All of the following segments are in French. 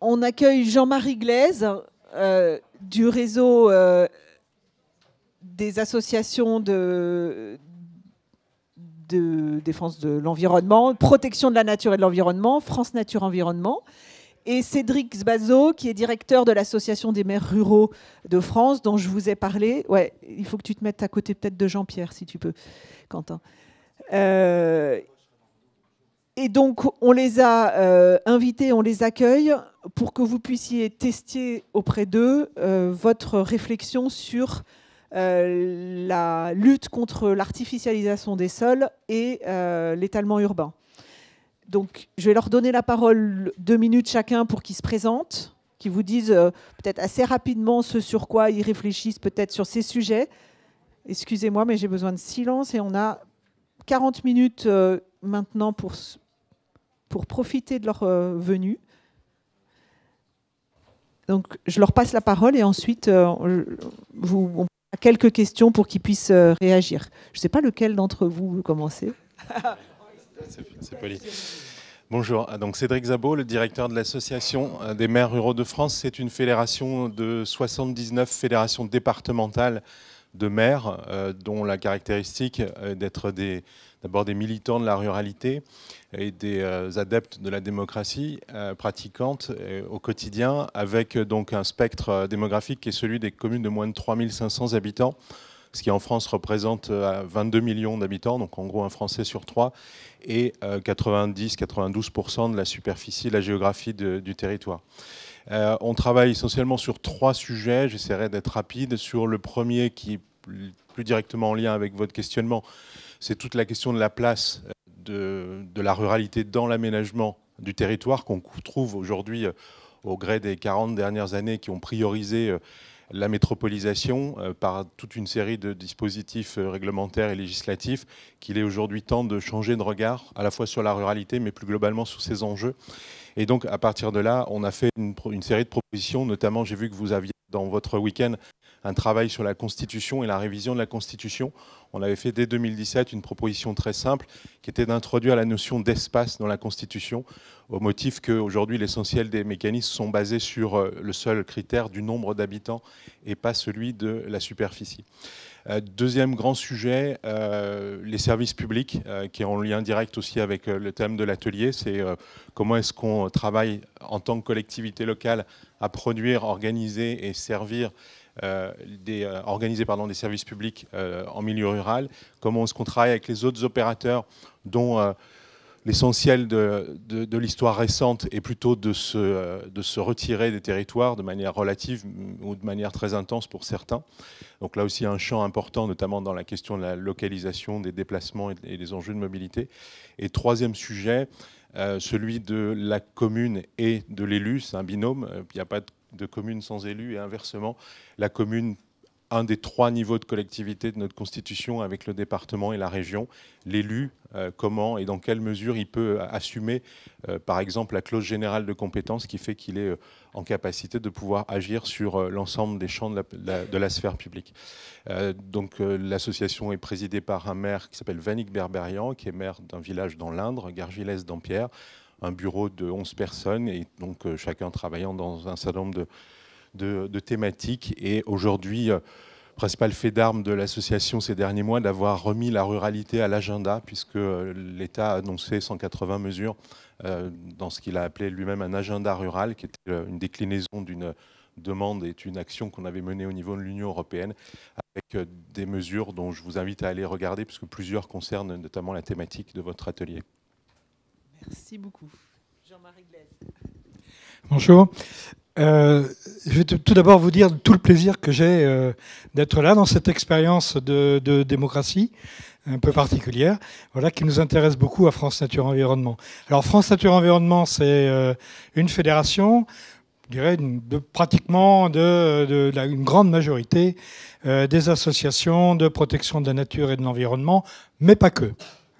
on accueille Jean-Marie Glaise du réseau des associations de, défense de l'environnement, protection de la nature et de l'environnement, France Nature Environnement. Et Cédric Zbazo, qui est directeur de l'Association des maires ruraux de France, dont je vous ai parlé. Ouais, il faut que tu te mettes à côté peut-être de Jean-Pierre, si tu peux, Quentin. Euh, et donc, on les a euh, invités, on les accueille pour que vous puissiez tester auprès d'eux euh, votre réflexion sur euh, la lutte contre l'artificialisation des sols et l'étalement urbain. Donc, je vais leur donner la parole deux minutes chacun pour qu'ils se présentent, qu'ils vous disent peut-être assez rapidement ce sur quoi ils réfléchissent, peut-être sur ces sujets. Excusez-moi, mais j'ai besoin de silence et on a 40 minutes maintenant pour, pour profiter de leur venue. Donc, je leur passe la parole et ensuite, vous, quelques questions pour qu'ils puissent euh, réagir. Je ne sais pas lequel d'entre vous veut commencer. C'est poli. Bonjour, ah, donc Cédric Zabot, le directeur de l'Association euh, des maires ruraux de France. C'est une fédération de 79 fédérations départementales de maires, euh, dont la caractéristique d'être d'abord des militants de la ruralité et des euh, adeptes de la démocratie euh, pratiquantes au quotidien, avec donc un spectre démographique qui est celui des communes de moins de 3500 habitants, ce qui en France représente 22 millions d'habitants, donc en gros un Français sur trois, et 90-92% de la superficie, de la géographie du territoire. Euh, on travaille essentiellement sur trois sujets. J'essaierai d'être rapide. Sur le premier, qui est plus directement en lien avec votre questionnement, c'est toute la question de la place euh, de, la ruralité dans l'aménagement du territoire qu'on trouve aujourd'hui euh, au gré des 40 dernières années qui ont priorisé la métropolisation par toute une série de dispositifs réglementaires et législatifs, qu'il est aujourd'hui temps de changer de regard, à la fois sur la ruralité, mais plus globalement sur ces enjeux. Et donc, à partir de là, on a fait une, série de propositions, notamment, j'ai vu que vous aviez dans votre week-end un travail sur la Constitution et la révision de la Constitution. On avait fait dès 2017 une proposition très simple qui était d'introduire la notion d'espace dans la Constitution, au motif qu'aujourd'hui l'essentiel des mécanismes sont basés sur euh, le seul critère du nombre d'habitants et pas celui de la superficie. Euh, deuxième grand sujet, euh, les services publics, qui est en lien direct aussi avec le thème de l'atelier, c'est comment est-ce qu'on travaille en tant que collectivité locale à produire, organiser et servir des, organiser pardon, des services publics en milieu rural, comment est-ce qu'on travaille avec les autres opérateurs dont l'essentiel de, de, l'histoire récente est plutôt de se, de se, retirer des territoires de manière relative ou de manière très intense pour certains. Donc là aussi un champ important, notamment dans la question de la localisation, des déplacements et des enjeux de mobilité. Et troisième sujet, euh, celui de la commune et de l'élu, c'est un binôme, il n'y a pas de commune sans élu et inversement, la commune un des trois niveaux de collectivité de notre Constitution avec le département et la région. L'élu, euh, comment et dans quelle mesure il peut assumer, euh, par exemple, la clause générale de compétence qui fait qu'il est euh, en capacité de pouvoir agir sur l'ensemble des champs de la, sphère publique. donc l'association est présidée par un maire qui s'appelle Vanik Berberian, qui est maire d'un village dans l'Indre, Gargilès-Dampierre, un bureau de 11 personnes et donc chacun travaillant dans un certain nombre de thématiques. Et aujourd'hui, euh, principal fait d'armes de l'association ces derniers mois d'avoir remis la ruralité à l'agenda, puisque euh, l'État a annoncé 180 mesures euh, dans ce qu'il a appelé lui-même un agenda rural, qui était une déclinaison d'une demande et une action qu'on avait menée au niveau de l'Union européenne, avec des mesures dont je vous invite à aller regarder, puisque plusieurs concernent notamment la thématique de votre atelier. Merci beaucoup. Jean-Marie Glaise. Bonjour. Euh, je vais tout d'abord vous dire tout le plaisir que j'ai euh, d'être là dans cette expérience de, démocratie un peu particulière, voilà, qui nous intéresse beaucoup à France Nature Environnement. Alors France Nature Environnement, c'est euh, une fédération, je dirais, de, pratiquement de, de, de, une grande majorité des associations de protection de la nature et de l'environnement, mais pas que.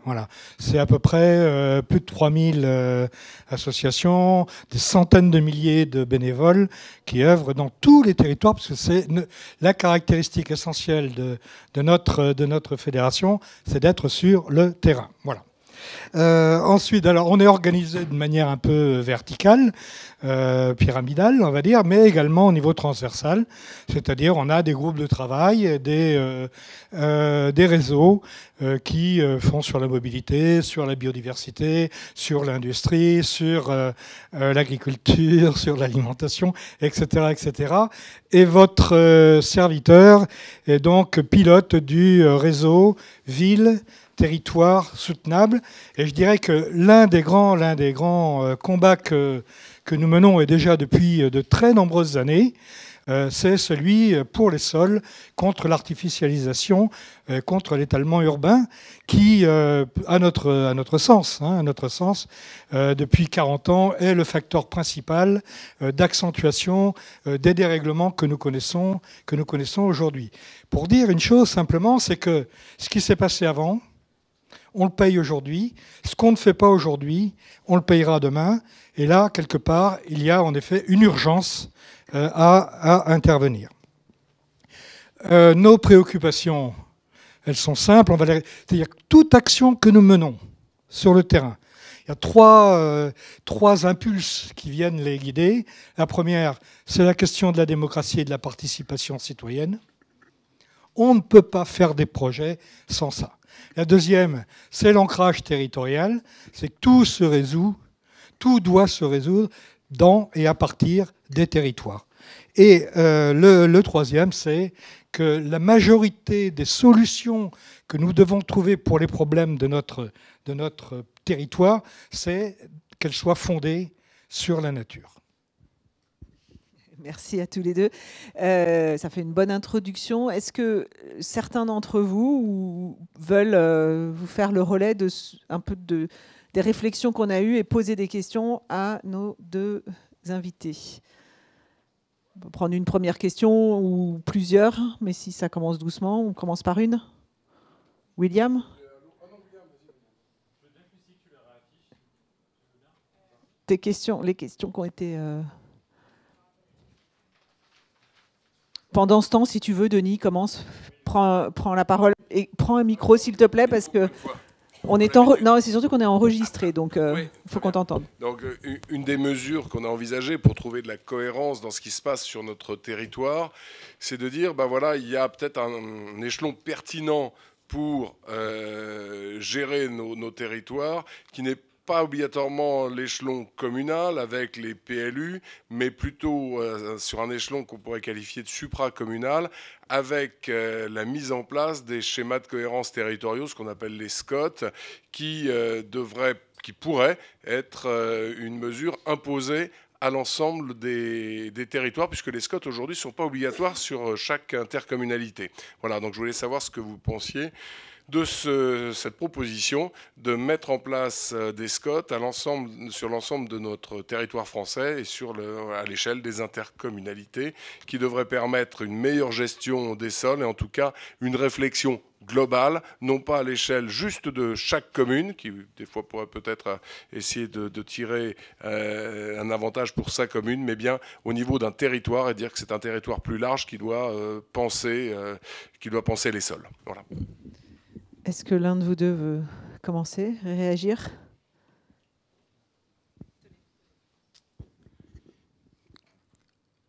Voilà. C'est à peu près euh, plus de 3000 euh, associations, des centaines de milliers de bénévoles qui œuvrent dans tous les territoires, parce que c'est la caractéristique essentielle de, notre, de notre fédération, c'est d'être sur le terrain. Voilà. Ensuite, alors on est organisé de manière un peu verticale. Euh, pyramidal, on va dire, mais également au niveau transversal. C'est-à-dire, on a des groupes de travail, des, euh, euh, des réseaux qui font sur la mobilité, sur la biodiversité, sur l'industrie, sur l'agriculture, sur l'alimentation, etc., etc. Et votre serviteur est donc pilote du réseau ville territoire soutenable. Et je dirais que l'un des grands, l'un des grands combats que que nous menons et déjà depuis euh, de très nombreuses années, euh, c'est celui euh, pour les sols contre l'artificialisation, contre l'étalement urbain, qui, à, notre, à notre sens, hein, à notre sens depuis 40 ans, est le facteur principal d'accentuation des dérèglements que nous connaissons, que nous connaissons aujourd'hui. Pour dire une chose simplement, c'est que ce qui s'est passé avant, on le paye aujourd'hui. Ce qu'on ne fait pas aujourd'hui, on le payera demain. Et là, quelque part, il y a en effet une urgence euh, à, intervenir. Euh, nos préoccupations, elles sont simples. C'est-à-dire que toute action que nous menons sur le terrain, il y a trois, euh, trois impulses qui viennent les guider. La première, c'est la question de la démocratie et de la participation citoyenne. On ne peut pas faire des projets sans ça. La deuxième, c'est l'ancrage territorial. C'est que tout se résout tout doit se résoudre dans et à partir des territoires. Et euh, le, troisième, c'est que la majorité des solutions que nous devons trouver pour les problèmes de notre, de notre territoire, c'est qu'elles soient fondées sur la nature. Merci à tous les deux. Euh, ça fait une bonne introduction. Est-ce que certains d'entre vous veulent euh, vous faire le relais de un peu de des réflexions qu'on a eues et poser des questions à nos deux invités? On va prendre une première question ou plusieurs, mais si ça commence doucement, on commence par une. William? Tes questions, les questions qui ont été... Euh, Pendant ce temps, si tu veux, Denis, commence, prends, prends la parole et prends un micro, s'il te plaît, parce que on est en... Non, c'est surtout qu'on est enregistré, donc il euh, faut qu'on t'entende. Donc, euh, une des mesures qu'on a envisagées pour trouver de la cohérence dans ce qui se passe sur notre territoire, c'est de dire, ben voilà, il y a peut-être un, échelon pertinent pour euh, gérer nos, nos territoires qui n'est pas obligatoirement l'échelon communal avec les PLU, mais plutôt euh, sur un échelon qu'on pourrait qualifier de supracommunal, avec euh, la mise en place des schémas de cohérence territoriaux, ce qu'on appelle les SCOT, qui, euh, devraient, qui pourraient être une mesure imposée à l'ensemble des, des, territoires, puisque les SCOT aujourd'hui ne sont pas obligatoires sur chaque intercommunalité. Voilà, donc je voulais savoir ce que vous pensiez de cette proposition de mettre en place euh, des SCOT sur l'ensemble de notre territoire français et sur à l'échelle des intercommunalités, qui devrait permettre une meilleure gestion des sols et en tout cas une réflexion globale, non pas à l'échelle juste de chaque commune, qui des fois pourrait peut-être euh, essayer de, tirer euh, un avantage pour sa commune, mais bien au niveau d'un territoire et dire que c'est un territoire plus large qui doit penser, qui doit penser les sols. Voilà. Est-ce que l'un de vous deux veut commencer, réagir?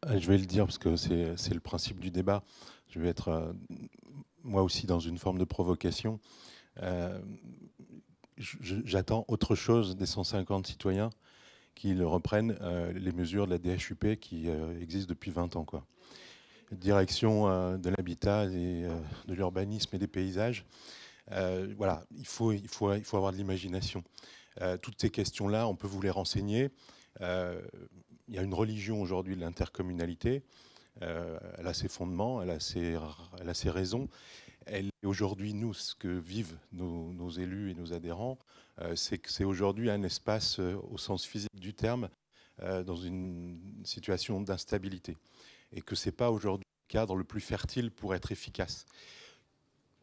Euh, Je vais le dire parce que c'est le principe du débat. Je vais être euh, moi aussi dans une forme de provocation. Euh, j'attends autre chose des 150 citoyens qu'ils reprennent les mesures de la DHUP qui existent depuis 20 ans. Quoi. Direction de l'habitat, de l'urbanisme et des paysages. Euh, voilà, il faut, il, faut, il faut avoir de l'imagination. Euh, toutes ces questions-là, on peut vous les renseigner. Euh, il y a une religion aujourd'hui de l'intercommunalité. elle a ses fondements, elle a ses, elle a ses raisons. Aujourd'hui, nous, ce que vivent nos, élus et nos adhérents, c'est que c'est aujourd'hui un espace au sens physique du terme, dans une situation d'instabilité. Et que ce n'est pas aujourd'hui le cadre le plus fertile pour être efficace.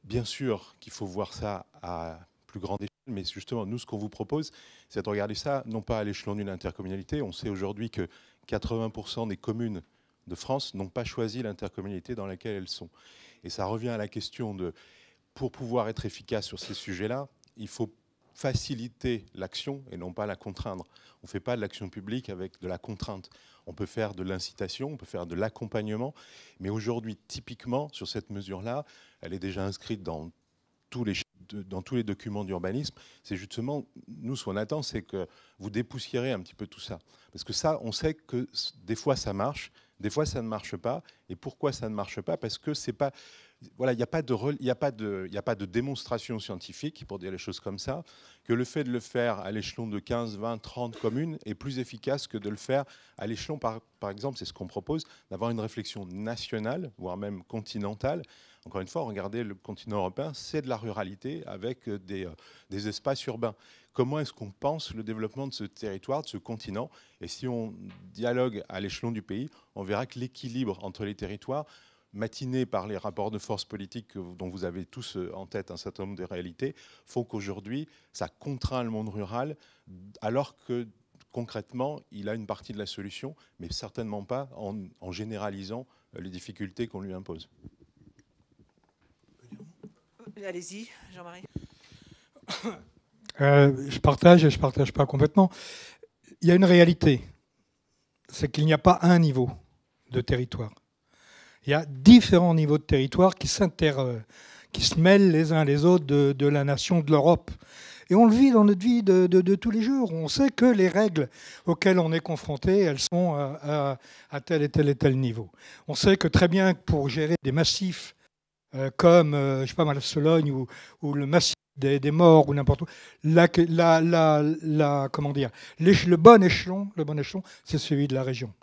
Bien sûr qu'il faut voir ça à plus grande échelle, mais justement, nous, ce qu'on vous propose, c'est de regarder ça, non pas à l'échelon d'une intercommunalité. On sait aujourd'hui que 80% des communes de France n'ont pas choisi l'intercommunalité dans laquelle elles sont. Et ça revient à la question de, pour pouvoir être efficace sur ces sujets-là, il faut faciliter l'action et non pas la contraindre. On ne fait pas de l'action publique avec de la contrainte. On peut faire de l'incitation, on peut faire de l'accompagnement, mais aujourd'hui, typiquement, sur cette mesure-là, elle est déjà inscrite dans tous les, dans tous les documents d'urbanisme. C'est justement, nous, ce qu'on attend, c'est que vous dépoussiérez un petit peu tout ça. Parce que ça, on sait que des fois, ça marche, des fois, ça ne marche pas. Et pourquoi ça ne marche pas? Parce que c'est pas voilà, il n'y a, pas de, a, pas de, a pas de démonstration scientifique, pour dire les choses comme ça, que le fait de le faire à l'échelon de 15, 20, 30 communes est plus efficace que de le faire à l'échelon, par, par exemple, c'est ce qu'on propose, d'avoir une réflexion nationale, voire même continentale. Encore une fois, regardez le continent européen, c'est de la ruralité avec des, euh, des espaces urbains. Comment est-ce qu'on pense le développement de ce territoire, de ce continent? Et si on dialogue à l'échelon du pays, on verra que l'équilibre entre les territoires matinés par les rapports de force politiques dont vous avez tous euh, en tête un certain nombre de réalités, font qu'aujourd'hui, ça contraint le monde rural, alors que concrètement, il a une partie de la solution, mais certainement pas en, généralisant euh, les difficultés qu'on lui impose. Allez-y, Jean-Marie. Euh, je partage et je ne partage pas complètement. Il y a une réalité, c'est qu'il n'y a pas un niveau de territoire. Il y a différents niveaux de territoire qui, qui se mêlent les uns les autres de, la nation, de l'Europe. Et on le vit dans notre vie de, tous les jours. On sait que les règles auxquelles on est confronté, elles sont à, tel et tel et tel niveau. On sait que très bien pour gérer des massifs euh, comme, euh, je sais pas la Sologne ou, le massif des, morts ou n'importe où, la, comment dire, le bon échelon, le bon échelon, c'est celui de la région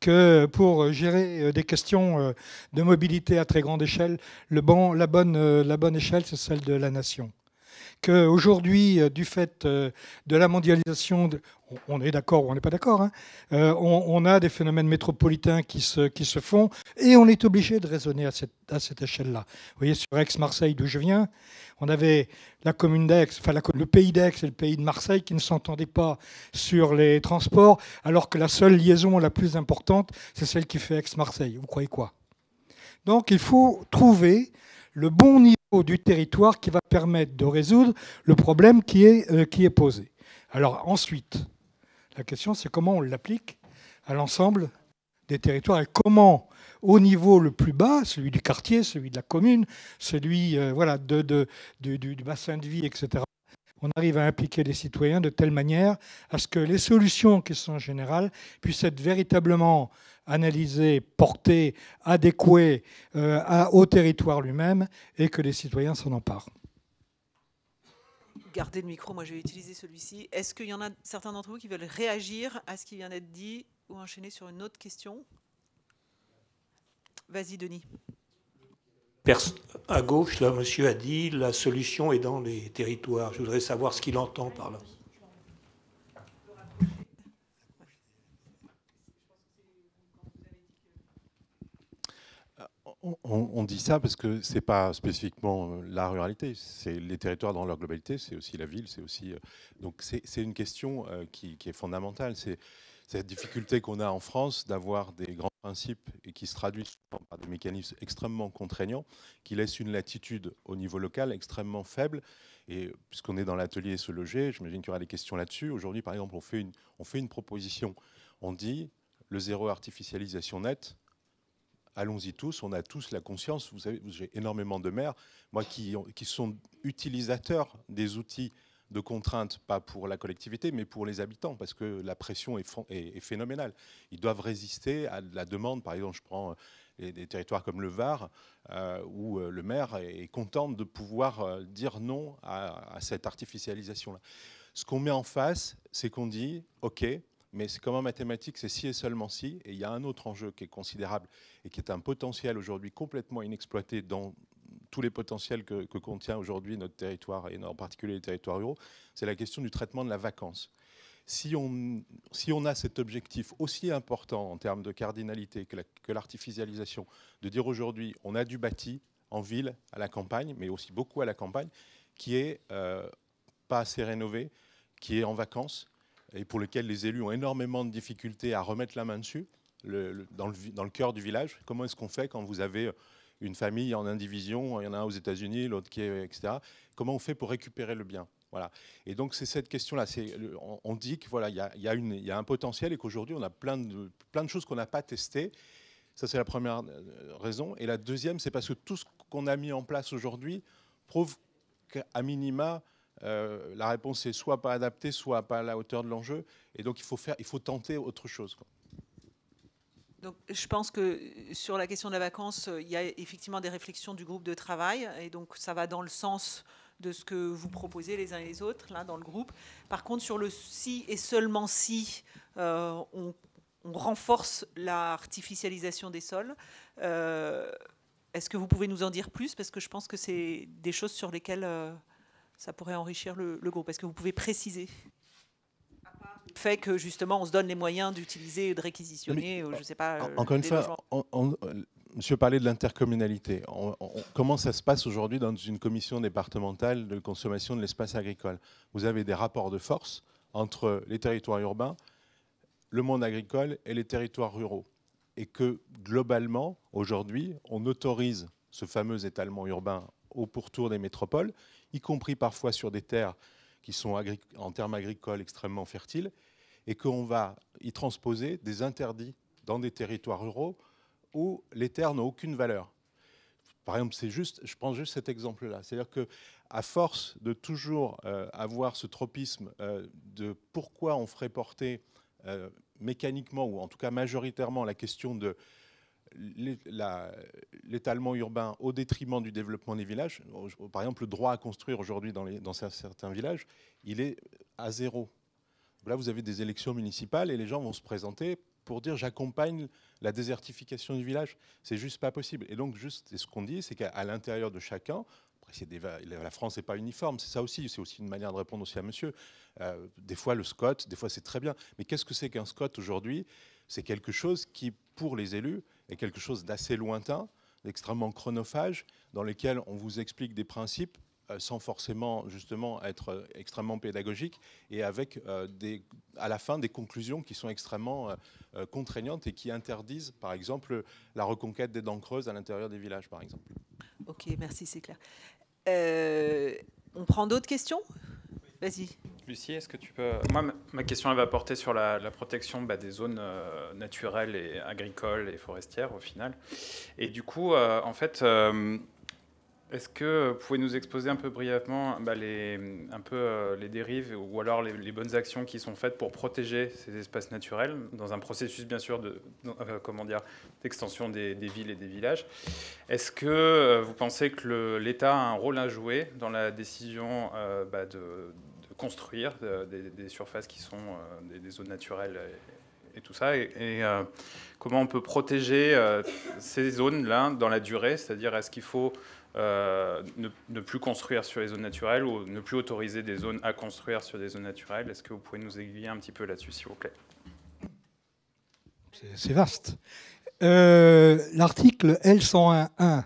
que pour gérer euh, des questions euh, de mobilité à très grande échelle, euh, la bonne échelle, c'est celle de la nation. Qu'aujourd'hui, du fait de la mondialisation, on est d'accord ou on n'est pas d'accord, hein, on, a des phénomènes métropolitains qui se, qui se font et on est obligé de raisonner à cette, à cette échelle-là. Vous voyez, sur Aix-Marseille, d'où je viens, on avait la commune d'Aix, enfin le pays d'Aix et le pays de Marseille qui ne s'entendaient pas sur les transports, alors que la seule liaison la plus importante, c'est celle qui fait Aix-Marseille. Vous croyez quoi? Donc il faut trouver le bon niveau du territoire qui va permettre de résoudre le problème qui est, euh, qui est posé. Alors ensuite, la question c'est comment on l'applique à l'ensemble des territoires et comment au niveau le plus bas, celui du quartier, celui de la commune, celui euh, voilà, de, du, bassin de vie, etc. On arrive à impliquer les citoyens de telle manière à ce que les solutions qui sont générales puissent être véritablement analysées, portées, adéquées euh, au territoire lui-même et que les citoyens s'en emparent. Gardez le micro, moi je vais utiliser celui-ci. Est-ce qu'il y en a certains d'entre vous qui veulent réagir à ce qui vient d'être dit ou enchaîner sur une autre question? Vas-y, Denis. À gauche, là, monsieur a dit la solution est dans les territoires. Je voudrais savoir ce qu'il entend par là. On, dit ça parce que ce n'est pas spécifiquement euh, la ruralité, c'est les territoires dans leur globalité, c'est aussi la ville, c'est aussi. Euh, donc c'est une question euh, qui, est fondamentale. C'est cette difficulté qu'on a en France d'avoir des grands principes et qui se traduisent par des mécanismes extrêmement contraignants, qui laissent une latitude au niveau local extrêmement faible. Et puisqu'on est dans l'atelier se loger, j'imagine qu'il y aura des questions là-dessus. Aujourd'hui, par exemple, on fait, une, on fait une proposition. On dit le zéro artificialisation nette, allons-y tous, on a tous la conscience. Vous savez, j'ai énormément de maires, moi, qui, sont utilisateurs des outils de contraintes, pas pour la collectivité, mais pour les habitants, parce que la pression est, phénoménale. Ils doivent résister à la demande. Par exemple, je prends euh, des territoires comme le Var, euh, où euh, le maire est content de pouvoir dire non à, cette artificialisation-là. Ce qu'on met en face, c'est qu'on dit, OK, mais c'est comme en mathématiques, c'est si et seulement si. Et il y a un autre enjeu qui est considérable et qui est un potentiel aujourd'hui complètement inexploité dans tous les potentiels que, contient aujourd'hui notre territoire, et en particulier les territoires ruraux, c'est la question du traitement de la vacance. Si on, si on a cet objectif aussi important en termes de cardinalité que l'artificialisation, de dire aujourd'hui on a du bâti en ville, à la campagne, mais aussi beaucoup à la campagne, qui est euh, pas assez rénové, qui est en vacances, et pour lequel les élus ont énormément de difficultés à remettre la main dessus, dans, le, cœur du village. Comment est-ce qu'on fait quand vous avez une famille en indivision, il y en a un aux États-Unis, l'autre qui est, etc. Comment on fait pour récupérer le bien? Voilà. Et donc c'est cette question-là. On, dit qu'il voilà, y, a, y, un potentiel et qu'aujourd'hui on a plein de, plein de choses qu'on n'a pas testées. Ça c'est la première euh, raison. Et la deuxième, c'est parce que tout ce qu'on a mis en place aujourd'hui prouve qu'à minima, euh, la réponse est soit pas adaptée, soit pas à la hauteur de l'enjeu. Et donc il faut, faire, il faut tenter autre chose. Donc, je pense que sur la question de la vacance, il y a effectivement des réflexions du groupe de travail, et donc ça va dans le sens de ce que vous proposez les uns et les autres là dans le groupe. Par contre, sur le si et seulement si euh, on, renforce l'artificialisation des sols, euh, est-ce que vous pouvez nous en dire plus? Parce que je pense que c'est des choses sur lesquelles ça pourrait enrichir le, groupe. Est-ce que vous pouvez préciser fait que justement on se donne les moyens d'utiliser, de réquisitionner, je sais pas. Euh, encore une fois, Monsieur parlait de l'intercommunalité. comment ça se passe aujourd'hui dans une commission départementale de consommation de l'espace agricole? Vous avez des rapports de force entre les territoires urbains, le monde agricole et les territoires ruraux. Et que globalement, aujourd'hui, on autorise ce fameux étalement urbain au pourtour des métropoles, y compris parfois sur des terres qui sont en termes agricoles extrêmement fertiles, et qu'on va y transposer des interdits dans des territoires ruraux où les terres n'ont aucune valeur. Par exemple, c'est juste, je prends juste cet exemple-là. C'est-à-dire que, à force de toujours euh, avoir ce tropisme euh, de pourquoi on ferait porter euh, mécaniquement ou en tout cas majoritairement la question de l'étalement urbain au détriment du développement des villages. Par exemple, le droit à construire aujourd'hui dans, certains villages, il est à zéro. Là, vous avez des élections municipales et les gens vont se présenter pour dire j'accompagne la désertification du village. C'est juste pas possible. Et donc, juste ce qu'on dit, c'est qu'à l'intérieur de chacun, la France n'est pas uniforme, c'est ça aussi, c'est aussi une manière de répondre aussi à monsieur. Euh, des fois, le SCOT, des fois, c'est très bien. Mais qu'est-ce que c'est qu'un SCOT aujourd'hui? C'est quelque chose qui, pour les élus, est quelque chose d'assez lointain, d'extrêmement chronophage, dans lequel on vous explique des principes euh, sans forcément justement être euh, extrêmement pédagogique et avec euh, à la fin des conclusions qui sont extrêmement contraignantes et qui interdisent par exemple la reconquête des dents creuses à l'intérieur des villages par exemple. Ok, merci, c'est clair. on prend d'autres questions? Vas-y. Lucie, est-ce que tu peux... Moi, ma question, va porter sur la, protection bah, des zones euh, naturelles et agricoles et forestières, au final. Et du coup, euh, en fait, euh, est-ce que vous pouvez nous exposer un peu brièvement bah, les, un peu, les dérives ou alors les, bonnes actions qui sont faites pour protéger ces espaces naturels dans un processus, bien sûr, de, comment d'extension des, villes et des villages? Est-ce que vous pensez que l'État a un rôle à jouer dans la décision bah, de construire euh, des, surfaces qui sont euh, des, zones naturelles et, tout ça, et, euh, comment on peut protéger ces zones-là dans la durée, c'est-à-dire est-ce qu'il faut ne, plus construire sur les zones naturelles ou ne plus autoriser des zones à construire sur des zones naturelles? Est-ce que vous pouvez nous aiguiller un petit peu là-dessus, s'il vous plaît? C'est vaste. L'article L101.1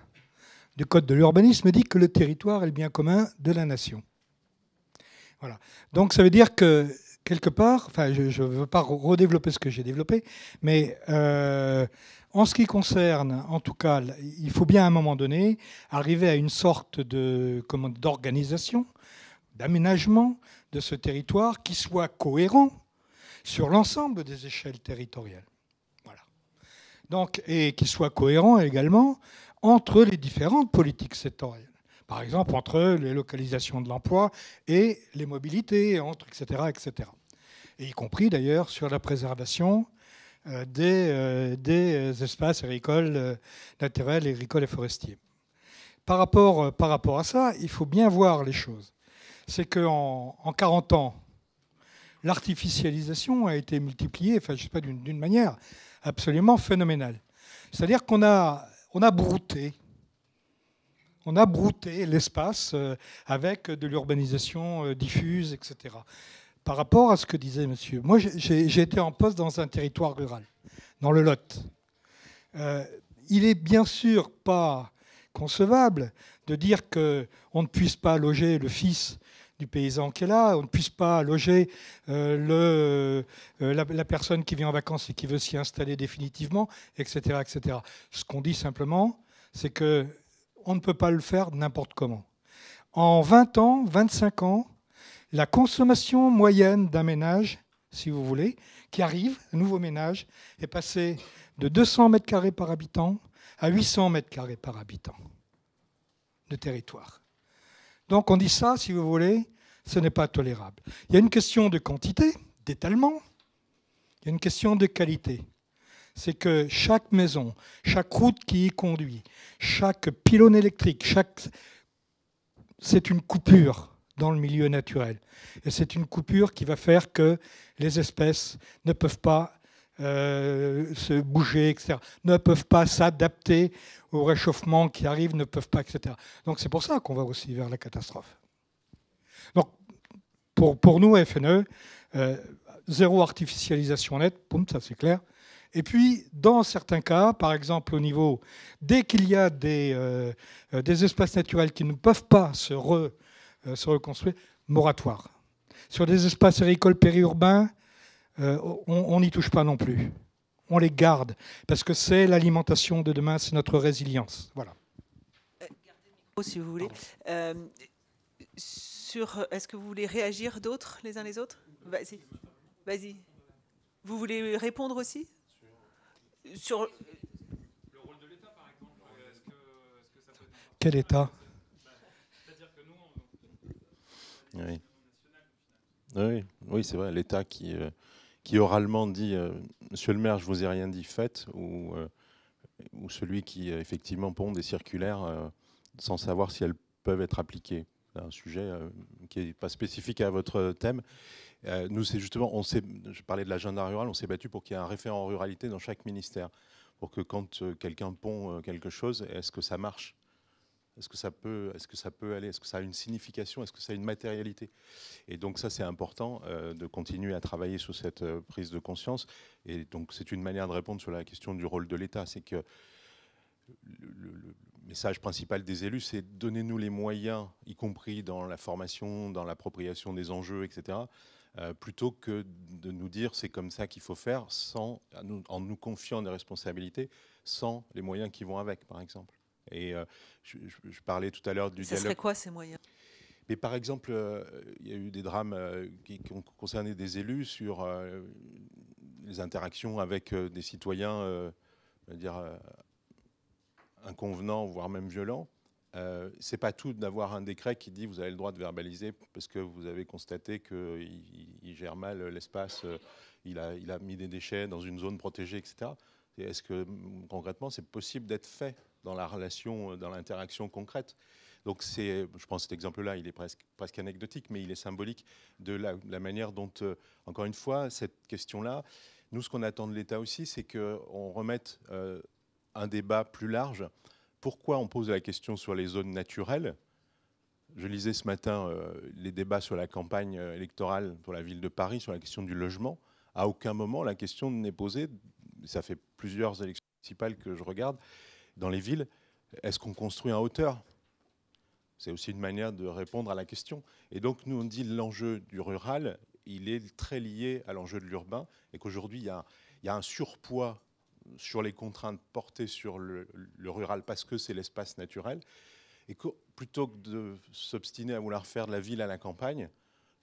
du Code de l'urbanisme dit que le territoire est le bien commun de la nation. Voilà. Donc ça veut dire que quelque part, enfin je ne veux pas redévelopper ce que j'ai développé, mais euh, en ce qui concerne, en tout cas, il faut bien à un moment donné arriver à une sorte de d'organisation, d'aménagement de ce territoire qui soit cohérent sur l'ensemble des échelles territoriales. Voilà. Donc, et qui soit cohérent également entre les différentes politiques sectorielles par exemple entre les localisations de l'emploi et les mobilités, entre, etc., etc. Et y compris d'ailleurs sur la préservation euh, des, euh, des, espaces agricoles, euh, naturels, agricoles et forestiers. Par rapport, par rapport à ça, il faut bien voir les choses. C'est qu'en en 40 ans, l'artificialisation a été multipliée, enfin, je sais pas, d'une manière absolument phénoménale. C'est-à-dire qu'on a, on a brouté on a brouté l'espace euh, avec de l'urbanisation euh, diffuse, etc. Par rapport à ce que disait monsieur, moi j'ai été en poste dans un territoire rural, dans le Lot. Euh, il est bien sûr pas concevable de dire qu'on ne puisse pas loger le fils du paysan qui est là, on ne puisse pas loger la, la, personne qui vient en vacances et qui veut s'y installer définitivement, etc. etc. Ce qu'on dit simplement, c'est que on ne peut pas le faire n'importe comment. En 20 ans, 25 ans, la consommation moyenne d'un ménage, si vous voulez, qui arrive, un nouveau ménage, est passée de 200 mètres carrés par habitant à 800 mètres carrés par habitant de territoire. Donc on dit ça, si vous voulez, ce n'est pas tolérable. Il y a une question de quantité, d'étalement, il y a une question de qualité. C'est que chaque maison, chaque route qui y conduit, chaque pylône électrique, c'est une coupure dans le milieu naturel. Et c'est une coupure qui va faire que les espèces ne peuvent pas euh, se bouger, etc., ne peuvent pas s'adapter au réchauffement qui arrive, ne peuvent pas, etc. Donc c'est pour ça qu'on va aussi vers la catastrophe. Donc pour, nous, FNE, euh, zéro artificialisation nette, ça c'est clair. Et puis, dans certains cas, par exemple au niveau, dès qu'il y a des, euh, des espaces naturels qui ne peuvent pas se, se reconstruire, moratoire. Sur des espaces agricoles périurbains, euh, on n'y touche pas non plus. On les garde, parce que c'est l'alimentation de demain, c'est notre résilience. Voilà. Euh, gardez le micro si vous voulez. Euh, sur, est-ce que vous voulez réagir d'autres, les uns les autres? Vas-y. Vas-y. Vous voulez répondre aussi? Sur le rôle de l'État, par exemple. Est-ce que, ça peut... Quel État C'est-à-dire que nous, Oui. Oui, oui c'est vrai, l'État qui, qui oralement dit euh, Monsieur le maire, je vous ai rien dit, faites, ou, euh, ou celui qui effectivement pond des circulaires euh, sans savoir si elles peuvent être appliquées. C'est un sujet qui n'est pas spécifique à votre thème. Nous, c'est justement, je parlais de l'agenda rural, on s'est battu pour qu'il y ait un référent ruralité dans chaque ministère, pour que quand quelqu'un pond quelque chose, est-ce que ça marche? Est-ce que ça peut, est-ce que ça peut aller? Est-ce que ça a une signification? Est-ce que ça a une matérialité? Et donc ça, c'est important euh, de continuer à travailler sur cette euh, prise de conscience. Et donc c'est une manière de répondre sur la question du rôle de l'État. C'est que le, message principal des élus, c'est donnez-nous les moyens, y compris dans la formation, dans l'appropriation des enjeux, etc. Euh, plutôt que de nous dire c'est comme ça qu'il faut faire, sans, en nous confiant des responsabilités, sans les moyens qui vont avec, par exemple. Et euh, je, parlais tout à l'heure du Ça serait quoi ces moyens? Mais par exemple, euh, il y a eu des drames euh, qui, ont concerné des élus sur les interactions avec des citoyens, dire, inconvenants, voire même violents. Euh, c'est pas tout d'avoir un décret qui dit vous avez le droit de verbaliser parce que vous avez constaté qu'il il gère mal l'espace, il a, il a mis des déchets dans une zone protégée, etc. Est-ce que concrètement c'est possible d'être fait dans la relation, euh, dans l'interaction concrète? Donc c'est, je pense cet exemple-là, il est presque, presque anecdotique, mais il est symbolique de la, manière dont, euh, encore une fois, cette question-là, nous, ce qu'on attend de l'État aussi, c'est qu'on remette euh, un débat plus large. Pourquoi on pose la question sur les zones naturelles Je lisais ce matin les débats sur la campagne électorale pour la ville de Paris, sur la question du logement. À aucun moment, la question n'est posée, ça fait plusieurs élections municipales que je regarde, dans les villes, est-ce qu'on construit en hauteur? C'est aussi une manière de répondre à la question. Et donc, nous, on dit l'enjeu du rural, il est très lié à l'enjeu de l'urbain, et qu'aujourd'hui, il, y a un surpoids sur les contraintes portées sur le, rural parce que c'est l'espace naturel, et que plutôt que de s'obstiner à vouloir faire de la ville à la campagne,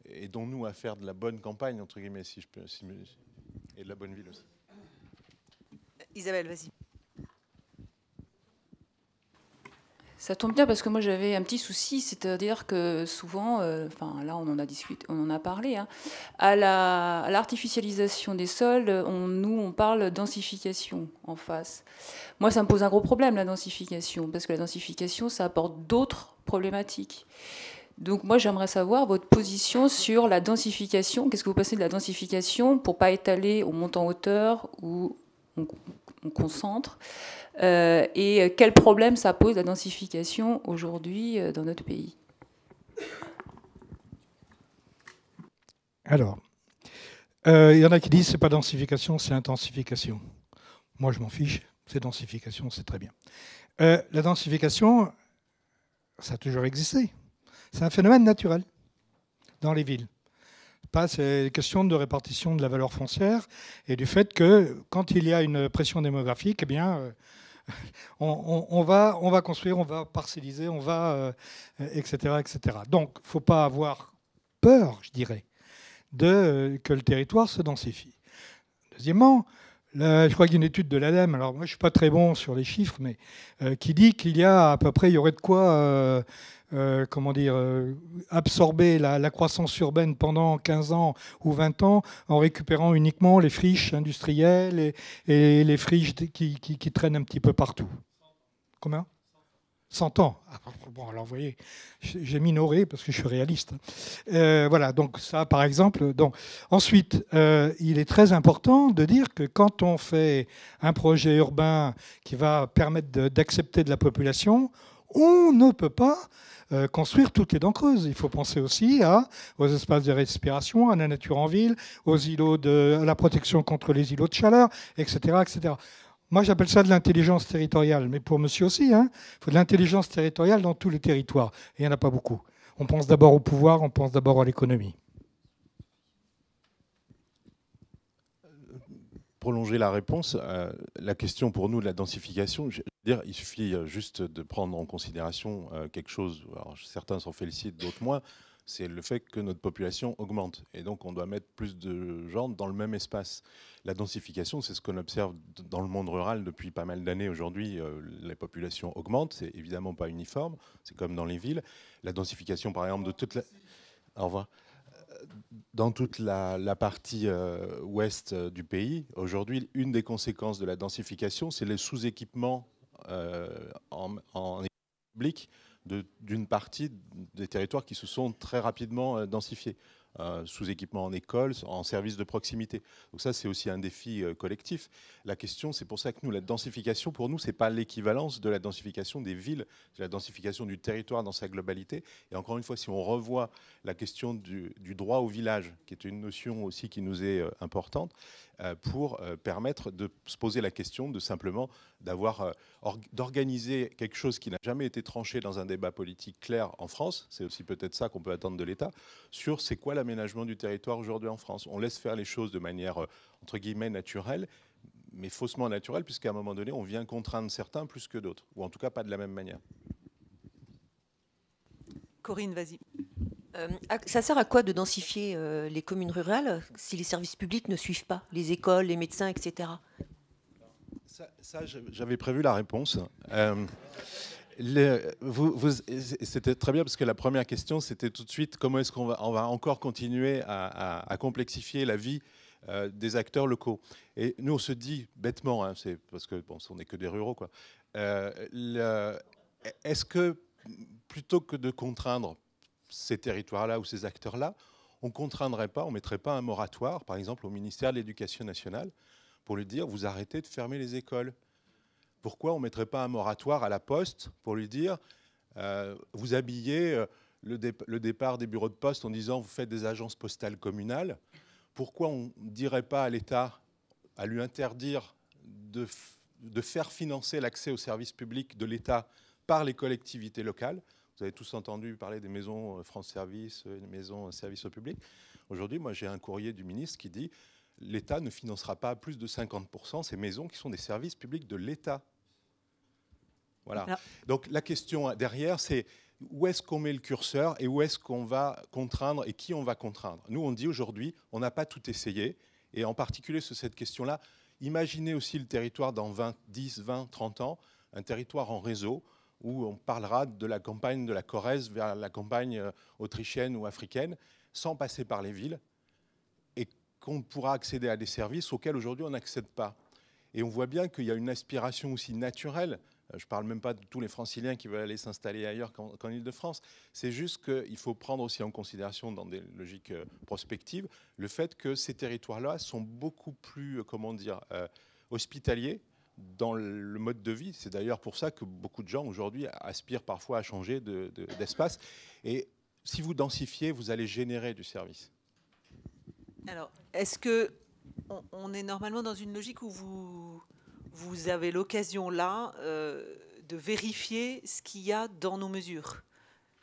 aidons-nous à faire de la bonne campagne, entre guillemets, si je peux, et de la bonne ville aussi. Isabelle, vas-y. Ça tombe bien parce que moi j'avais un petit souci, c'est-à-dire que souvent, euh, enfin là on en a discuté, on en a parlé, hein, à l'artificialisation des sols, on, nous on parle densification en face. Moi ça me pose un gros problème la densification, parce que la densification ça apporte d'autres problématiques. Donc moi j'aimerais savoir votre position sur la densification. Qu'est-ce que vous pensez de la densification pour pas étaler, au montant hauteur où on, on concentre euh, et quel problème ça pose la densification aujourd'hui euh, dans notre pays? Alors, euh, il y en a qui disent c'est pas densification, c'est intensification. Moi, je m'en fiche. C'est densification, c'est très bien. la densification, ça a toujours existé. C'est un phénomène naturel dans les villes. C'est une question de répartition de la valeur foncière et du fait que quand il y a une pression démographique, eh bien, on, va, on va construire, on va parcelliser, on va, etc., euh, etc. Donc, il ne faut pas avoir peur, je dirais, de, que le territoire se densifie. Deuxièmement, je crois qu'il y a une étude de l'ADEME, alors moi je ne suis pas très bon sur les chiffres, mais euh, qui dit qu'il y a à peu près, il y aurait de quoi, euh, euh, comment dire, absorber la, croissance urbaine pendant 15 ans ou 20 ans en récupérant uniquement les friches industrielles et, les friches qui, qui, traînent un petit peu partout. Combien? 100 ans. Ah, bon, alors vous voyez, j'ai minoré parce que je suis réaliste. Euh, voilà, donc ça par exemple. Donc. Ensuite, euh, il est très important de dire que quand on fait un projet urbain qui va permettre d'accepter de, la population, on ne peut pas euh, construire toutes les dents creuses. Il faut penser aussi aux espaces de respiration, à la nature en ville, aux îlots de, à la protection contre les îlots de chaleur, etc. etc. Moi, j'appelle ça de l'intelligence territoriale, mais pour monsieur aussi, hein, il faut de l'intelligence territoriale dans tous les territoires. Il n'y en a pas beaucoup. On pense d'abord au pouvoir, on pense d'abord à l'économie. Prolonger la réponse, euh, la question pour nous de la densification, je veux dire, il suffit euh, juste de prendre en considération euh, quelque chose, certains s'en félicitent, d'autres moins, c'est le fait que notre population augmente. Et donc, on doit mettre plus de gens dans le même espace. La densification, c'est ce qu'on observe dans le monde rural depuis pas mal d'années. Aujourd'hui, euh, les populations augmentent. C'est évidemment pas uniforme. C'est comme dans les villes. La densification, par exemple, de toute la... Revoir dans toute la, partie euh, ouest euh, du pays, aujourd'hui, une des conséquences de la densification, c'est le sous-équipement en, en public d'une partie des territoires qui se sont très rapidement euh, densifiés. Euh, sous équipement en école, en service de proximité. Donc ça, c'est aussi un défi euh, collectif. La question, c'est pour ça que nous, la densification, pour nous, c'est pas l'équivalence de la densification des villes, c'est la densification du territoire dans sa globalité. Et encore une fois, si on revoit la question du, droit au village, qui est une notion aussi qui nous est importante, pour permettre de se poser la question de simplement d'avoir d'organiser quelque chose qui n'a jamais été tranché dans un débat politique clair en France, c'est aussi peut-être ça qu'on peut attendre de l'État, sur c'est quoi l'aménagement du territoire aujourd'hui en France. On laisse faire les choses de manière, euh, entre guillemets, naturelle, mais faussement naturelle, puisqu'à un moment donné, on vient contraindre certains plus que d'autres, ou en tout cas pas de la même manière. Corinne, vas-y. Euh, ça sert à quoi de densifier euh, les communes rurales si les services publics ne suivent pas, les écoles, les médecins, etc. Ça, j'avais prévu la réponse vous, c'était très bien parce que la première question, c'était tout de suite comment est-ce qu'on va, encore continuer à, complexifier la vie euh, des acteurs locaux? Et nous, on se dit bêtement, hein, c'est parce que bon, on n'est que des ruraux. Euh, est-ce que plutôt que de contraindre ces territoires-là ou ces acteurs-là, on contraindrait pas, on mettrait pas un moratoire, par exemple, au ministère de l'Éducation nationale, pour lui dire vous arrêtez de fermer les écoles. Pourquoi on ne mettrait pas un moratoire à la poste pour lui dire euh, vous habillez euh, le, départ des bureaux de poste en disant vous faites des agences postales communales. Pourquoi on ne dirait pas à l'État à lui interdire de, faire financer l'accès aux services publics de l'État par les collectivités locales Vous avez tous entendu parler des maisons euh, France Service, des maisons services au public. Aujourd'hui, moi j'ai un courrier du ministre qui dit l'État ne financera pas à plus de 50% ces maisons qui sont des services publics de l'État. Voilà. Donc la question derrière, c'est où est-ce qu'on met le curseur et où est-ce qu'on va contraindre et qui on va contraindre? Nous, on dit aujourd'hui, on n'a pas tout essayé, et en particulier sur cette question-là, imaginez aussi le territoire dans 20, 10, 20, 30 ans, un territoire en réseau où on parlera de la campagne de la Corrèze vers la campagne euh, autrichienne ou africaine, sans passer par les villes, qu'on pourra accéder à des services auxquels aujourd'hui on n'accède pas. Et on voit bien qu'il y a une aspiration aussi naturelle. Euh, je ne parle même pas de tous les franciliens qui veulent aller s'installer ailleurs qu'en Ile-de-France. C'est juste qu'il faut prendre aussi en considération, dans des logiques euh, prospectives, le fait que ces territoires-là sont beaucoup plus, comment dire, hospitaliers dans le mode de vie. C'est d'ailleurs pour ça que beaucoup de gens aujourd'hui aspirent parfois à changer d'espace. Et si vous densifiez, vous allez générer du service. Alors, est-ce que on, est normalement dans une logique où vous, avez l'occasion là euh, de vérifier ce qu'il y a dans nos mesures,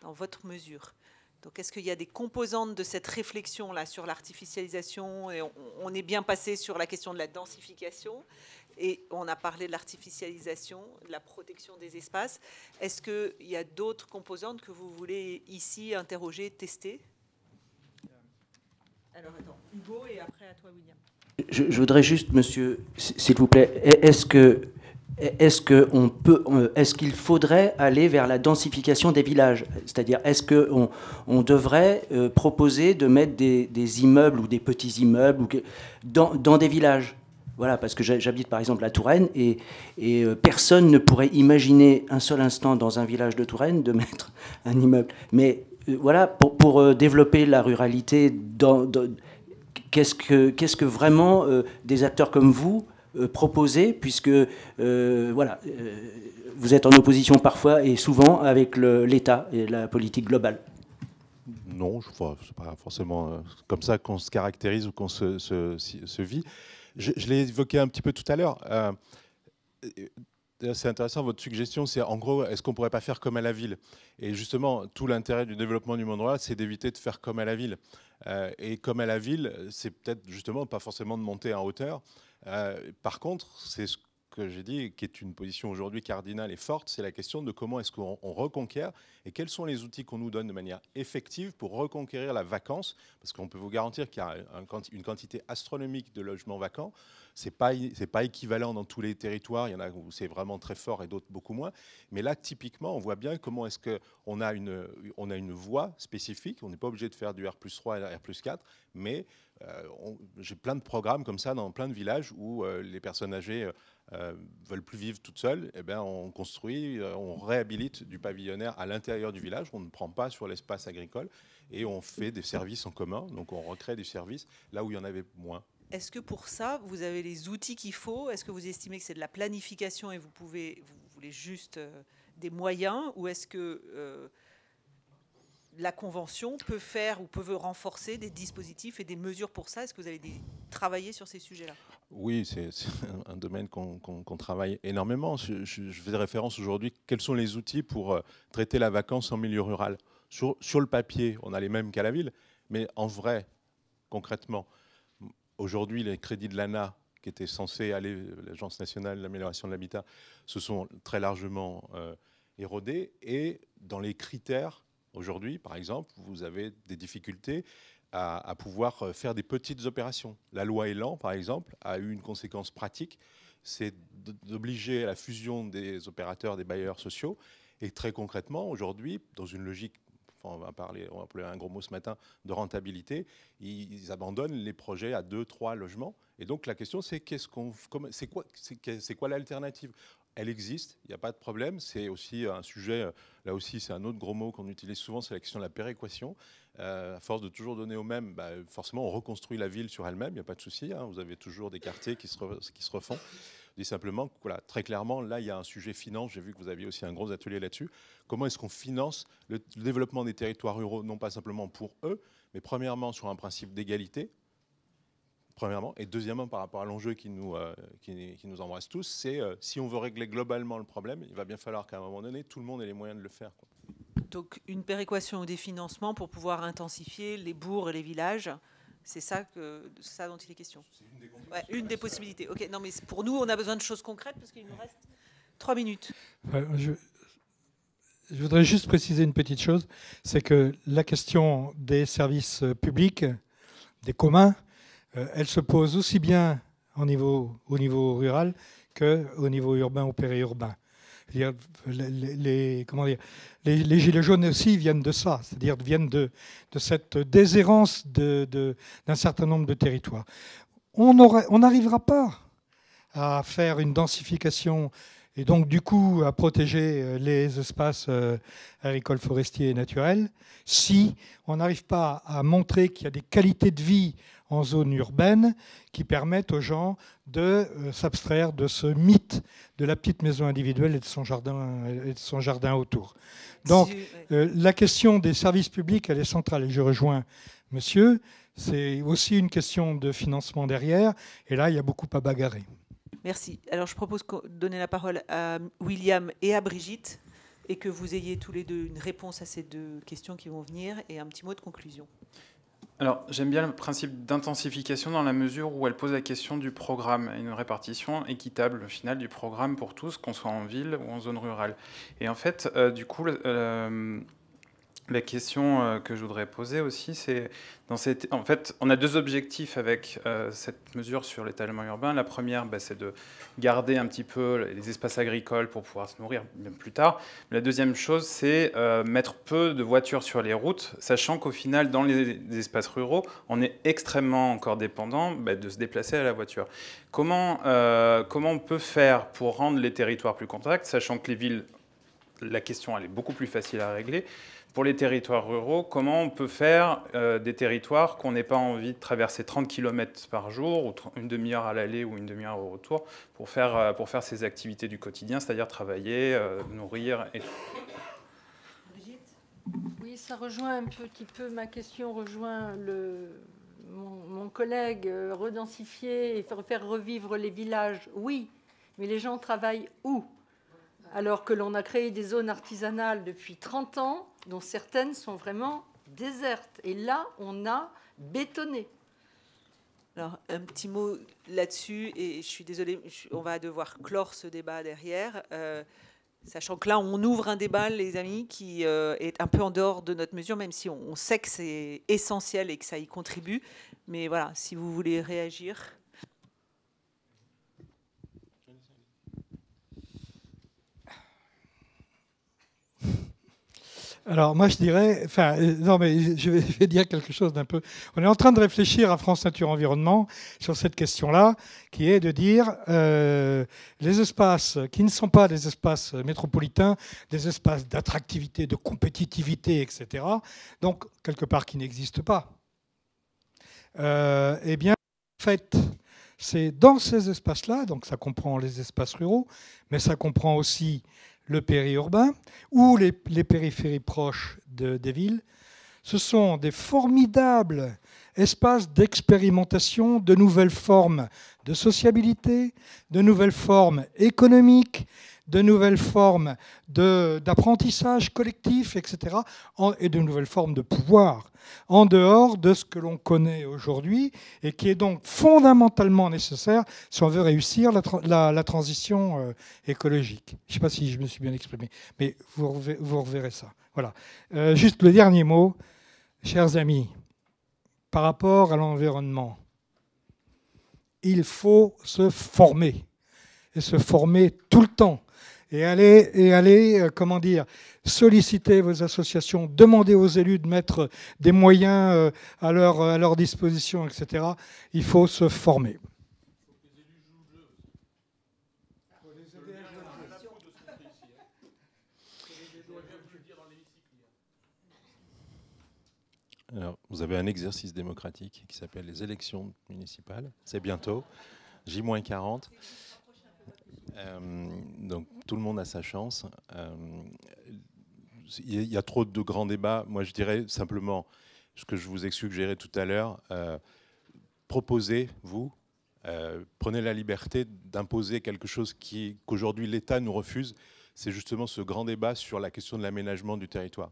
dans votre mesure? Donc, est-ce qu'il y a des composantes de cette réflexion-là sur l'artificialisation on, est bien passé sur la question de la densification? Et on a parlé de l'artificialisation, de la protection des espaces. Est-ce qu'il y a d'autres composantes que vous voulez ici interroger, tester? Alors attends, Hugo et après à toi William. Je, je voudrais juste, monsieur, s'il vous plaît, est-ce que est-ce que on peut, est-ce qu'il faudrait aller vers la densification des villages? C'est-à-dire, est-ce qu'on on devrait euh, proposer de mettre des, des, immeubles ou des petits immeubles ou que, dans, dans, des villages? Voilà, parce que j'habite par exemple la Touraine et, euh, personne ne pourrait imaginer un seul instant dans un village de Touraine de mettre un immeuble. Mais euh, voilà, pour, pour développer la ruralité, qu'est-ce que, vraiment des acteurs comme vous euh, puisque euh, voilà, euh, vous êtes en opposition parfois et souvent avec l'État et la politique globale. Non, ce n'est pas forcément comme ça qu'on se caractérise ou qu'on se, se, vit. Je, l'ai évoqué un petit peu tout à l'heure. c'est intéressant, votre suggestion, c'est en gros, est-ce qu'on ne pourrait pas faire comme à la ville? Et justement, tout l'intérêt du développement du monde rural, c'est d'éviter de faire comme à la ville. et comme à la ville, c'est peut-être justement pas forcément de monter en hauteur, euh, par contre, c'est ce que j'ai dit, qui est une position aujourd'hui cardinale et forte, c'est la question de comment est-ce qu'on reconquiert et quels sont les outils qu'on nous donne de manière effective pour reconquérir la vacance, parce qu'on peut vous garantir qu'il y a une quantité astronomique de logements vacants. Ce n'est pas, pas équivalent dans tous les territoires, il y en a où c'est vraiment très fort et d'autres beaucoup moins. Mais là, typiquement, on voit bien comment est-ce qu'on a une, on a une voie spécifique, on n'est pas obligé de faire du R 3 et R 4, mais euh, j'ai plein de programmes comme ça dans plein de villages où euh, les personnes âgées euh, veulent plus vivre toutes seules. Eh bien, on construit, on réhabilite du pavillonnaire à l'intérieur du village. On ne prend pas sur l'espace agricole et on fait des services en commun. Donc, on recrée des services là où il y en avait moins. Est-ce que pour ça, vous avez les outils qu'il faut? Est-ce que vous estimez que c'est de la planification et vous pouvez, vous voulez juste des moyens, ou est-ce que la Convention peut faire ou peut renforcer des dispositifs et des mesures pour ça? Est-ce que vous avez travaillé sur ces sujets-là? Oui, c'est un domaine qu'on travaille énormément. Je, fais référence aujourd'hui, quels sont les outils pour euh, traiter la vacance en milieu rural? Sur, le papier, on a les mêmes qu'à la ville, mais en vrai, concrètement, aujourd'hui, les crédits de l'ANA qui étaient censés aller, l'Agence nationale d'amélioration de l'habitat, se sont très largement euh, érodés. Et dans les critères Aujourd'hui, par exemple, vous avez des difficultés à, pouvoir euh, faire des petites opérations. La loi Elan, par exemple, a eu une conséquence pratique, c'est d'obliger à la fusion des opérateurs, des bailleurs sociaux. Et très concrètement, aujourd'hui, dans une logique on va parler, on va appeler un gros mot ce matin, de rentabilité, ils, abandonnent les projets à deux, trois logements. Et donc la question, c'est qu'est-ce qu'on, c'est quoi, c'est quoi l'alternative? Elle existe, il n'y a pas de problème. C'est aussi un sujet, euh, là aussi c'est un autre gros mot qu'on utilise souvent, c'est la question de la péréquation. Euh, à force de toujours donner aux mêmes, bah, forcément on reconstruit la ville sur elle-même, il n'y a pas de souci. Hein. vous avez toujours des quartiers qui se, qui se refont. Je dis simplement, très clairement, là il y a un sujet finance, j'ai vu que vous aviez aussi un gros atelier là-dessus. Comment est-ce qu'on finance le développement des territoires ruraux, non pas simplement pour eux, mais premièrement sur un principe d'égalité, premièrement. Et deuxièmement, par rapport à l'enjeu qui, nous, euh, qui, nous embrasse tous, c'est euh, si on veut régler globalement le problème, il va bien falloir qu'à un moment donné, tout le monde ait les moyens de le faire. Donc une péréquation ou des financements pour pouvoir intensifier les bourgs et les villages. C'est ça, que, ça dont il est question. une des, ouais, une des possibilités. Ok, non, mais pour nous, on a besoin de choses concrètes parce qu'il nous reste trois minutes. je, je, voudrais juste préciser une petite chose, c'est que la question des services publics, des communs, elle se pose aussi bien au niveau, au niveau rural qu'au niveau urbain ou périurbain. Les, gilets jaunes aussi viennent de ça, c'est-à-dire viennent de, cette déshérence d'un certain nombre de territoires. On n'arrivera pas à faire une densification et donc du coup à protéger euh, les espaces euh, agricoles, forestiers et naturels si on n'arrive pas à montrer qu'il y a des qualités de vie en zone urbaine qui permettent aux gens de euh, s'abstraire de ce mythe de la petite maison individuelle et de son jardin, et de son jardin autour. Donc la question des services publics, elle est centrale et je rejoins monsieur, c'est aussi une question de financement derrière et là il y a beaucoup à bagarrer. Merci. Alors je propose de donner la parole à William et à Brigitte et que vous ayez tous les deux une réponse à ces deux questions qui vont venir et un petit mot de conclusion. Alors, j'aime bien le principe d'intensification dans la mesure où elle pose la question du programme, une répartition équitable au final du programme pour tous, qu'on soit en ville ou en zone rurale. Et en fait, euh, du coup, euh, La question euh, que je voudrais poser aussi, c'est dans en fait, on a deux objectifs avec euh, cette mesure sur l'étalement urbain. La première, bah, c'est de garder un petit peu les espaces agricoles pour pouvoir se nourrir même plus tard. La deuxième chose, c'est euh, mettre peu de voitures sur les routes, sachant qu'au final, dans les, espaces ruraux, on est extrêmement encore dépendant bah, de se déplacer à la voiture. Comment, comment on peut faire pour rendre les territoires plus contacts, sachant que les villes, la question elle est beaucoup plus facile à régler pour les territoires ruraux, comment on peut faire euh, des territoires qu'on n'ait pas envie de traverser 30 km par jour, ou une demi-heure à l'aller ou une demi-heure au retour, pour faire, euh, pour faire ces activités du quotidien, c'est-à-dire travailler, euh, nourrir et tout. Oui, ça rejoint un petit peu, ma question rejoint le, mon, mon collègue, redensifier et faire revivre les villages, oui, mais les gens travaillent où? Alors que l'on a créé des zones artisanales depuis 30 ans, dont certaines sont vraiment désertes. Et là, on a bétonné. Alors, un petit mot là-dessus, et je suis désolée, on va devoir clore ce débat derrière. Euh, sachant que là, on ouvre un débat, les amis, qui euh, est un peu en dehors de notre mesure, même si on sait que c'est essentiel et que ça y contribue. Mais voilà, si vous voulez réagir. Alors moi je dirais, enfin euh, non mais je vais, dire quelque chose d'un peu. On est en train de réfléchir à France Nature Environnement sur cette question-là, qui est de dire euh, les espaces qui ne sont pas des espaces métropolitains, des espaces d'attractivité, de compétitivité, etc. Donc quelque part qui n'existent pas. Euh, eh bien, en fait, c'est dans ces espaces-là, donc ça comprend les espaces ruraux, mais ça comprend aussi le périurbain ou les, périphéries proches des villes, ce sont des formidables espaces d'expérimentation de nouvelles formes de sociabilité, de nouvelles formes économiques, de nouvelles formes d'apprentissage collectif, etc., et de nouvelles formes de pouvoir, en dehors de ce que l'on connaît aujourd'hui, et qui est donc fondamentalement nécessaire si on veut réussir la, transition euh, écologique. Je ne sais pas si je me suis bien exprimé, mais vous reverrez, ça. Voilà. Euh, juste le dernier mot, chers amis, par rapport à l'environnement, il faut se former, et se former tout le temps et allez, et allez euh, comment dire, solliciter vos associations, demander aux élus de mettre des moyens euh, à leur, à leur disposition, etc. Il faut se former. Alors, vous avez un exercice démocratique qui s'appelle les élections municipales. C'est bientôt, J-40. Euh, donc tout le monde a sa chance. Euh, il y a trop de grands débats. Moi, je dirais simplement ce que je vous ai suggéré tout à l'heure. Euh, proposez, vous, prenez la liberté d'imposer quelque chose qu'aujourd'hui l'État nous refuse. C'est justement ce grand débat sur la question de l'aménagement du territoire.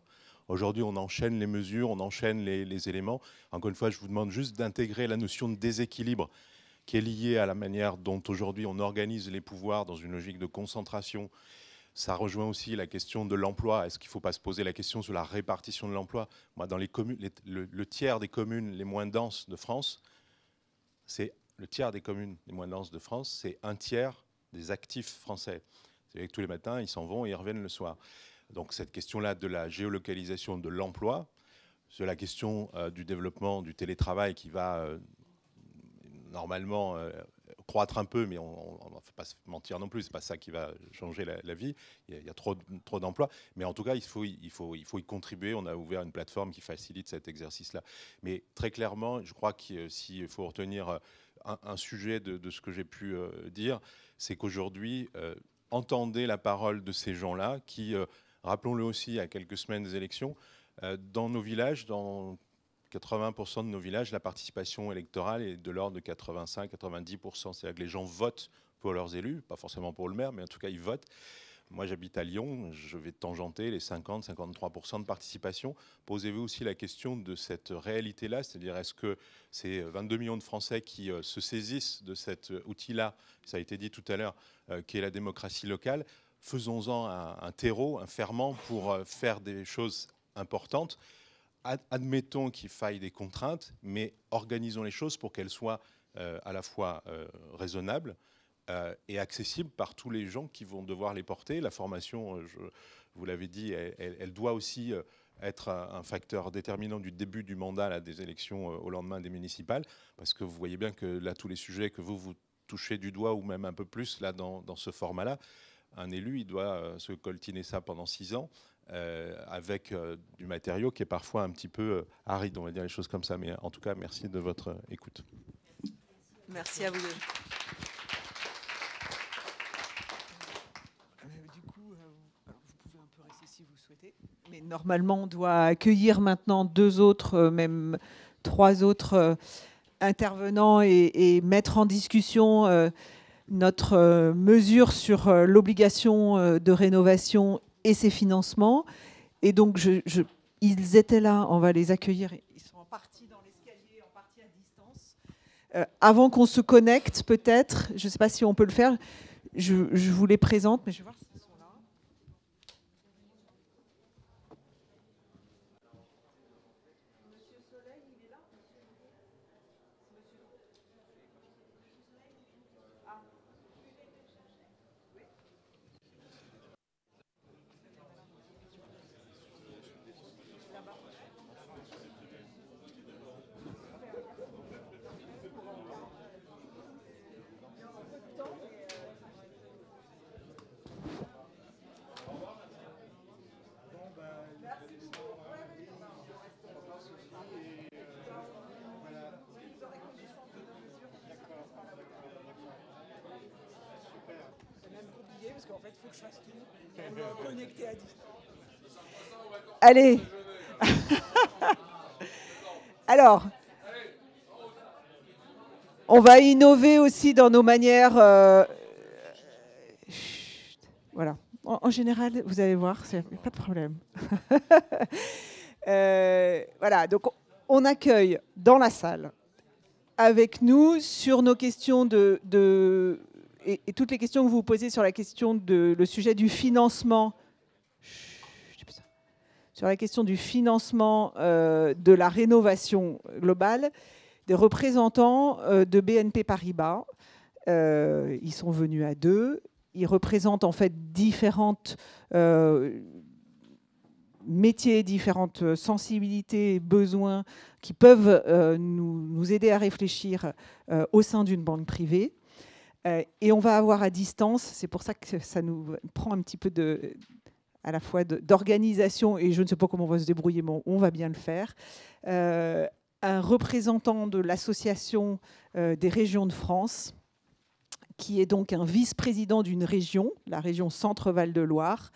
Aujourd'hui, on enchaîne les mesures, on enchaîne les, éléments. Encore une fois, je vous demande juste d'intégrer la notion de déséquilibre qui est lié à la manière dont aujourd'hui on organise les pouvoirs dans une logique de concentration. Ça rejoint aussi la question de l'emploi. Est-ce qu'il ne faut pas se poser la question sur la répartition de l'emploi? Moi, dans les communes, le, tiers des communes les moins denses de France, c'est le tiers des communes les moins denses de France, c'est un tiers des actifs français. C'est-à-dire que tous les matins, ils s'en vont et ils reviennent le soir. Donc cette question-là de la géolocalisation de l'emploi, sur la question euh, du développement du télétravail qui va euh, normalement euh, croître un peu, mais on ne va pas se mentir non plus, c'est pas ça qui va changer la, vie. Il y a, trop, trop d'emplois, mais en tout cas, il faut, il, faut, il faut y contribuer. On a ouvert une plateforme qui facilite cet exercice-là. Mais très clairement, je crois que s'il faut retenir euh, un, sujet de, ce que j'ai pu euh, dire, c'est qu'aujourd'hui, entendez la parole de ces gens-là qui, rappelons-le aussi, à quelques semaines des élections, dans nos villages, dans 80% de nos villages, la participation électorale est de l'ordre de 85-90%. C'est-à-dire que les gens votent pour leurs élus, pas forcément pour le maire, mais en tout cas, ils votent. Moi, j'habite à Lyon, je vais tangenter les 50-53% de participation. Posez-vous aussi la question de cette réalité-là, c'est-à-dire est-ce que ces 22 millions de Français qui euh, se saisissent de cet outil-là, ça a été dit tout à l'heure, euh, qui est la démocratie locale, faisons-en un, terreau, un ferment pour euh, faire des choses importante. Admettons qu'il faille des contraintes, mais organisons les choses pour qu'elles soient à la fois raisonnables et accessibles par tous les gens qui vont devoir les porter. La formation, vous l'avez dit, elle, doit aussi être un, facteur déterminant du début du mandat là, des élections au lendemain des municipales, parce que vous voyez bien que là, tous les sujets que vous, vous touchez du doigt, ou même un peu plus là, dans, dans ce format-là, un élu, il doit euh, se coltiner ça pendant six ans. Euh, avec euh, du matériau qui est parfois un petit peu aride, on va dire les choses comme ça. Mais en tout cas, merci de votre écoute. Merci à vous deux. Du coup, vous pouvez un peu rester si vous souhaitez. Mais normalement, on doit accueillir maintenant deux autres, même trois autres intervenants et, mettre en discussion notre euh, mesure sur euh, l'obligation euh, de rénovation et ses financements. Et donc, ils étaient là, on va les accueillir. Ils sont en partie dans l'escalier, en partie à distance. avant qu'on se connecte, peut-être, je ne sais pas si on peut le faire, je, je, vous les présente, mais je vais voir Allez. Alors, on va innover aussi dans nos manières. Euh, voilà. En, général, vous allez voir, pas de problème. Euh, voilà. Donc, on accueille dans la salle avec nous sur nos questions de, et, toutes les questions que vous vous posez sur la question de le sujet du financement sur la question du financement euh, de la rénovation globale des représentants euh, de BNP Paribas. Euh, ils sont venus à deux. Ils représentent en fait différentes métiers, différentes sensibilités, besoins qui peuvent nous, nous, aider à réfléchir au sein d'une banque privée. et on va avoir à distance, c'est pour ça que ça nous prend un petit peu de, à la fois d'organisation, et je ne sais pas comment on va se débrouiller, mais on va bien le faire. Euh, un représentant de l'association euh, des régions de France, qui est donc un vice-président d'une région, la région Centre-Val de Loire,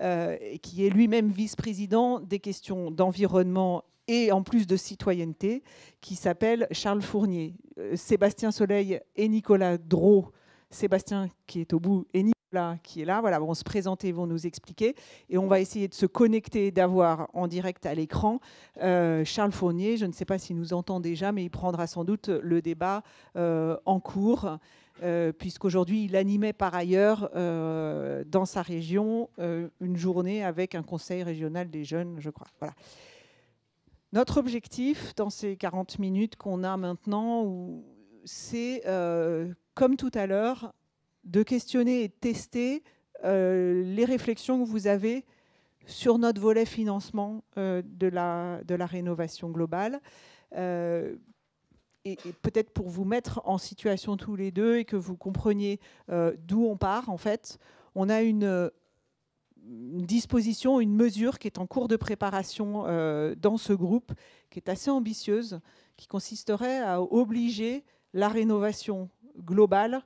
euh, qui est lui-même vice-président des questions d'environnement et en plus de citoyenneté, qui s'appelle Charles Fournier. Sébastien Soleil et Nicolas Drault, Sébastien qui est au bout et qui est là, voilà, vont se présenter, vont nous expliquer. Et on va essayer de se connecter, d'avoir en direct à l'écran euh, Charles Fournier. Je ne sais pas s'il nous entend déjà, mais il prendra sans doute le débat euh, en cours, euh, puisqu'aujourd'hui, il animait par ailleurs dans sa région une journée avec un conseil régional des jeunes, je crois. Voilà. Notre objectif dans ces 40 minutes qu'on a maintenant, c'est, comme tout à l'heure, de questionner et de tester euh, les réflexions que vous avez sur notre volet financement euh, de, la, rénovation globale. Euh, et, peut-être pour vous mettre en situation tous les deux et que vous compreniez d'où on part, en fait, on a une, disposition, une mesure qui est en cours de préparation dans ce groupe, qui est assez ambitieuse, qui consisterait à obliger la rénovation globale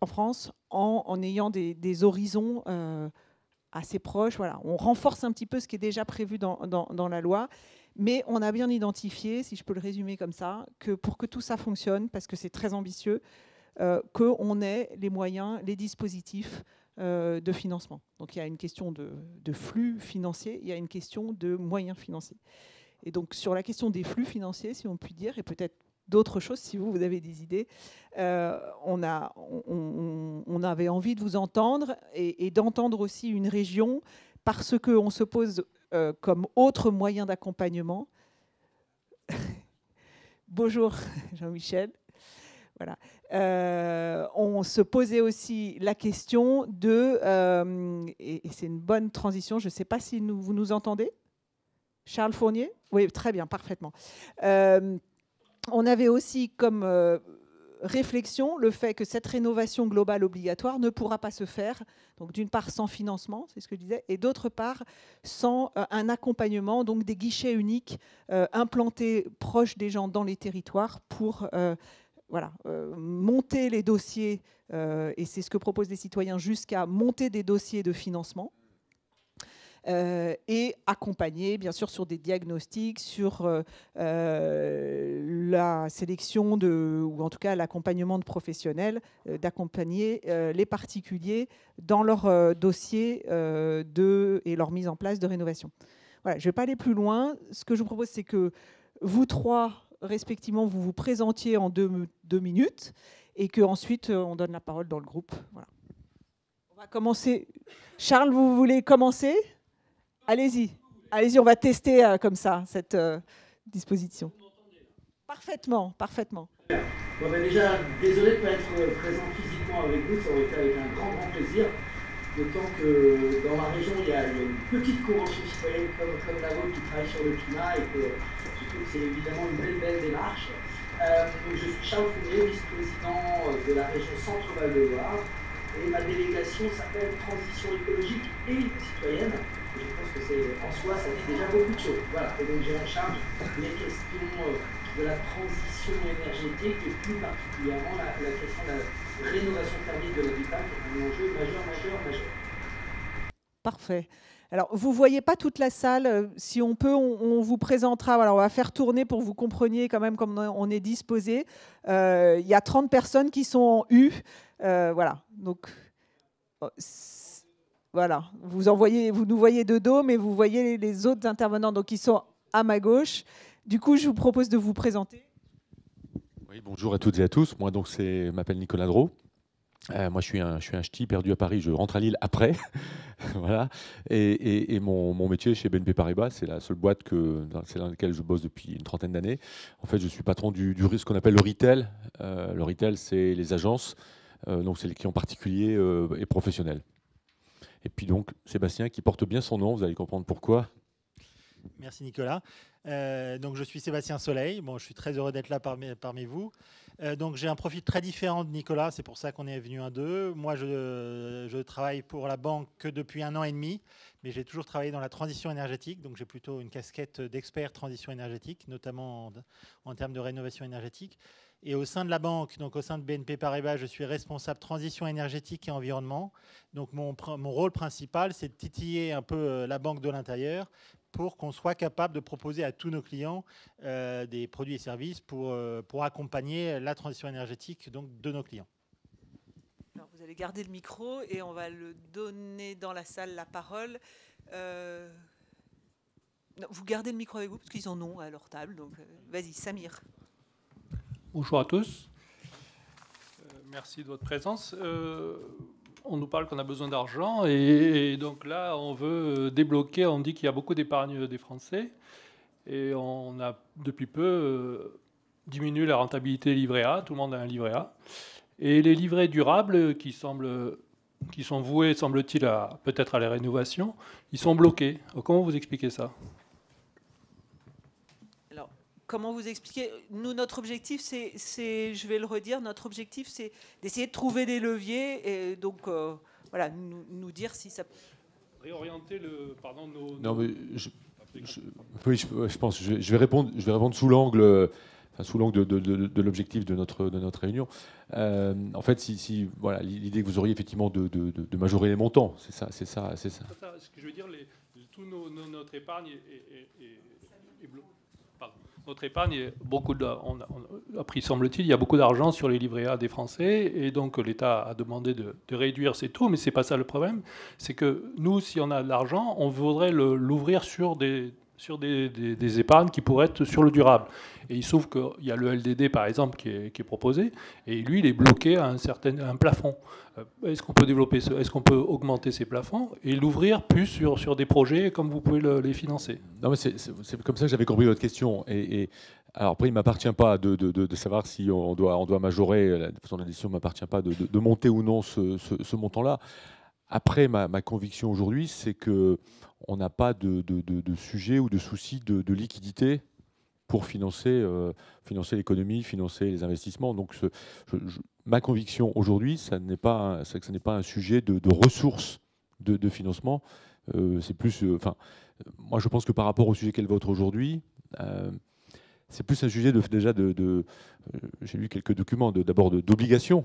en France en, ayant des, horizons euh, assez proches. Voilà. On renforce un petit peu ce qui est déjà prévu dans, la loi, mais on a bien identifié, si je peux le résumer comme ça, que pour que tout ça fonctionne, parce que c'est très ambitieux, euh, qu'on ait les moyens, les dispositifs de financement. Donc il y a une question de, de, flux financiers, il y a une question de moyens financiers. Et donc sur la question des flux financiers, si on peut dire, et peut-être d'autres choses si vous, vous avez des idées. Euh, on, a, on, avait envie de vous entendre et, d'entendre aussi une région parce qu'on se pose euh, comme autre moyen d'accompagnement. Bonjour Jean-Michel. Voilà. Euh, on se posait aussi la question de, et, c'est une bonne transition, je ne sais pas si vous nous entendez. Charles Fournier? Oui, très bien, parfaitement. On avait aussi comme réflexion le fait que cette rénovation globale obligatoire ne pourra pas se faire, donc d'une part sans financement, c'est ce que je disais, et d'autre part sans euh, un accompagnement, donc des guichets uniques euh, implantés proches des gens dans les territoires pour euh, voilà, monter les dossiers, et c'est ce que proposent les citoyens, jusqu'à monter des dossiers de financement. euh, et accompagner, bien sûr, sur des diagnostics, sur euh, euh, la sélection de, ou en tout cas l'accompagnement de professionnels, d'accompagner les particuliers dans leur dossier de, et leur mise en place de rénovation. Voilà, je ne vais pas aller plus loin. Ce que je vous propose, c'est que vous trois, respectivement, vous vous présentiez en deux, minutes et qu'ensuite on donne la parole dans le groupe. On va commencer. Charles, vous voulez commencer? Allez-y, allez-y, on va tester euh, comme ça cette euh, disposition. Parfaitement, parfaitement. Bon, ben déjà, désolé de ne pas être euh, présent physiquement avec vous, ça aurait été avec un grand, grand plaisir. D'autant que dans ma région, il y, a, une petite convention citoyenne comme, la vôtre qui travaille sur le climat et que que c'est évidemment une belle, belle démarche. je suis Charles Fournier, vice-président de la région Centre-Val de Loire. Et ma délégation s'appelle Transition écologique et citoyenne je pense que c'est en soi, ça dit déjà beaucoup de choses. Voilà, et donc j'ai en charge les questions euh, de la transition énergétique et plus particulièrement la, question de la rénovation thermique de l'habitat, qui est un enjeu majeur, majeur, majeur. Parfait. Alors, vous ne voyez pas toute la salle. Euh, si on peut, on, vous présentera. Voilà, on va faire tourner pour que vous compreniez quand même comment on est disposé. Euh, il y a 30 personnes qui sont en U. voilà. Donc, voilà, vous, vous nous voyez de dos, mais vous voyez les autres intervenants, ils sont à ma gauche. Du coup, je vous propose de vous présenter. Oui, bonjour à toutes et à tous. Moi, donc, c'est m'appelle Nicolas Drault. Euh, moi, je suis un, je suis un ch'ti perdu à Paris. Je rentre à Lille après, voilà. Et, mon, métier chez BNP Paribas, c'est la seule boîte que, c'est dans laquelle je bosse depuis une trentaine d'années. En fait, je suis patron du, du ce qu'on appelle le retail. Euh, le retail, c'est les agences, euh, donc c'est les clients particuliers et professionnels. Et puis donc Sébastien qui porte bien son nom, vous allez comprendre pourquoi. Merci Nicolas. Euh, donc je suis Sébastien Soleil. Bon, je suis très heureux d'être là parmi, vous. Euh, donc j'ai un profil très différent de Nicolas, c'est pour ça qu'on est venu à deux. Moi, je, je, travaille pour la banque que depuis un an et demi, mais j'ai toujours travaillé dans la transition énergétique. Donc j'ai plutôt une casquette d'expert transition énergétique, notamment en, en termes de rénovation énergétique. Et au sein de la banque, donc au sein de BNP Paribas, je suis responsable transition énergétique et environnement. Donc mon, rôle principal, c'est de titiller un peu euh, la banque de l'intérieur pour qu'on soit capable de proposer à tous nos clients euh, des produits et services pour, euh, pour accompagner la transition énergétique donc, de nos clients. Alors, vous allez garder le micro et on va le donner dans la salle la parole. vous gardez le micro avec vous parce qu'ils en ont à leur table. Donc, vas-y, Samir. Bonjour à tous. Euh, merci de votre présence. Euh, on nous parle qu'on a besoin d'argent et, donc là, on veut débloquer. On dit qu'il y a beaucoup d'épargne des Français et on a depuis peu euh, diminué la rentabilité livret A. Tout le monde a un livret A. Et les livrets durables qui semblent qui sont voués, semble-t-il, peut-être à la rénovation, ils sont bloqués. comment vous expliquez ça? Comment vous expliquer Nous, notre objectif, c'est, je vais le redire, notre objectif, c'est d'essayer de trouver des leviers et donc, euh, voilà, nous, dire si ça. Réorienter le, pardon, nos. Non, mais je, oui, je, pense, je, je, vais répondre, je vais répondre sous l'angle. sous l'angle de, de, l'objectif de notre, de notre réunion. Euh, en fait, si, si voilà, l'idée que vous auriez effectivement de, majorer les montants, c'est ça, c'est ça, c'est ça. Ce que je veux dire, les, tout notre épargne est, est, est bloquée notre épargne, beaucoup de, a, pris, semble-t-il, il y a beaucoup d'argent sur les livrets A des Français, et donc l'État a demandé de, réduire ses taux, mais c'est pas ça le problème. C'est que nous, si on a de l'argent, on voudrait l'ouvrir sur des, sur des, épargnes qui pourraient être sur le durable. Et il trouve qu'il y a le LDD, par exemple, qui est, proposé, et lui, il est bloqué à un, certain, un plafond. Euh, est-ce qu'on peut développer, est-ce qu'on peut augmenter ces plafonds et l'ouvrir plus sur, sur des projets comme vous pouvez les financer? Non, mais c'est comme ça que j'avais compris votre question. Et, alors après, il ne m'appartient pas de, de, savoir si on doit, on doit majorer, la façon de ne m'appartient pas de, monter ou non ce, ce, ce montant-là. Après, ma conviction aujourd'hui, c'est que on n'a pas de, sujet ou de souci de, liquidité pour financer, euh, financer l'économie, financer les investissements. Donc, ma conviction aujourd'hui, ça que ce n'est pas un sujet de, ressources de, financement. Euh, c'est plus, euh, enfin, moi, je pense que par rapport au sujet qu'elle vote aujourd'hui, c'est plus un sujet de, déjà de. J'ai lu quelques documents, d'abord d'obligation.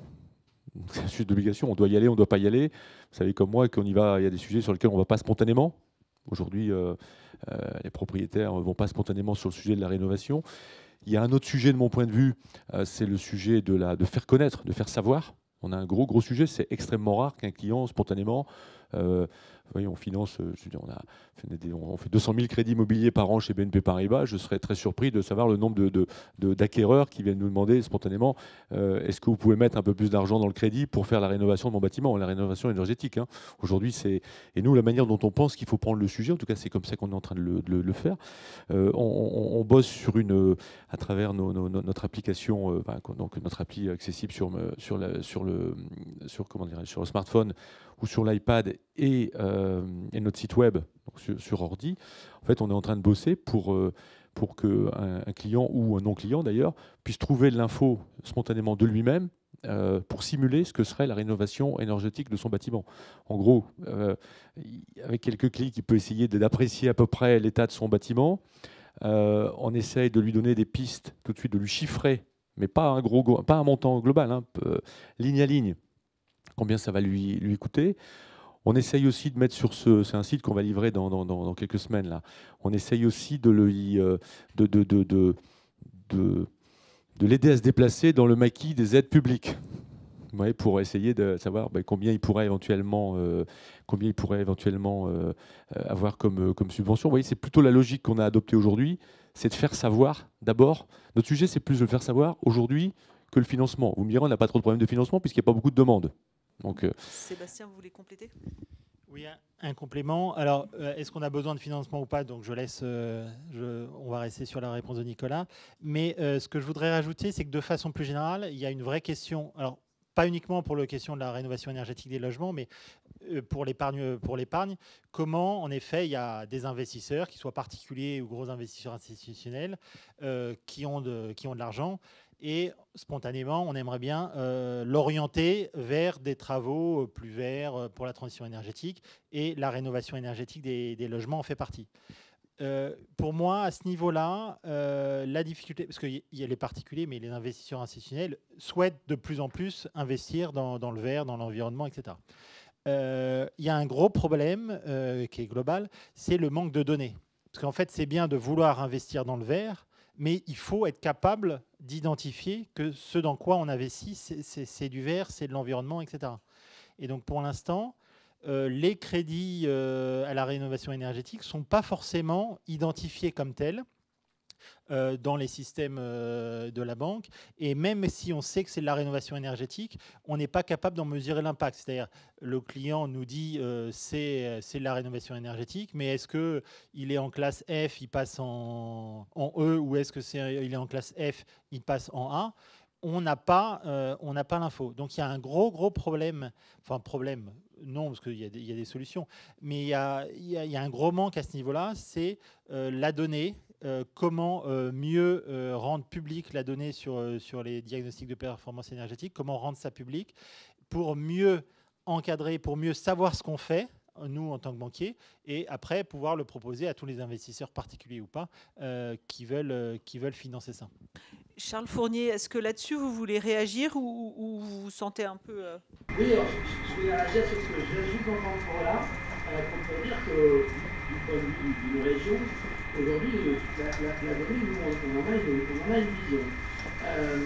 C'est un sujet d'obligation. On doit y aller, on ne doit pas y aller. Vous savez comme moi qu'on y va. Il y a des sujets sur lesquels on ne va pas spontanément. Aujourd'hui, euh, euh, les propriétaires ne vont pas spontanément sur le sujet de la rénovation. Il y a un autre sujet de mon point de vue, euh, c'est le sujet de, faire connaître, de faire savoir. On a un gros, gros sujet. C'est extrêmement rare qu'un client, spontanément, on finance, euh, je on, a fait on, fait 200 000 crédits immobiliers par an chez BNP Paribas. Je serais très surpris de savoir le nombre d'acquéreurs qui viennent nous demander spontanément euh, est-ce que vous pouvez mettre un peu plus d'argent dans le crédit pour faire la rénovation de mon bâtiment, la rénovation énergétique. Hein. Aujourd'hui, c'est et nous la manière dont on pense qu'il faut prendre le sujet, en tout cas c'est comme ça qu'on est en train de le, faire. Euh, on, bosse sur une à travers notre application, donc notre appli accessible sur le sur comment sur le smartphone ou sur l'iPad et, euh, notre site web sur, ordi, en fait, on est en train de bosser pour, euh, pour qu'un un client ou un non-client d'ailleurs puisse trouver l'info spontanément de lui-même euh, pour simuler ce que serait la rénovation énergétique de son bâtiment. En gros, avec quelques clics, il peut essayer d'apprécier à peu près l'état de son bâtiment. on essaye de lui donner des pistes, tout de suite de lui chiffrer, mais pas un, gros, pas un montant global, hein, ligne à ligne, combien ça va lui, coûter. On essaye aussi de mettre sur ce, c'est un site qu'on va livrer dans, quelques semaines là. On essaye aussi de le, euh, de, de, de, de, de l'aider à se déplacer dans le maquis des aides publiques. Pour essayer de savoir ben, combien il pourrait éventuellement, euh, euh, avoir comme, subvention. C'est plutôt la logique qu'on a adoptée aujourd'hui, c'est de faire savoir d'abord. Notre sujet, c'est plus de le faire savoir aujourd'hui que le financement. Vous me direz, on n'a pas trop de problèmes de financement puisqu'il n'y a pas beaucoup de demandes. Euh, Sébastien, vous voulez compléter? Oui, un, complément. Alors, euh, est-ce qu'on a besoin de financement ou pas? Donc, je laisse. Euh, on va rester sur la réponse de Nicolas. Mais ce que je voudrais rajouter, c'est que de façon plus générale, il y a une vraie question. Alors, pas uniquement pour la question de la rénovation énergétique des logements, mais pour l'épargne. Pour l'épargne, comment, en effet, il y a des investisseurs, qu'ils soient particuliers ou gros investisseurs institutionnels, qui ont de, qui ont de l'argent et spontanément, on aimerait bien euh, l'orienter vers des travaux euh, plus verts euh, pour la transition énergétique et la rénovation énergétique des, logements en fait partie. pour moi, à ce niveau-là, la difficulté, parce qu'il y a les particuliers, mais les investisseurs institutionnels souhaitent de plus en plus investir dans, dans le vert, dans l'environnement, etc. Il y a un gros problème qui est global, c'est le manque de données. Parce qu'en fait, c'est bien de vouloir investir dans le vert, mais il faut être capable d'identifier que ce dans quoi on investit, c'est du vert, c'est de l'environnement, etc. Et donc pour l'instant, euh, les crédits euh, à la rénovation énergétique ne sont pas forcément identifiés comme tels. Euh, dans les systèmes euh, de la banque. Et même si on sait que c'est de la rénovation énergétique, on n'est pas capable d'en mesurer l'impact. C'est-à-dire, le client nous dit euh, c'est de la rénovation énergétique, mais est-ce qu'il est en classe F, il passe en, en E, ou est-ce qu'il est, est en classe F, il passe en A? On n'a pas, pas l'info. Donc il y a un gros, gros problème, enfin problème, non, parce qu'il y, y, a des solutions, mais il y a, y a, un gros manque à ce niveau-là, c'est la donnée, euh, comment euh, mieux euh, rendre publique la donnée sur, sur les diagnostics de performance énergétique, comment rendre ça public pour mieux encadrer, pour mieux savoir ce qu'on fait, nous en tant que banquiers, et après pouvoir le proposer à tous les investisseurs particuliers ou pas qui, veulent, qui veulent financer ça. Charles Fournier, est-ce que là-dessus vous voulez réagir ou, vous vous sentez un peu... Oui, alors, je, voulais réagir sur ce que j'ajoute dans ce là pour dire que du point de vue d'une région, Aujourd'hui, la, la, la grille, nous, on, en a une, en a une vision. Euh,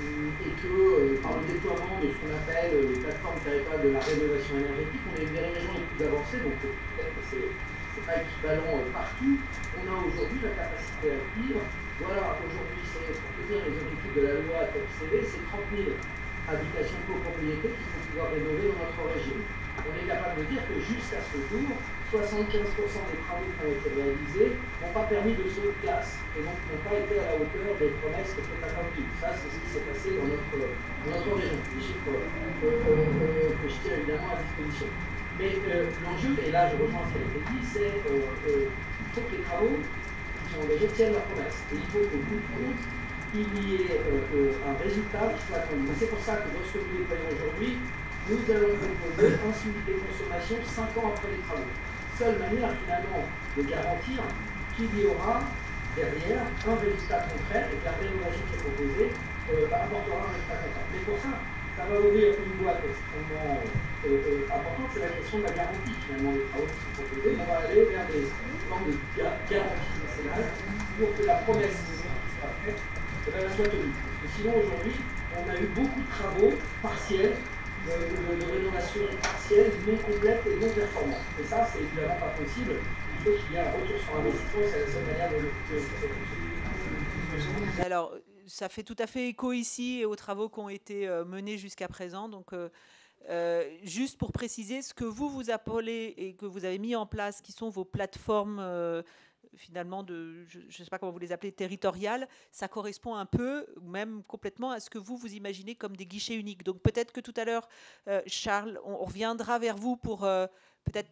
et que euh, par le déploiement de ce qu'on appelle euh, les plateformes territoriales de la rénovation énergétique, on est une des régions les plus avancées, donc peut-être que c'est pas équivalent partout. On a aujourd'hui la capacité à dire, voilà, aujourd'hui, c'est pour te dire les objectifs de la loi TEPCV, c'est 30 000 habitations copropriétés qu'il faut pouvoir rénover dans notre régime. On est capable de dire que jusqu'à ce jour, 75% des travaux qui ont été réalisés n'ont pas permis de sauver de glace et donc n'ont pas été à la hauteur des promesses qui étaient accomplies. Ça, c'est ce qui s'est passé dans notre, région. Des chiffres euh, euh, que je tiens évidemment à disposition. Mais euh, l'enjeu, et là je rejoins ce qui a été dit, c'est qu'il faut que les travaux qui sont engagés tiennent leurs promesses. Et il faut qu'au bout de compte, il y ait un résultat qui soit attendu. C'est pour ça que dans ce que nous déployons aujourd'hui, nous allons proposer un suivi des consommations 5 ans après les travaux seule manière finalement de garantir qu'il y aura derrière un résultat concret et que la rénovation qui est proposée euh, apportera un résultat concret. Mais pour ça, ça va ouvrir une boîte extrêmement euh, euh, importante, c'est la question de la garantie finalement des travaux qui sont proposés. On va aller vers des formes de garantie nationale pour que la promesse qui sera faite eh ben, soit tenue. Parce que sinon aujourd'hui, on a eu beaucoup de travaux partiels de, rénovation partielle, non complète et non performante. Et ça, c'est évidemment pas possible. Il faut qu'il y ait un retour sur investissement, c'est la seule manière de, le Alors, ça fait tout à fait écho ici et aux travaux qui ont été euh, menés jusqu'à présent. Donc, euh, euh, juste pour préciser, ce que vous vous appelez et que vous avez mis en place, qui sont vos plateformes euh, finalement je ne sais pas comment vous les appelez, territoriales, ça correspond un peu, même complètement, à ce que vous vous imaginez comme des guichets uniques. Donc peut-être que tout à l'heure, euh, Charles, on, reviendra vers vous pour euh, peut-être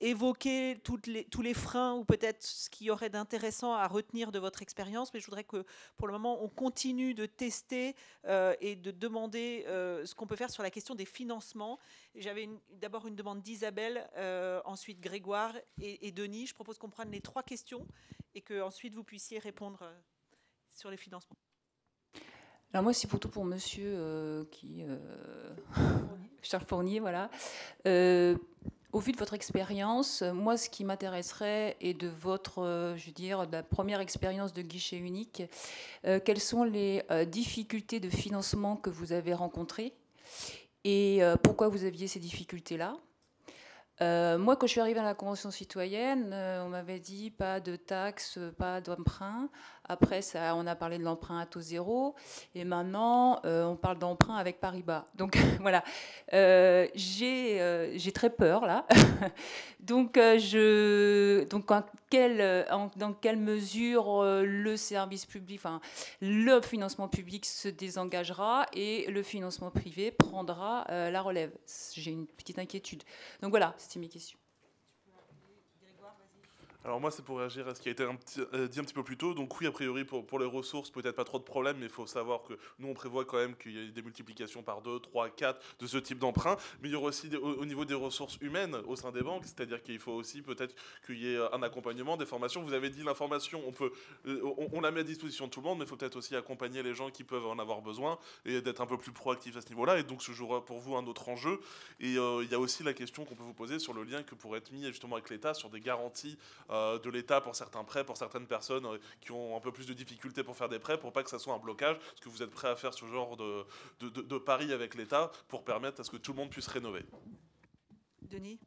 évoquer toutes les, tous les freins ou peut-être ce qu'il y aurait d'intéressant à retenir de votre expérience, mais je voudrais que pour le moment, on continue de tester euh, et de demander euh, ce qu'on peut faire sur la question des financements. J'avais d'abord une demande d'Isabelle, euh, ensuite Grégoire et, et, Denis. Je propose qu'on prenne les trois questions et que ensuite vous puissiez répondre sur les financements. Alors moi, c'est plutôt pour monsieur qui... Charles Fournier, voilà. Au vu de votre expérience, moi, ce qui m'intéresserait et de votre, euh, je veux dire, de la première expérience de guichet unique, euh, quelles sont les euh, difficultés de financement que vous avez rencontrées et euh, pourquoi vous aviez ces difficultés-là? Euh, moi, quand je suis arrivée à la Convention citoyenne, euh, on m'avait dit pas de taxes, pas d'emprunt. Après, on a parlé de l'emprunt à taux zéro. Et maintenant, euh, on parle d'emprunt avec Paribas. Donc, voilà. Euh, j'ai, euh, j'ai très peur, là. donc, dans quelle mesure le service public, le financement public se désengagera et le financement privé prendra la relève? J'ai une petite inquiétude. Donc, voilà, c'était mes questions. Alors moi, c'est pour réagir à ce qui a été euh, dit un petit peu plus tôt. Donc oui, a priori, pour, pour les ressources, peut-être pas trop de problèmes, mais il faut savoir que nous, on prévoit quand même qu'il y ait des multiplications par 2, 3, 4 de ce type d'emprunt. Mais il y aura aussi au, au, niveau des ressources humaines au sein des banques, c'est-à-dire qu'il faut aussi peut-être qu'il y ait un accompagnement, des formations. Vous avez dit l'information, on, peut, euh, on, la met à disposition de tout le monde, mais il faut peut-être aussi accompagner les gens qui peuvent en avoir besoin et d'être un peu plus proactif à ce niveau-là. Et donc ce jouera pour vous un autre enjeu. Et euh, il y a aussi la question qu'on peut vous poser sur le lien que pourrait être mis justement avec l'État sur des garanties euh, de l'État pour certains prêts, pour certaines personnes euh, qui ont un peu plus de difficultés pour faire des prêts, pour pas que ça soit un blocage. Est-ce que vous êtes prêt à faire ce genre de, de, de, de pari avec l'État pour permettre à ce que tout le monde puisse rénover Denis?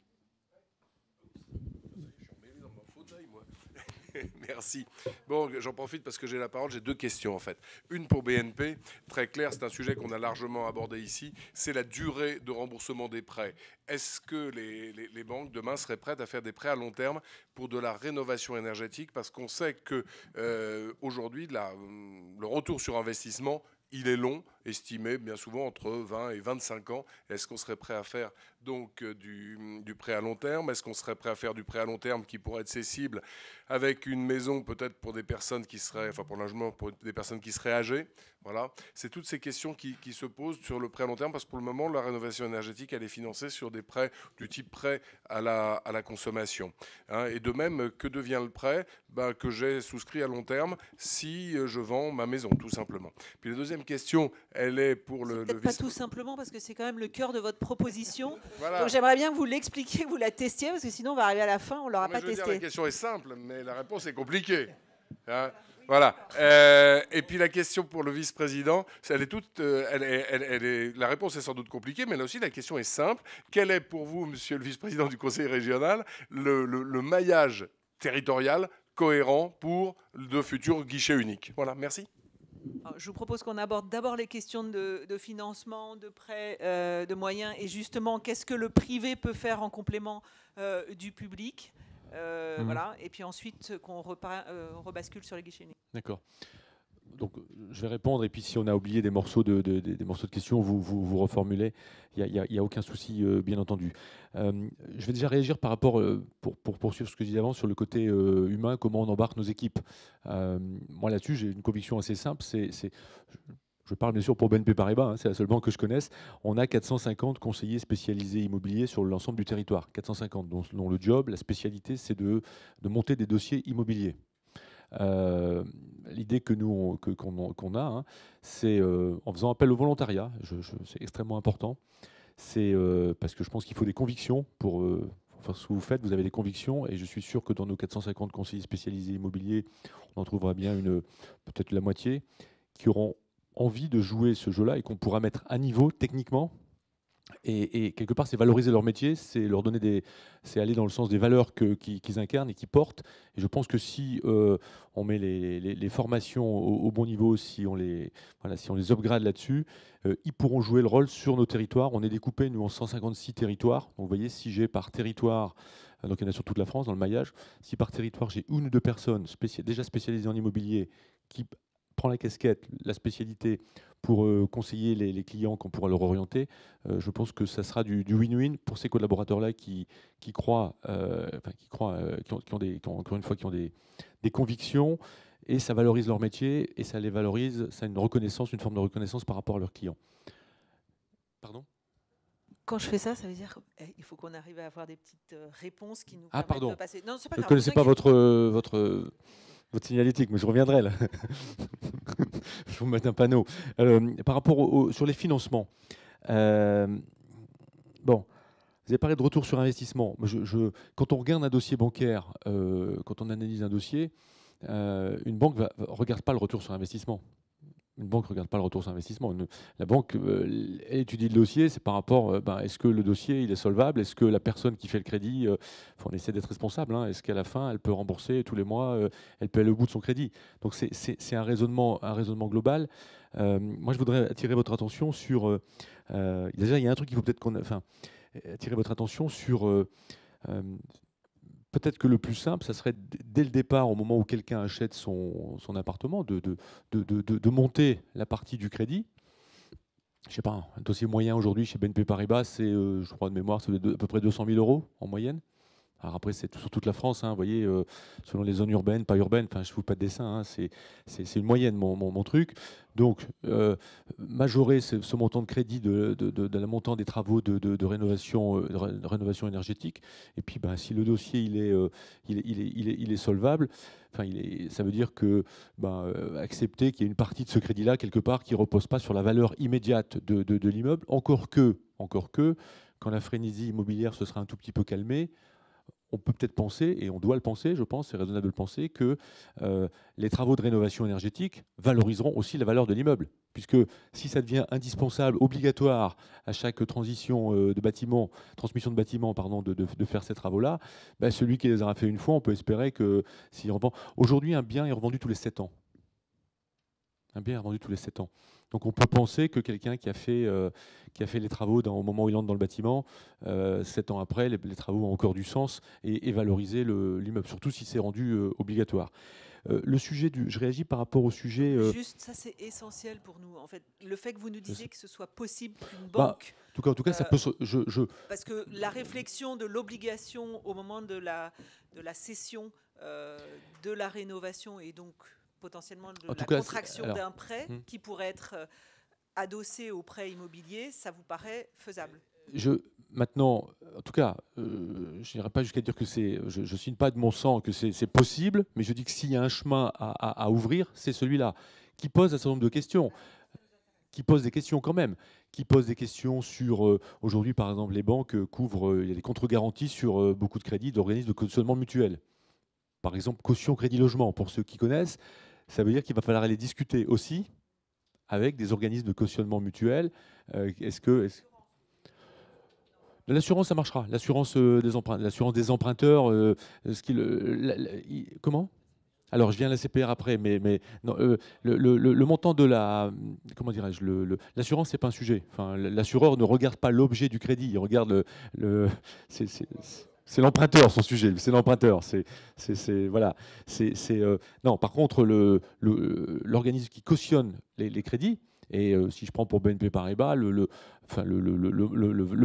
Merci. Bon, j'en profite parce que j'ai la parole. J'ai deux questions en fait. Une pour BNP, très clair, c'est un sujet qu'on a largement abordé ici. C'est la durée de remboursement des prêts. Est-ce que les, banques demain seraient prêtes à faire des prêts à long terme pour de la rénovation énergétique? Parce qu'on sait que euh, aujourd'hui, le retour sur investissement il est long, estimé bien souvent entre 20 et 25 ans. Est-ce qu'on serait prêt à faire donc euh, du, du, prêt à long terme Est-ce qu'on serait prêt à faire du prêt à long terme qui pourrait être cessible avec une maison peut-être pour des personnes qui seraient, enfin pour logement pour des personnes qui seraient âgées? Voilà, c'est toutes ces questions qui, qui, se posent sur le prêt à long terme parce que pour le moment la rénovation énergétique elle est financée sur des prêts du type prêt à la, à la consommation. Hein, et de même, que devient le prêt? Ben, que j'ai souscrit à long terme si je vends ma maison tout simplement. Puis la deuxième question, elle est pour le. Peut-être pas tout simplement parce que c'est quand même le cœur de votre proposition. Voilà. Donc j'aimerais bien que vous l'expliquiez, que vous la testiez, parce que sinon on va arriver à la fin, on l'aura pas testé. Dire, la question est simple, mais la réponse est compliquée. Hein, voilà. Euh, et puis la question pour le vice-président, elle est toute, euh, elle est- elle- elle est- la réponse est sans doute compliquée, mais là aussi la question est simple. Quel est pour vous, monsieur le vice-président du conseil régional, le, le- le maillage territorial cohérent pour de futurs guichets uniques? Voilà, merci. Alors, je vous propose qu'on aborde d'abord les questions de, de financement, de prêts, euh, de moyens, et justement, qu'est-ce que le privé peut faire en complément euh, du public Euh, Mhm. Voilà, et puis ensuite qu'on rebascule sur les guichets. D'accord. Donc, je vais répondre, et puis si on a oublié des morceaux de, morceaux de questions, vous vous, reformulez. Il n'y a, a aucun souci, euh, bien entendu. Euh, je vais déjà réagir par rapport, euh, pour, pour poursuivre ce que je disais avant, sur le côté humain, comment on embarque nos équipes. Moi, là-dessus, j'ai une conviction assez simple. C'est, je parle bien sûr pour BNP Paribas, hein, c'est la seule banque que je connaisse. On a 450 conseillers spécialisés immobiliers sur l'ensemble du territoire. 450, dont, dont le job, la spécialité, c'est de, de monter des dossiers immobiliers. Euh, L'idée que nous qu'on a, hein, c'est euh, en faisant appel au volontariat. c'est extrêmement important. C'est euh, parce que je pense qu'il faut des convictions pour faire ce que vous faites. Vous avez des convictions et je suis sûr que dans nos 450 conseillers spécialisés immobiliers, on en trouvera bien une peut-être la moitié qui auront envie de jouer ce jeu-là et qu'on pourra mettre à niveau techniquement et, quelque part, c'est valoriser leur métier, c'est leur donner des, c'est aller dans le sens des valeurs qu'ils incarnent et qu'ils portent. Et je pense que si euh, on met les, formations au, bon niveau, si on les, voilà, si on les upgrade là-dessus, euh, ils pourront jouer le rôle sur nos territoires. On est découpé nous en 156 territoires. Vous voyez, si j'ai par territoire, euh, donc il y en a sur toute la France dans le maillage, si par territoire j'ai une ou deux personnes déjà spécialisées en immobilier qui prend la casquette, la spécialité pour euh, conseiller les, les clients qu'on pourra leur orienter, euh, je pense que ça sera du du win-win pour ces collaborateurs-là qui, qui croient, euh, enfin, qui, croient qui, ont, qui ont des, ont- encore une fois, qui ont des, des convictions et ça valorise leur métier et ça les valorise, ça a une reconnaissance, une forme de reconnaissance par rapport à leurs clients. Pardon? Quand je fais ça, ça veut dire qu'il faut qu'on arrive à avoir des petites réponses qui nous Ah, permettent pardon. de passer. Non, c'est pas Je ne grave, connaissais pas votre, votre, votre signalétique, mais je reviendrai là. je vous mets un panneau. Euh, par rapport sur les financements, euh, bon, vous avez parlé de retour sur investissement. Quand on regarde un dossier bancaire, euh, quand on analyse un dossier, une banque ne regarde pas le retour sur investissement. Une banque ne regarde pas le retour sur investissement. La banque euh, étudie le dossier, c'est par rapport, euh, ben, est-ce que le dossier il est solvable? Est-ce que la personne qui fait le crédit, euh, on essaie d'être responsable, hein, est-ce qu'à la fin elle peut rembourser tous les mois, euh, elle peut aller au bout de son crédit? Donc c'est- un raisonnement, global. Moi je voudrais attirer votre attention sur, déjà il y a un truc qu'il faut peut-être qu'on, enfin, attirer votre attention sur Peut-être que le plus simple, ça serait dès le départ, au moment où quelqu'un achète son, appartement, de, monter la partie du crédit. Je sais pas, un dossier moyen aujourd'hui chez BNP Paribas, c'est, euh, je crois de mémoire, c'est à peu près 200 000 euros en moyenne. Alors après, c'est sur toute la France, hein, voyez, euh, selon les zones urbaines, pas urbaines, enfin, je ne fous pas de dessin, hein, c'est une moyenne, mon, mon- mon truc. Donc, euh, majorer ce, montant de crédit de, de, de- la montant des travaux de, rénovation, euh, de ré- de rénovation énergétique, et puis ben, si le dossier il est, il est, il est, il est- solvable, il est, ça veut dire que ben, accepter qu'il y ait une partie de ce crédit-là, quelque part, qui ne repose pas sur la valeur immédiate de l'immeuble, encore que, encore que, quand la frénésie immobilière se sera un tout petit peu calmée, on peut peut-être penser, et on doit le penser, je pense, c'est raisonnable de le penser, que euh, les travaux de rénovation énergétique valoriseront aussi la valeur de l'immeuble. Puisque si ça devient indispensable, obligatoire à chaque transition euh, de bâtiment, transmission de bâtiment, pardon, de, faire ces travaux-là, ben, celui qui les aura fait une fois, on peut espérer que s'il revend. Aujourd'hui, un bien est revendu tous les 7 ans. Un bien est revendu tous les 7 ans. Donc on peut penser que quelqu'un qui, a fait, euh, qui a fait les travaux dans- au moment où il entre dans le bâtiment, euh, 7 ans après, les, les travaux ont encore du sens et, et valoriser le- l'immeuble, surtout si c'est rendu euh, obligatoire. Euh, le sujet du, je réagis par rapport au sujet. euh, Juste, ça c'est essentiel pour nous. En fait, le fait que vous nous disiez que ce soit possible qu'une bah, banque. en tout cas, en tout cas, ça peut. se- je, je- Parce que la réflexion de l'obligation au moment de la, de la cession de la rénovation et donc potentiellement de En la cas, contraction d'un prêt hmm. qui pourrait être euh, adossé au prêt immobilier, ça vous paraît faisable? Je, maintenant, en tout cas, euh, je n'irai pas jusqu'à dire que c'est, je, je signe pas de mon sang que c'est possible, mais je dis que s'il y a un chemin à, à- à ouvrir, c'est celui-là, qui pose un certain nombre de questions, qui pose des questions quand même, qui pose des questions sur, euh, aujourd'hui par exemple, les banques couvrent, euh, il y a des contre-garanties sur beaucoup de crédits d'organismes de cautionnement mutuel. Par exemple, caution crédit logement, pour ceux qui connaissent, ça veut dire qu'il va falloir aller discuter aussi avec des organismes de cautionnement mutuel. Euh, est-ce que. L'assurance, ça marchera. L'assurance euh, des, emprunteurs, euh, comment? Alors, je viens à la CPR après, mais, le, montant de la. Comment dirais-je L'assurance, ce n'est pas un sujet. L'assureur ne regarde pas l'objet du crédit, il regarde le. C'est l'emprunteur, son sujet. C'est l'emprunteur. C'est voilà. C'est non. Par contre, l'organisme qui cautionne les crédits, et euh, si je prends pour BNP Paribas, le,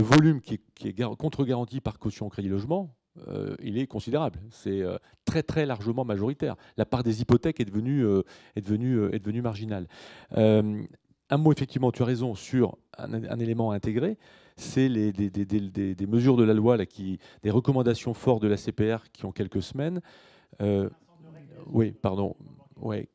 volume qui est, contre-garanti par caution crédit logement, euh, il est considérable. C'est euh, très largement majoritaire. La part des hypothèques est devenue, marginale. un mot, effectivement, tu as raison, sur un, élément à intégrer, c'est les, des, mesures de la loi, là, qui, des recommandations fortes de la CPR qui ont quelques semaines. oui, pardon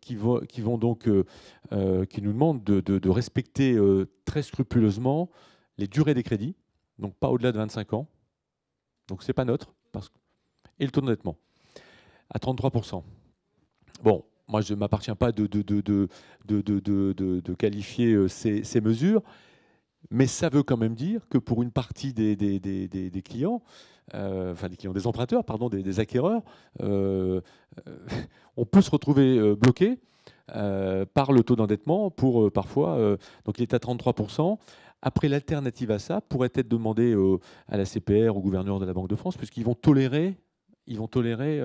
qui, vont, qui vont donc, euh, euh, qui nous demandent de, respecter euh, très scrupuleusement les durées des crédits, donc pas au-delà de 25 ans. Donc c'est pas que... Et le taux d'endettement à 33%. Bon, moi je ne m'appartiens pas de, qualifier ces, mesures, mais ça veut quand même dire que pour une partie des, clients, euh, enfin des clients, des emprunteurs, pardon, des, acquéreurs, euh, euh, on peut se retrouver bloqué par le taux d'endettement pour parfois, donc il est à 33%. Après, l'alternative à ça pourrait être demandée à la CPR, au gouverneur de la Banque de France, puisqu'ils vont tolérer ils vont tolérer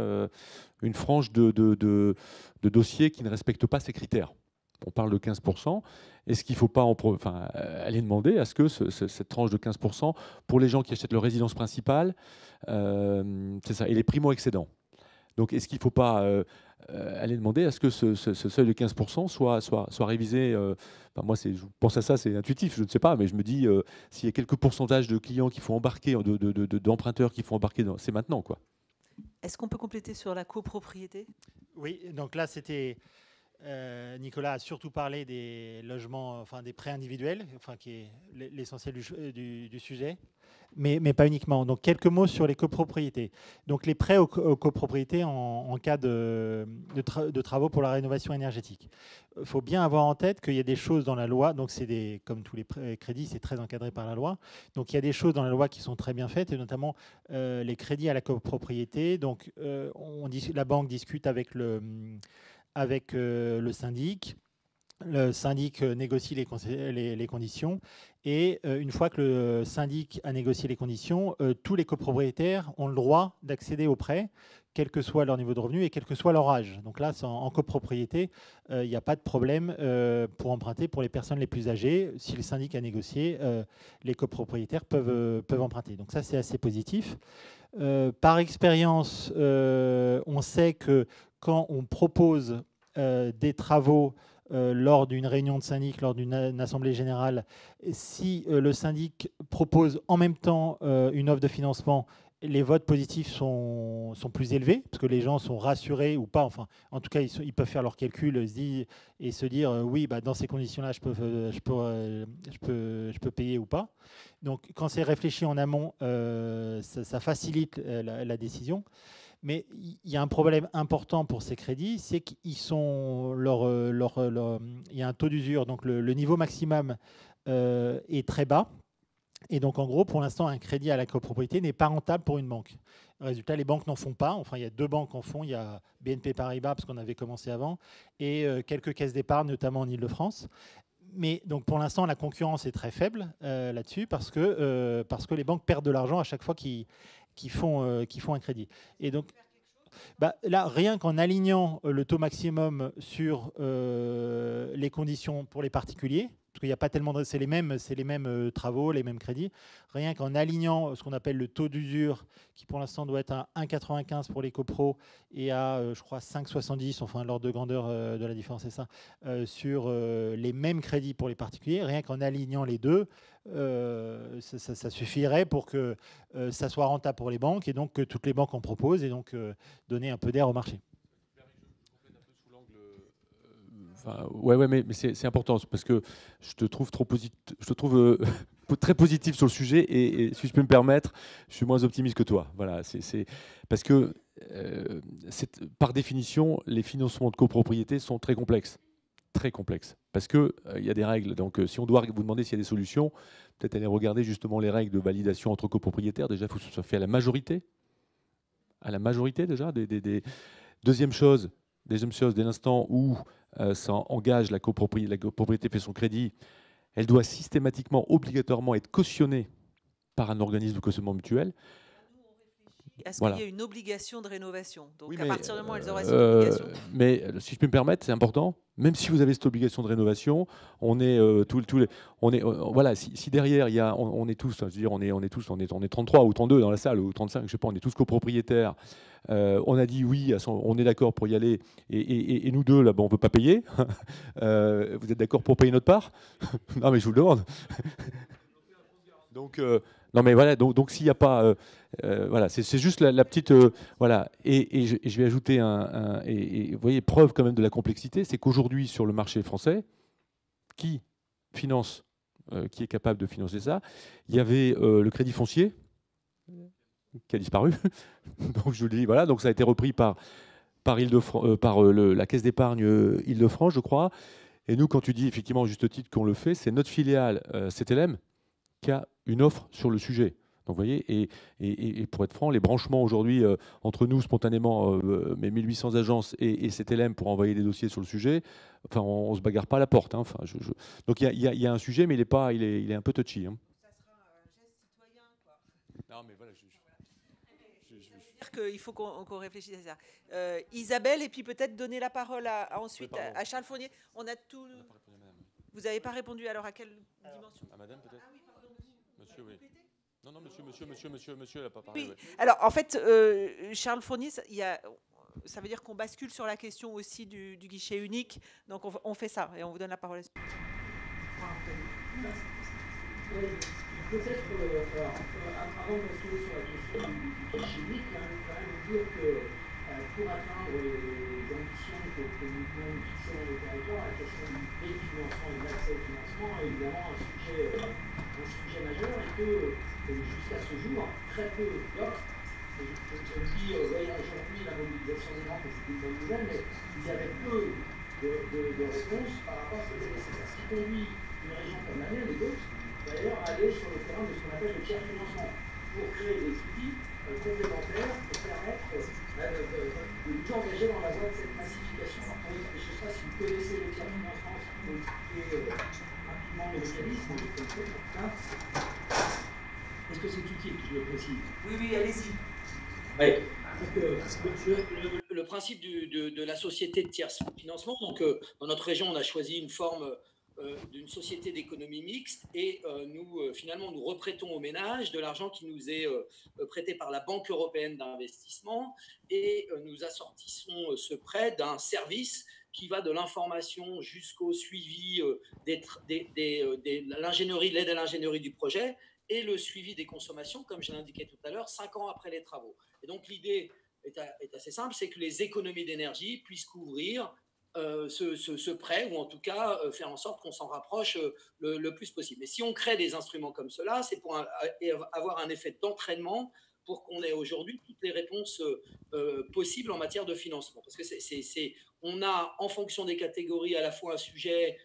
une frange de, dossiers qui ne respectent pas ces critères. On parle de 15%. Est-ce qu'il ne faut pas enfin, euh, aller demander à ce que cette tranche de 15% pour les gens qui achètent leur résidence principale, euh, c'est ça, et les primo-excédents donc, est-ce qu'il ne faut pas euh, aller demander à ce que ce, seuil de 15% soit, soit, soit révisé Moi, je pense à ça, c'est intuitif, je ne sais pas, mais je me dis, s'il y a quelques pourcentages de clients qui font embarquer, d'emprunteurs de, qui font embarquer, c'est maintenant. quoi. Est-ce qu'on peut compléter sur la copropriété? Oui, donc là, c'était euh, Nicolas a surtout parlé des logements, enfin des prêts individuels, enfin qui est l'essentiel du, sujet, mais, pas uniquement. Donc quelques mots sur les copropriétés. Donc les prêts aux, copropriétés en, cas de, travaux pour la rénovation énergétique. Il faut bien avoir en tête qu'il y a des choses dans la loi. Donc c'est des, comme tous les crédits, c'est très encadré par la loi. Donc il y a des choses dans la loi qui sont très bien faites, et notamment euh, les crédits à la copropriété. Donc euh, on la banque discute avec le avec euh, le syndic. Le syndic euh, négocie les, conditions et euh, une fois que le syndic a négocié les conditions, tous les copropriétaires ont le droit d'accéder au prêt, quel que soit leur niveau de revenu et quel que soit leur âge. Donc là, en, copropriété, il n'y a pas de problème pour emprunter pour les personnes les plus âgées. Si le syndic a négocié, les copropriétaires peuvent, peuvent emprunter. Donc ça, c'est assez positif. par expérience, on sait que quand on propose euh, des travaux euh, lors d'une réunion de syndic, lors d'une assemblée générale, si euh, le syndic propose en même temps une offre de financement, les votes positifs sont, plus élevés, parce que les gens sont rassurés ou pas. Enfin, en tout cas, ils, peuvent faire leurs calculs et se dire oui, bah, dans ces conditions-là, je peux payer ou pas. Donc, quand c'est réfléchi en amont, ça, facilite la décision. Mais il y a un problème important pour ces crédits, c'est qu'ils sont leur, euh, euh, il y a un taux d'usure, donc le, niveau maximum euh, est très bas. Et donc, en gros, pour l'instant, un crédit à la copropriété n'est pas rentable pour une banque. Résultat, les banques n'en font pas. Enfin, il y a deux banques en font. Il y a BNP Paribas, parce qu'on avait commencé avant, et quelques caisses d'épargne, notamment en Ile-de-France. Mais donc, pour l'instant, la concurrence est très faible là-dessus, parce, parce que les banques perdent de l'argent à chaque fois qu'ils qui font, euh, qui font un crédit. Et donc, bah, là, rien qu'en alignant le taux maximum sur euh, les conditions pour les particuliers, parce qu'il n'y a pas tellement de... C'est les mêmes, euh, travaux, les mêmes crédits. Rien qu'en alignant ce qu'on appelle le taux d'usure, qui pour l'instant doit être à 1,95 pour les copros et à, euh, je crois, 5,70, enfin l'ordre de grandeur euh, de la différence, c'est ça, sur les mêmes crédits pour les particuliers. Rien qu'en alignant les deux, ça, suffirait pour que ça soit rentable pour les banques et donc que toutes les banques en proposent et donc donner un peu d'air au marché. Ouais, ouais, mais, c'est important parce que je te trouve trop positif, je te trouve euh, très positif sur le sujet et, si je peux me permettre, je suis moins optimiste que toi. Voilà, c'est parce que euh, par définition, les financements de copropriété sont très complexes. Très complexes. Parce qu'il il y a des règles. Donc, si on doit vous demander s'il y a des solutions, peut-être aller regarder justement les règles de validation entre copropriétaires. Déjà, il faut que ce soit fait à la majorité. À la majorité, déjà. Deuxième chose, deuxième chose, dès l'instant où ça engage la copropriété, la copropriété fait son crédit, elle doit systématiquement, obligatoirement être cautionnée par un organisme de cautionnement mutuel. À ce qu'il y ait une obligation de rénovation? Donc à partir du moment où elles auraient euh, cette obligation. Mais euh, si je peux me permettre, c'est important. Même si vous avez cette obligation de rénovation, on est euh, tout, les, on est voilà. Si, derrière il y a, on, est tous, je veux dire, on est, on est tous, on est, on est 33 ou 32 dans la salle ou 35, je sais pas, on est tous copropriétaires. On a dit oui, on est d'accord pour y aller, et, nous deux là, on peut pas payer. vous êtes d'accord pour payer notre part? Non, mais je vous le demande. Donc, non, mais voilà, donc, s'il n'y a pas. Euh, euh, voilà, c'est juste la, petite. Euh, voilà, et, je, vais ajouter un. et, voyez, preuve quand même de la complexité, c'est qu'aujourd'hui, sur le marché français, qui finance, qui est capable de financer ça? Il y avait le crédit foncier, qui a disparu. donc je vous le dis, voilà, donc ça a été repris par, par, par la Caisse d'épargne Île-de-France, je crois. Et nous, quand tu dis effectivement, juste titre, qu'on le fait, c'est notre filiale CTLM qui a une offre sur le sujet. Donc, vous voyez, et, et, pour être franc, les branchements aujourd'hui euh, entre nous, spontanément, euh, mes 1800 agences et, et, CTLM pour envoyer des dossiers sur le sujet, enfin, on, ne se bagarre pas à la porte. Hein. Enfin, je, Donc, il y, y, a un sujet, mais il est, pas, il est, il est un peu touchy. Hein. Ça sera un geste citoyen, quoi. Non, mais qu'il faut qu'on réfléchisse à ça. Euh, Isabelle, et puis peut-être donner la parole à, ensuite à, Charles Fournier. On a tout. Vous n'avez pas répondu alors à quelle dimension À madame peut-être non, non, monsieur, monsieur, monsieur, monsieur, monsieur, n'a pas parlé. Oui. Alors, en fait, euh, Charles Fournier, il y a, ça veut dire qu'on bascule sur la question aussi du, guichet unique. Donc, on, fait ça et on vous donne la parole. Peut-être, euh, avant de basculer sur la question du, guichet unique, que euh, pour atteindre les ambitions que, que nous pouvons fixer dans le territoire, la question du financement et de l'accès au financement est évidemment un sujet, un sujet majeur et que jusqu'à ce jour, très peu d'offres. Je, je, me dis, euh, aujourd'hui, la mobilisation des banques, c'est une bonne nouvelle, mais il y avait peu de, réponses par rapport à ce était nécessaire. Ce qui conduit une région comme la mienne et d'autres, d'ailleurs, à aller sur le terrain de ce qu'on appelle le tiers financement, pour créer des outils euh, complémentaires pour permettre euh, de, de, nous engager dans la voie de cette massification. Je ne sais pas si vous connaissez le tiers financement, si vous expliquer euh, rapidement le mécanisme, est-ce que c'est utile que je le précise? Oui, oui, allez-y. Oui. Le, le, principe du, de, de, la société de tiers financement, donc euh, dans notre région, on a choisi une forme euh, d'une société d'économie mixte et euh, nous, finalement, nous reprêtons aux ménages de l'argent qui nous est prêté par la Banque européenne d'investissement et nous assortissons ce prêt d'un service qui va de l'information jusqu'au suivi des, des, de l'aide à l'ingénierie du projet et le suivi des consommations, comme je l'indiquais tout à l'heure, cinq ans après les travaux. Et donc l'idée est, assez simple, c'est que les économies d'énergie puissent couvrir euh, ce, prêt, ou en tout cas euh, faire en sorte qu'on s'en rapproche euh, le, plus possible. Mais si on crée des instruments comme cela, c'est pour avoir un effet d'entraînement pour qu'on ait aujourd'hui toutes les réponses possibles en matière de financement. Parce que c'est, on a, en fonction des catégories, à la fois un sujet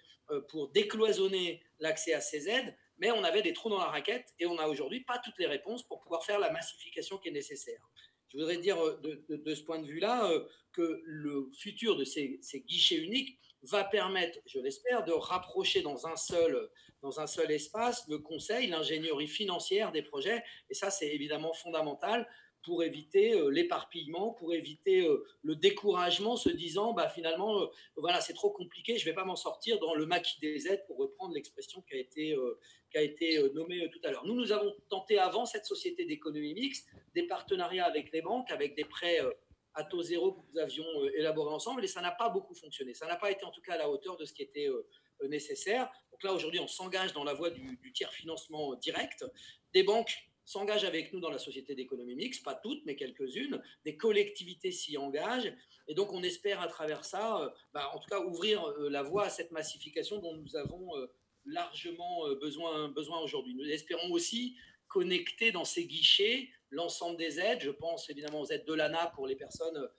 pour décloisonner l'accès à ces aides, mais on avait des trous dans la raquette et on n'a aujourd'hui pas toutes les réponses pour pouvoir faire la massification qui est nécessaire. Je voudrais dire euh, de, ce point de vue-là euh, que le futur de ces, guichets uniques va permettre, je l'espère, de rapprocher dans un seul dans un seul espace le conseil, l'ingénierie financière des projets. Et ça, c'est évidemment fondamental pour éviter euh, l'éparpillement, pour éviter euh, le découragement, se disant bah, finalement, euh, voilà, c'est trop compliqué, je ne vais pas m'en sortir dans le maquis des aides, pour reprendre l'expression qui a été, qui a été nommée tout à l'heure. Nous, nous avons tenté avant cette société d'économie mixte des partenariats avec les banques, avec des prêts à taux zéro que nous avions élaborés ensemble, et ça n'a pas beaucoup fonctionné. Ça n'a pas été en tout cas à la hauteur de ce qui était nécessaire. Donc là, aujourd'hui, on s'engage dans la voie du, du tiers financement direct. Des banques s'engagent avec nous dans la société d'économie mixte, pas toutes, mais quelques-unes. Des collectivités s'y engagent. Et donc, on espère à travers ça, euh, bah, en tout cas, ouvrir euh, la voie à cette massification dont nous avons euh, largement besoin, besoin aujourd'hui. Nous espérons aussi connecter dans ces guichets l'ensemble des aides. Je pense évidemment aux aides de l'ANA pour les personnes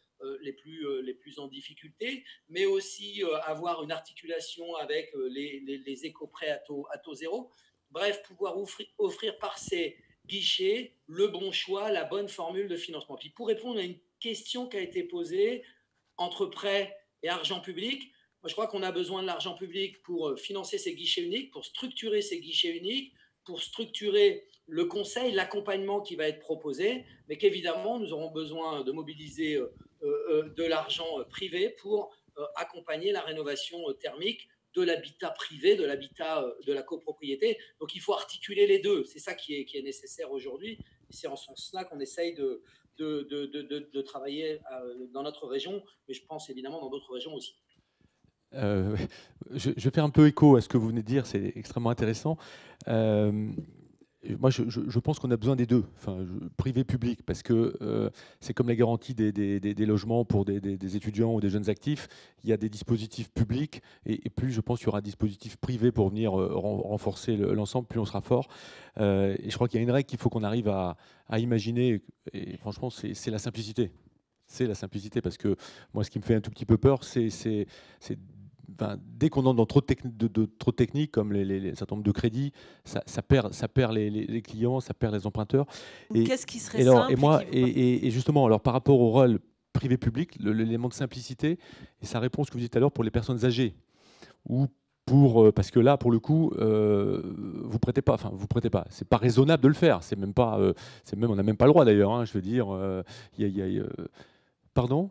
les, plus, les plus en difficulté, mais aussi avoir une articulation avec les, les, éco-prêts à taux, à taux zéro. Bref, pouvoir offrir, offrir par ces guichets le bon choix, la bonne formule de financement. Puis pour répondre à une question qui a été posée entre prêts et argent public, moi, je crois qu'on a besoin de l'argent public pour financer ces guichets uniques, pour structurer ces guichets uniques, pour structurer le conseil, l'accompagnement qui va être proposé, mais qu'évidemment, nous aurons besoin de mobiliser euh, euh, de l'argent euh, privé pour accompagner la rénovation thermique de l'habitat privé, de l'habitat de la copropriété. Donc il faut articuler les deux. C'est ça qui est, nécessaire aujourd'hui. C'est en ce sens-là qu'on essaye de, travailler dans notre région, mais je pense évidemment dans d'autres régions aussi. je, je, fais un peu écho à ce que vous venez de dire, c'est extrêmement intéressant moi, je, pense qu'on a besoin des deux, privé-public, parce que euh, c'est comme la garantie des, logements pour des, étudiants ou des jeunes actifs. Il y a des dispositifs publics, et, plus je pense qu'il y aura un dispositif privé pour venir euh, renforcer l'ensemble, plus on sera fort. Euh, et je crois qu'il y a une règle qu'il faut qu'on arrive à, à, imaginer, et franchement, c'est la simplicité. C'est la simplicité, parce que moi, ce qui me fait un tout petit peu peur, c'est dès qu'on entre dans trop de, de, trop techniques, comme les, les, certain nombre de crédits, ça, perd, ça perd les, clients, ça perd les emprunteurs. Qu'est-ce qui serait et simple et, moi, et, justement, alors par rapport au rôle privé-public, l'élément de simplicité, et ça répond à ce que vous dites tout à l'heure pour les personnes âgées, ou pour, euh, parce que là, pour le coup, euh, vous prêtez pas, enfin, vous prêtez pas. C'est pas raisonnable de le faire. C'est même pas, euh, c'est même, on n'a même pas le droit d'ailleurs. Hein, je veux dire, y a, pardon?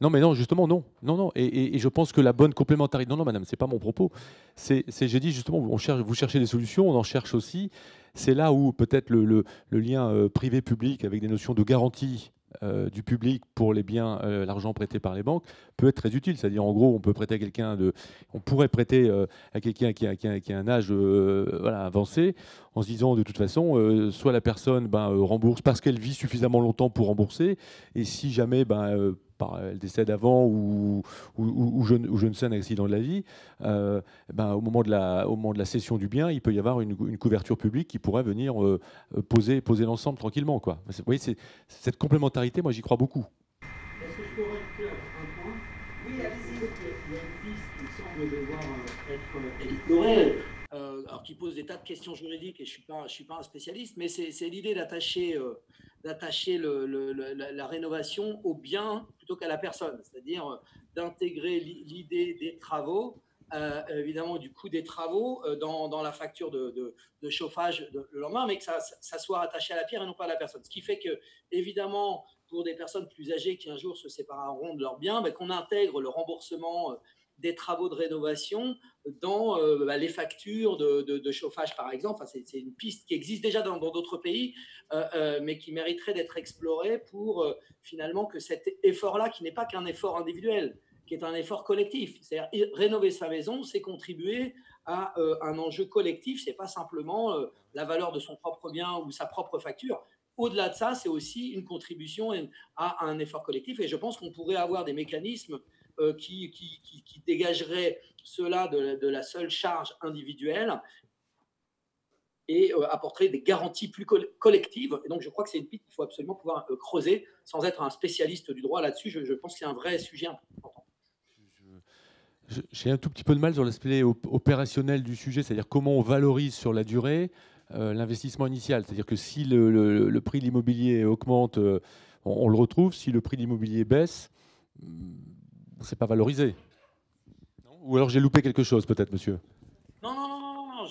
Non, mais non, justement, non. Non, non. Et, je pense que la bonne complémentarité. Non, non, madame, c'est pas mon propos. C'est, j'ai dit justement, on cherche, vous cherchez des solutions, on en cherche aussi. C'est là où peut-être le, lien euh, privé-public avec des notions de garantie euh, du public pour les biens, euh, l'argent prêté par les banques peut être très utile. C'est-à-dire, en gros, on peut prêter à quelqu'un de, on pourrait prêter à quelqu'un qui a, un âge avancé, en se disant de toute façon, soit la personne ben, rembourse parce qu'elle vit suffisamment longtemps pour rembourser, et si jamais ben, elle décède avant ou, ou, je, ne sais un accident de la vie, euh, ben, au, moment de la, au moment de la cession du bien, il peut y avoir une, couverture publique qui pourrait venir euh, poser, poser l'ensemble tranquillement. Quoi. Vous voyez, c'est, cette complémentarité, moi j'y crois beaucoup. Est-ce que je peux rajouter un point? Oui, allez-y. Il y a une piste qui semble devoir euh, être explorée. Alors qui pose des tas de questions juridiques et je ne suis, pas, je suis pas un spécialiste, mais c'est, l'idée d'attacher d'attacher la, rénovation au bien plutôt qu'à la personne, c'est-à-dire euh, d'intégrer l'idée des travaux, euh, évidemment du coût des travaux euh, dans, la facture de, chauffage le lendemain, mais que ça, ça, soit attaché à la pierre et non pas à la personne. Ce qui fait que, évidemment, pour des personnes plus âgées qui un jour se sépareront de leurs biens, ben, qu'on intègre le remboursement des travaux de rénovation dans euh, bah, les factures de, chauffage, par exemple. Enfin, c'est une piste qui existe déjà dans d'autres pays, euh, euh, mais qui mériterait d'être explorée pour finalement que cet effort-là, qui n'est pas qu'un effort individuel, qui est un effort collectif. C'est-à-dire rénover sa maison, c'est contribuer à un enjeu collectif. C'est pas simplement la valeur de son propre bien ou sa propre facture. Au-delà de ça, c'est aussi une contribution à un effort collectif. Et je pense qu'on pourrait avoir des mécanismes euh, qui, dégagerait cela de, la seule charge individuelle et euh, apporterait des garanties plus collectives. Et donc, je crois que c'est une piste qu'il faut absolument pouvoir euh, creuser sans être un spécialiste du droit là-dessus. Je, pense que c'est un vrai sujet important. J'ai un tout petit peu de mal sur l'aspect opérationnel du sujet, c'est-à-dire comment on valorise sur la durée l'investissement initial. C'est-à-dire que si le, prix de l'immobilier augmente, on, on, le retrouve. Si le prix de l'immobilier baisse, c'est pas valorisé. Ou alors j'ai loupé quelque chose, peut-être, monsieur Non, non, non, non, non.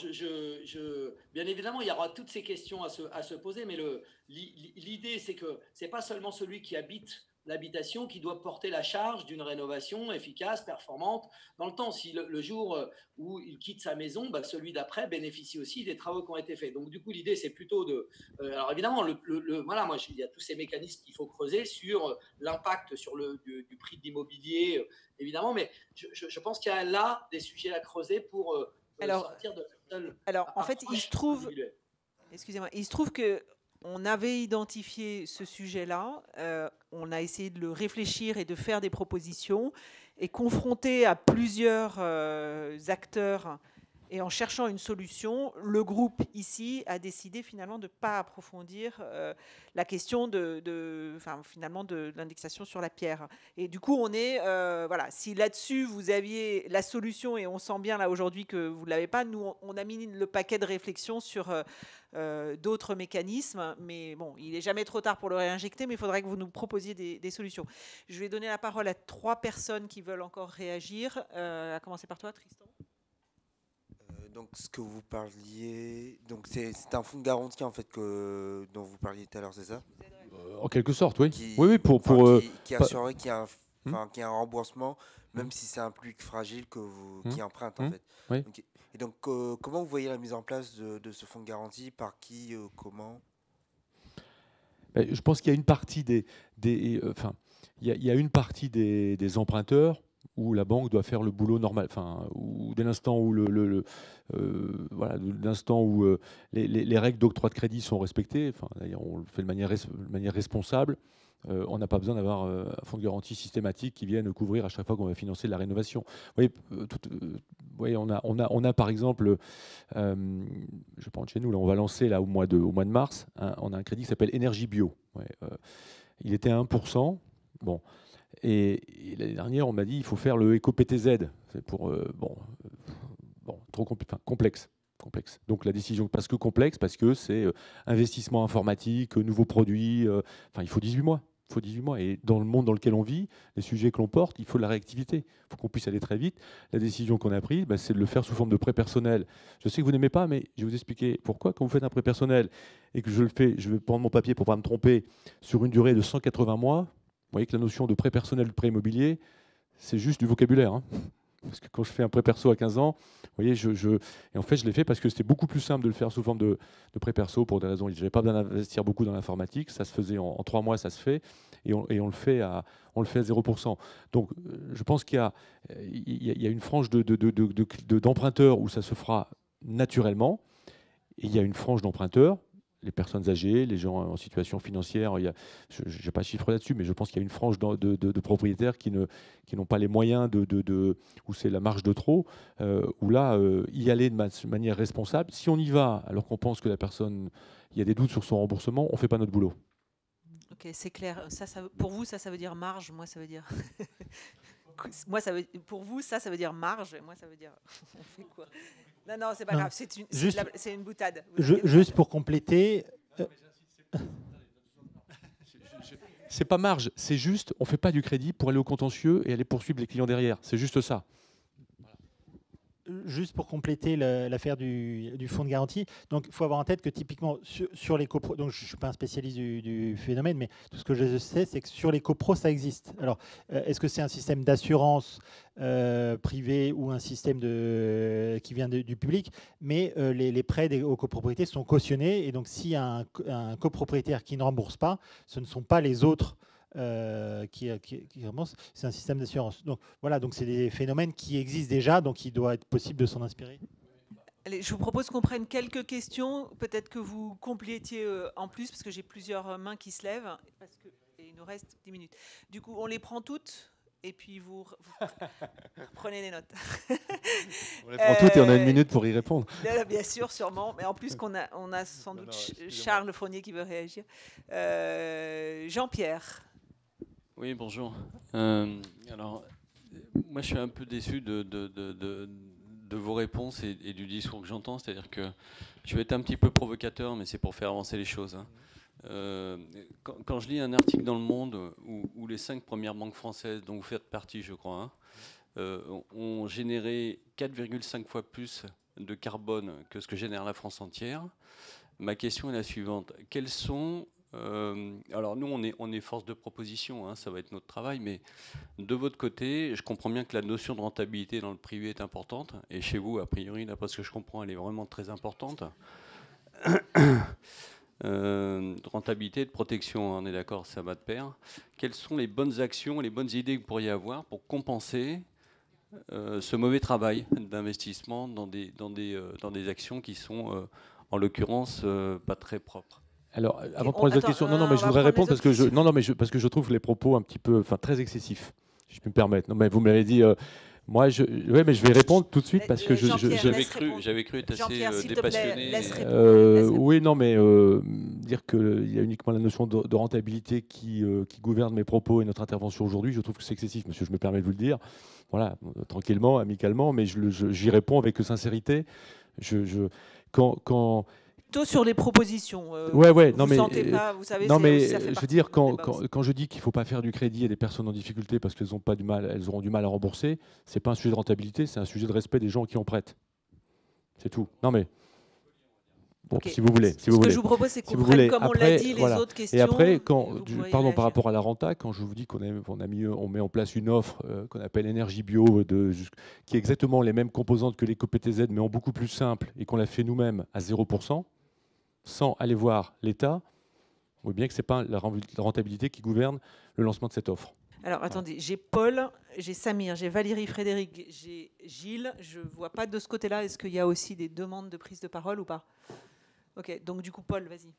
Bien évidemment, il y aura toutes ces questions à se, à se poser, mais l'idée, c'est que c'est pas seulement celui qui habite l'habitation qui doit porter la charge d'une rénovation efficace, performante dans le temps. Si le, jour euh, où il quitte sa maison, bah, celui d'après bénéficie aussi des travaux qui ont été faits. Donc du coup, l'idée, c'est plutôt de... Euh, alors évidemment, le, voilà, moi, il y a tous ces mécanismes qu'il faut creuser sur euh, l'impact sur le du, prix de l'immobilier, évidemment, mais je, pense qu'il y a là des sujets à creuser pour alors, sortir de... Alors, en fait, il se trouve... Excusez-moi, il se trouve que on avait identifié ce sujet-là, euh, on a essayé de le réfléchir et de faire des propositions, et confronté à plusieurs euh, acteurs Et en cherchant une solution, le groupe ici a décidé finalement de ne pas approfondir euh, la question de, finalement de, l'indexation sur la pierre. Et du coup, on est, euh, voilà, si là-dessus vous aviez la solution et on sent bien là aujourd'hui que vous ne l'avez pas, nous on, a mis le paquet de réflexion sur euh, d'autres mécanismes, mais bon, il n'est jamais trop tard pour le réinjecter, mais il faudrait que vous nous proposiez des, des solutions. Je vais donner la parole à trois personnes qui veulent encore réagir, à commencer par toi, Tristan. Euh, donc ce que vous parliez, donc c'est un fonds de garantie en fait que dont vous parliez tout à l'heure, c'est ça? Euh, en quelque sorte, oui. Qui- Oui, oui, pour- enfin, pour, euh, qui, qui pas- assurerait qu'il y a un, f- Hmm. qu'il y a un remboursement, même si c'est un public fragile que vous qui Hmm. emprunte en Hmm. fait. Oui. Et donc euh, comment vous voyez la mise en place de, de ce fonds de garantie? Par qui euh, Comment? Ben, je pense qu'il y a une partie des, des euh, enfin, il y, a- il y a une partie des, des emprunteurs où la banque doit faire le boulot normal, enfin, dès l'instant où les, les- les règles d'octroi de crédit sont respectées, enfin, on le fait de manière, res- de manière responsable. euh, on n'a pas besoin d'avoir euh, un fonds de garantie systématique qui vienne couvrir à chaque fois qu'on va financer la rénovation. Vous voyez, euh, on, a, on, a, on a par exemple, je pense chez nous, là, on va lancer là, au, mois de, de mars, on a un crédit qui s'appelle Énergie Bio. Il était à 1%. Bon. Et, l'année dernière, on m'a dit il faut faire le éco-PTZ. C'est pour. euh, bon, bon, trop compl- enfin, complexe. complexe. Donc la décision, parce que complexe, parce que c'est euh, investissement informatique, euh, nouveaux produits. Enfin, il faut 18 mois. Il faut 18 mois. Et dans le monde dans lequel on vit, les sujets que l'on porte, il faut de la réactivité. Il faut qu'on puisse aller très vite. La décision qu'on a prise, bah, c'est de le faire sous forme de prêt personnel. Je sais que vous n'aimez pas, mais je vais vous expliquer pourquoi. Quand vous faites un prêt personnel et que je le fais, je vais prendre mon papier pour ne pas me tromper, sur une durée de 180 mois, vous voyez que la notion de prêt personnel, de prêt immobilier, c'est juste du vocabulaire. hein. Parce que quand je fais un prêt perso à 15 ans, vous voyez, je, et en fait, je l'ai fait parce que c'était beaucoup plus simple de le faire sous forme de, de prêt perso pour des raisons. Je n'avais pas besoin d'investir beaucoup dans l'informatique. Ça se faisait en, en trois mois, ça se fait. Et on, le, fait à, on le fait à 0%. Donc, je pense qu'il y a, y a- une frange de- de- de- de- de- de- d'emprunteurs où ça se fera naturellement. Et il y a une frange d'emprunteurs les personnes âgées, les gens en situation financière. Il y a, je n'ai pas de chiffre là-dessus, mais je pense qu'il y a une frange de, propriétaires qui ne- qui n'ont pas les moyens de, de- où c'est la marge de trop, euh, où là, euh, y aller de ma- manière responsable. Si on y va alors qu'on pense que la personne, il y a des doutes sur son remboursement, on ne fait pas notre boulot. Ok, c'est clair. Ça, ça, pour vous, ça, ça veut dire marge. Moi, ça veut dire. Moi, ça veut. Pour vous, ça, ça veut dire marge. Moi, ça veut dire. On fait quoi? Non, non, c'est pas Non. grave. C'est une, c'est Juste- de la- c'est une boutade. Je- juste pour compléter, euh, C'est pas marge, c'est juste, on ne fait pas du crédit pour aller au contentieux et aller poursuivre les clients derrière. C'est juste ça. Juste pour compléter l'affaire du, fonds de garantie, donc il faut avoir en tête que typiquement sur, les copros, donc je ne suis pas un spécialiste du, phénomène, mais tout ce que je sais, c'est que sur les copros, ça existe. Alors, euh, est-ce que c'est un système d'assurance euh, privé ou un système qui vient du public? Mais euh, les, prêts aux copropriétés sont cautionnés, et donc s'il y a un copropriétaire qui ne rembourse pas, ce ne sont pas les autres euh, qui, qui, c'est un système d'assurance. Donc voilà, donc c'est des phénomènes qui existent déjà, donc il doit être possible de s'en inspirer. Allez, je vous propose qu'on prenne quelques questions. Peut-être que vous complétiez euh, en plus, parce que j'ai plusieurs mains qui se lèvent. Parce que, et il nous reste 10 minutes. Du coup, on les prend toutes. Et puis vous, vous prenez des notes. On les prend toutes et on a une Euh, minute pour y répondre. euh, Bien sûr, sûrement. Mais en plus, qu'on a, on a sans doute Ch- Charles Fournier qui veut réagir. Euh, Jean-Pierre. Oui, bonjour. Euh, alors, moi, je suis un peu déçu de, vos réponses et, du discours que j'entends. C'est-à-dire que je vais être un petit peu provocateur, mais c'est pour faire avancer les choses. hein. Euh, quand, je lis un article dans Le Monde où, les cinq premières banques françaises, dont vous faites partie, je crois, hein, euh, ont- généré 4,5 fois plus de carbone que ce que génère la France entière, ma question est la suivante. Quels sont euh, alors nous, on est, on est force de proposition, hein, ça va être notre travail, mais de votre côté, je comprends bien que la notion de rentabilité dans le privé est importante, et chez vous, a priori, d'après ce que je comprends, elle est vraiment très importante. Euh, rentabilité, de protection, on est d'accord, ça va de pair. Quelles sont les bonnes actions, les bonnes idées que vous pourriez avoir pour compenser euh, ce mauvais travail d'investissement dans des, actions qui sont, en l'occurrence, pas très propres? Alors, avant de prendre les autres attends, questions, non, non, euh, mais je voudrais répondre parce que je, non, non, mais je, parce que je trouve les propos un petit peu, enfin, très excessifs, si je peux me permettre. Non, mais vous m'avez dit, euh, Moi, je, ouais, mais je vais répondre tout de suite parce que je, je- je- J'avais cru, j'avais cru être assez euh, dépassionné. Euh, oui, non, mais euh, dire qu'il y a uniquement la notion de, de rentabilité qui, euh, qui gouverne mes propos et notre intervention aujourd'hui, je trouve que c'est excessif, monsieur, je me permets de vous le dire. Voilà, euh, tranquillement, amicalement, mais je le- je- j'y réponds avec sincérité. Je, je- quand, quand, Plutôt sur les propositions. euh, ouais, ouais, vous non, mais, sentez euh, pas, vous savez, non, mais aussi- ça fait je veux dire, quand, quand, je dis qu'il ne faut pas faire du crédit à des personnes en difficulté parce qu'elles ont pas du mal, elles auront du mal à rembourser, c'est pas un sujet de rentabilité, c'est un sujet de respect des gens qui en prêtent. C'est tout. Non, mais. Bon, si vous voulez. Si Ce vous que voulez. je vous propose, c'est Si qu'on prenne, voulez. comme on l'a Après, dit, les autres Et questions, après, quand, du- pourrez pardon, par rapport à la renta, quand je vous dis qu'on a- on a mis, on met en place une offre euh, qu'on appelle énergie bio, de, qui est exactement les mêmes composantes que l'éco-PTZ, mais en beaucoup plus simple, et qu'on l'a fait nous-mêmes à 0%, sans aller voir l'État, on voit bien que ce n'est pas la ren- la rentabilité qui gouverne le lancement de cette offre. Alors attendez, j'ai Paul, j'ai Samir, j'ai Valérie, Frédéric, j'ai Gilles. Je vois pas de ce côté-là. Est-ce qu'il y a aussi des demandes de prise de parole ou pas? Ok, donc du coup Paul, vas-y.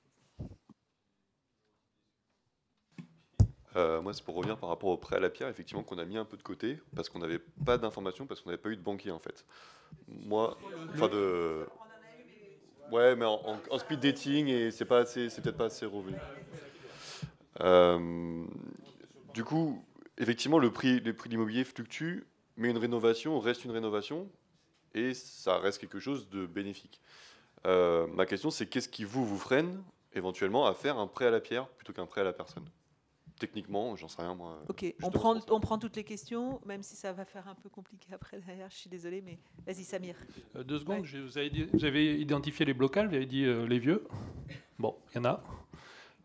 Euh, moi, c'est pour revenir par rapport au prêt à la pierre, effectivement, qu'on a mis un peu de côté, parce qu'on n'avait pas d'informations, parce qu'on n'avait pas eu de banquier, en fait. Moi, enfin de... Ouais, mais en, speed dating, et c'est peut-être pas assez revenu. Du coup, effectivement, le prix, les prix de l'immobilier fluctuent, mais une rénovation reste une rénovation, et ça reste quelque chose de bénéfique. Euh, ma question, c'est qu'est-ce qui vous, vous freine, éventuellement, à faire un prêt à la pierre plutôt qu'un prêt à la personne? Techniquement, j'en sais rien, moi. Ok, on prend, on prend toutes les questions, même si ça va faire un peu compliqué après derrière. Je suis désolée, mais vas-y Samir. Euh, deux secondes, je- vous, avez dit- vous avez identifié les blocages, vous avez dit euh, les vieux. Bon, il y en a.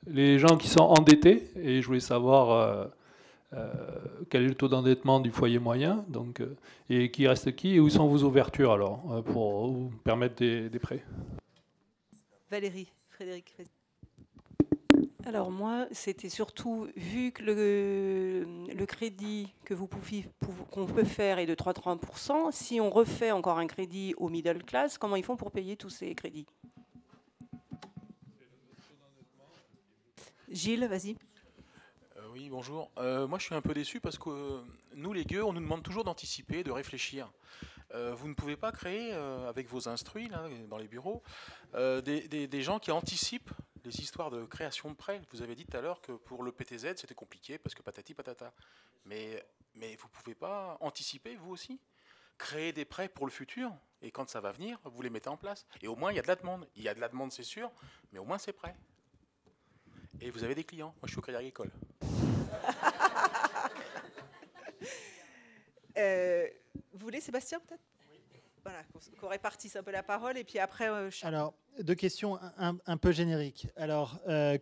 Les gens qui sont endettés, et je voulais savoir euh, euh, quel est le taux d'endettement du foyer moyen, donc, euh, et qui reste qui, et où sont vos ouvertures alors, euh, pour vous permettre des, des prêts? Valérie, Frédéric, vas-y. Alors moi, c'était surtout vu que le, crédit que vous pouviez- pou- qu'on peut faire est de 3,30%, si on refait encore un crédit au middle class, comment ils font pour payer tous ces crédits? Gilles, vas-y. Euh, oui, bonjour. Euh, moi, je suis un peu déçu parce que euh, nous, les gueux, on nous demande toujours d'anticiper, de réfléchir. Vous ne pouvez pas créer, avec vos instruits dans les bureaux, des gens qui anticipent les histoires de création de prêts. Vous avez dit tout à l'heure que pour le PTZ, c'était compliqué parce que patati patata. Mais, vous ne pouvez pas anticiper, vous aussi Créer des prêts pour le futur, et quand ça va venir, vous les mettez en place. Et au moins, il y a de la demande. Il y a de la demande, c'est sûr, mais au moins, c'est prêt. Et vous avez des clients. Moi, je suis au Crédit Agricole. Euh, vous voulez Sébastien peut-être? Voilà, qu'on répartisse un peu la parole et puis après. euh. Alors, deux questions un, peu génériques. Alors, euh,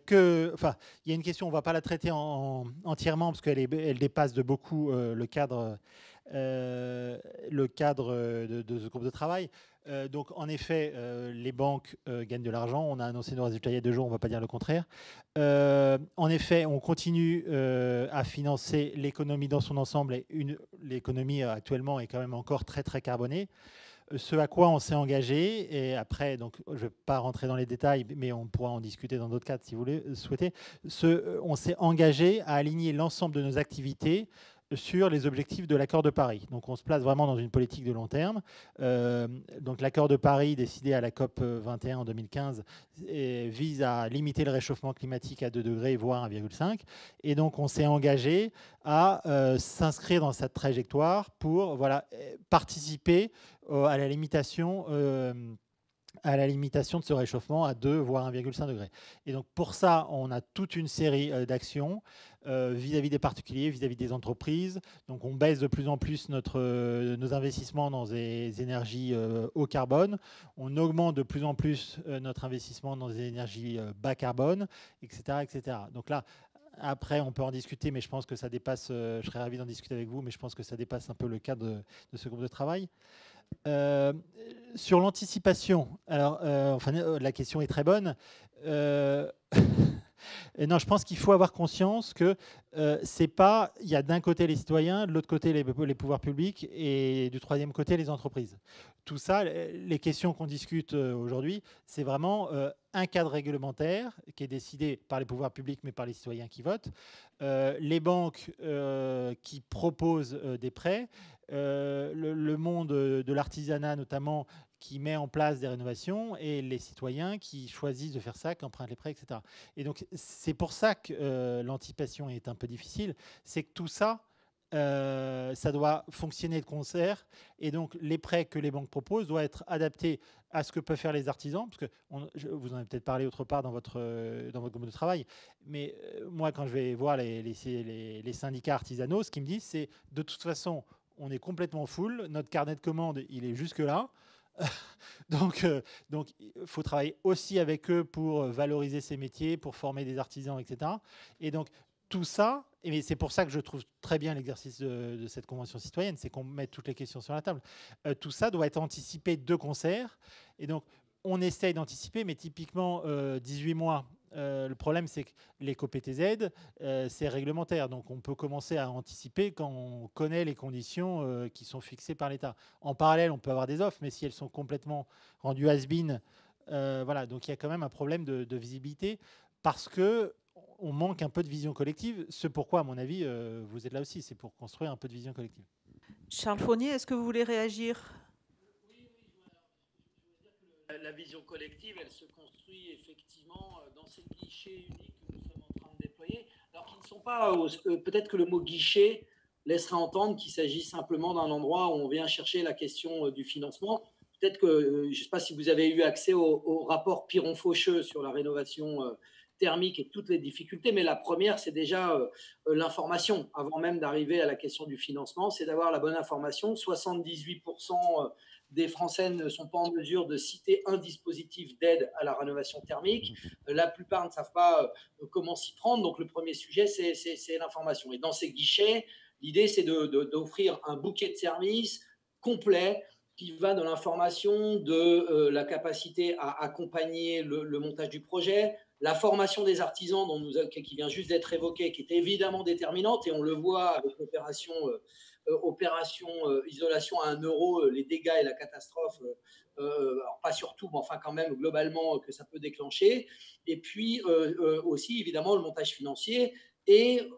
enfin, il y a une question, on ne va pas la traiter en- entièrement parce qu'elle dépasse de beaucoup euh, le cadre, le cadre de, ce groupe de travail. Donc, en effet, les banques gagnent de l'argent. On a annoncé nos résultats il y a deux jours, on ne va pas dire le contraire. En effet, on continue à financer l'économie dans son ensemble. L'économie actuellement est quand même encore très très carbonée ce à quoi on s'est engagé, et après, donc, je ne vais pas rentrer dans les détails, mais on pourra en discuter dans d'autres cadres si vous euh, souhaitez, euh, on s'est engagé à aligner l'ensemble de nos activités sur les objectifs de l'accord de Paris. Donc on se place vraiment dans une politique de long terme. Euh, donc l'accord de Paris décidé à la COP 21 en 2015 et vise à limiter le réchauffement climatique à 2 degrés, voire 1,5. Et donc on s'est engagé à euh, s'inscrire dans cette trajectoire pour voilà, participer à la limitation. euh, à la limitation de ce réchauffement à 2 voire 1,5 degré. Et donc pour ça, on a toute une série euh, d'actions euh, vis-à-vis des particuliers, vis-à-vis des entreprises. Donc on baisse de plus en plus notre, nos investissements dans des énergies haut carbone. On augmente de plus en plus notre investissement dans des énergies bas carbone, etc., etc. Donc là, après, on peut en discuter, mais je pense que ça dépasse, je serais ravi d'en discuter avec vous, mais je pense que ça dépasse un peu le cadre de ce groupe de travail. Euh, sur l'anticipation, alors, euh, enfin, euh, la question est très bonne. Et non, je pense qu'il faut avoir conscience que c'est pas, il y a d'un côté les citoyens, de l'autre côté les, pouvoirs publics et du troisième côté les entreprises. Tout ça, les questions qu'on discute aujourd'hui, c'est vraiment un cadre réglementaire qui est décidé par les pouvoirs publics mais par les citoyens qui votent, les banques qui proposent des prêts, euh, le, monde de l'artisanat notamment qui met en place des rénovations et les citoyens qui choisissent de faire ça, qui empruntent les prêts, etc. Et donc c'est pour ça que euh, l'anticipation est un peu difficile, c'est que tout ça, euh, ça doit fonctionner de concert. Et donc, les prêts que les banques proposent doivent être adaptés à ce que peuvent faire les artisans. Parce que vous en avez peut-être parlé autre part dans votre, dans votre groupe de travail. Mais moi, quand je vais voir les- les syndicats artisanaux, ce qu'ils me disent, c'est de toute façon, on est complètement full. Notre carnet de commandes, il est jusque-là. donc, euh, donc, il faut travailler aussi avec eux pour euh, valoriser ces métiers, pour former des artisans, etc. Et donc, tout ça, et c'est pour ça que je trouve très bien l'exercice de, cette convention citoyenne, c'est qu'on met toutes les questions sur la table. Euh, tout ça doit être anticipé de concert. Et donc, on essaye d'anticiper, mais typiquement, euh, 18 mois. Euh, le problème, c'est que l'éco-PTZ, euh, c'est réglementaire. Donc, on peut commencer à anticiper quand on connaît les conditions euh, qui sont fixées par l'État. En parallèle, on peut avoir des offres, mais si elles sont complètement rendues has-been, voilà. Donc, il y a quand même un problème de, de visibilité parce que on manque un peu de vision collective. Ce pourquoi, à mon avis, vous êtes là aussi, c'est pour construire un peu de vision collective. Charles Fournier, est-ce que vous voulez réagir? La- La vision collective, elle se construit effectivement euh, dans ces guichets uniques que nous sommes en train de déployer, alors qu'ils ne sont pas. euh, Peut-être que le mot guichet laisserait entendre qu'il s'agit simplement d'un endroit où on vient chercher la question euh, du financement. Peut-être que, euh, je ne sais pas si vous avez eu accès au, rapport Piron-Faucheux sur la rénovation euh, thermique et toutes les difficultés, mais la première, c'est déjà euh, euh, l'information. Avant même d'arriver à la question du financement, c'est d'avoir la bonne information. 78% euh, des Français ne sont pas en mesure de citer un dispositif d'aide à la rénovation thermique. Euh, La plupart ne savent pas euh, comment s'y prendre. Donc le premier sujet, c'est l'information. Et dans ces guichets, l'idée, c'est d'offrir un bouquet de services complet qui va de l'information, de euh, la capacité à accompagner le, montage du projet, la formation des artisans dont nous, qui vient juste d'être évoquée, qui est évidemment déterminante, et on le voit avec l'opération opération euh, isolation à un euro, euh, les dégâts et la catastrophe, euh, euh, pas surtout, mais enfin quand même globalement euh, que ça peut déclencher. Et puis euh, euh, aussi évidemment le montage financier et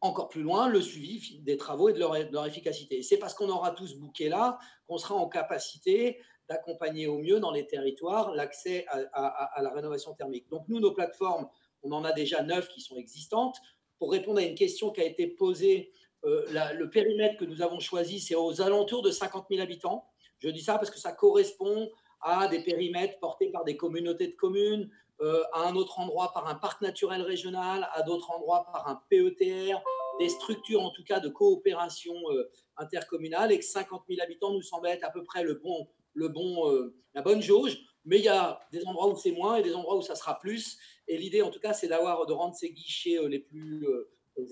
encore plus loin le suivi des travaux et de leur, efficacité. C'est parce qu'on aura tout ce bouquet-là qu'on sera en capacité d'accompagner au mieux dans les territoires l'accès à la rénovation thermique. Donc nous, nos plateformes, on en a déjà neuf qui sont existantes. Pour répondre à une question qui a été posée, euh, le périmètre que nous avons choisi, c'est aux alentours de 50 000 habitants. Je dis ça parce que ça correspond à des périmètres portés par des communautés de communes, euh, à un autre endroit par un parc naturel régional, à d'autres endroits par un PETR, des structures en tout cas de coopération euh, intercommunale, et que 50 000 habitants nous semble être à peu près le bon, le bon, la bonne jauge. Mais il y a des endroits où c'est moins et des endroits où ça sera plus. Et l'idée, en tout cas, c'est d'avoir de rendre ces guichets les plus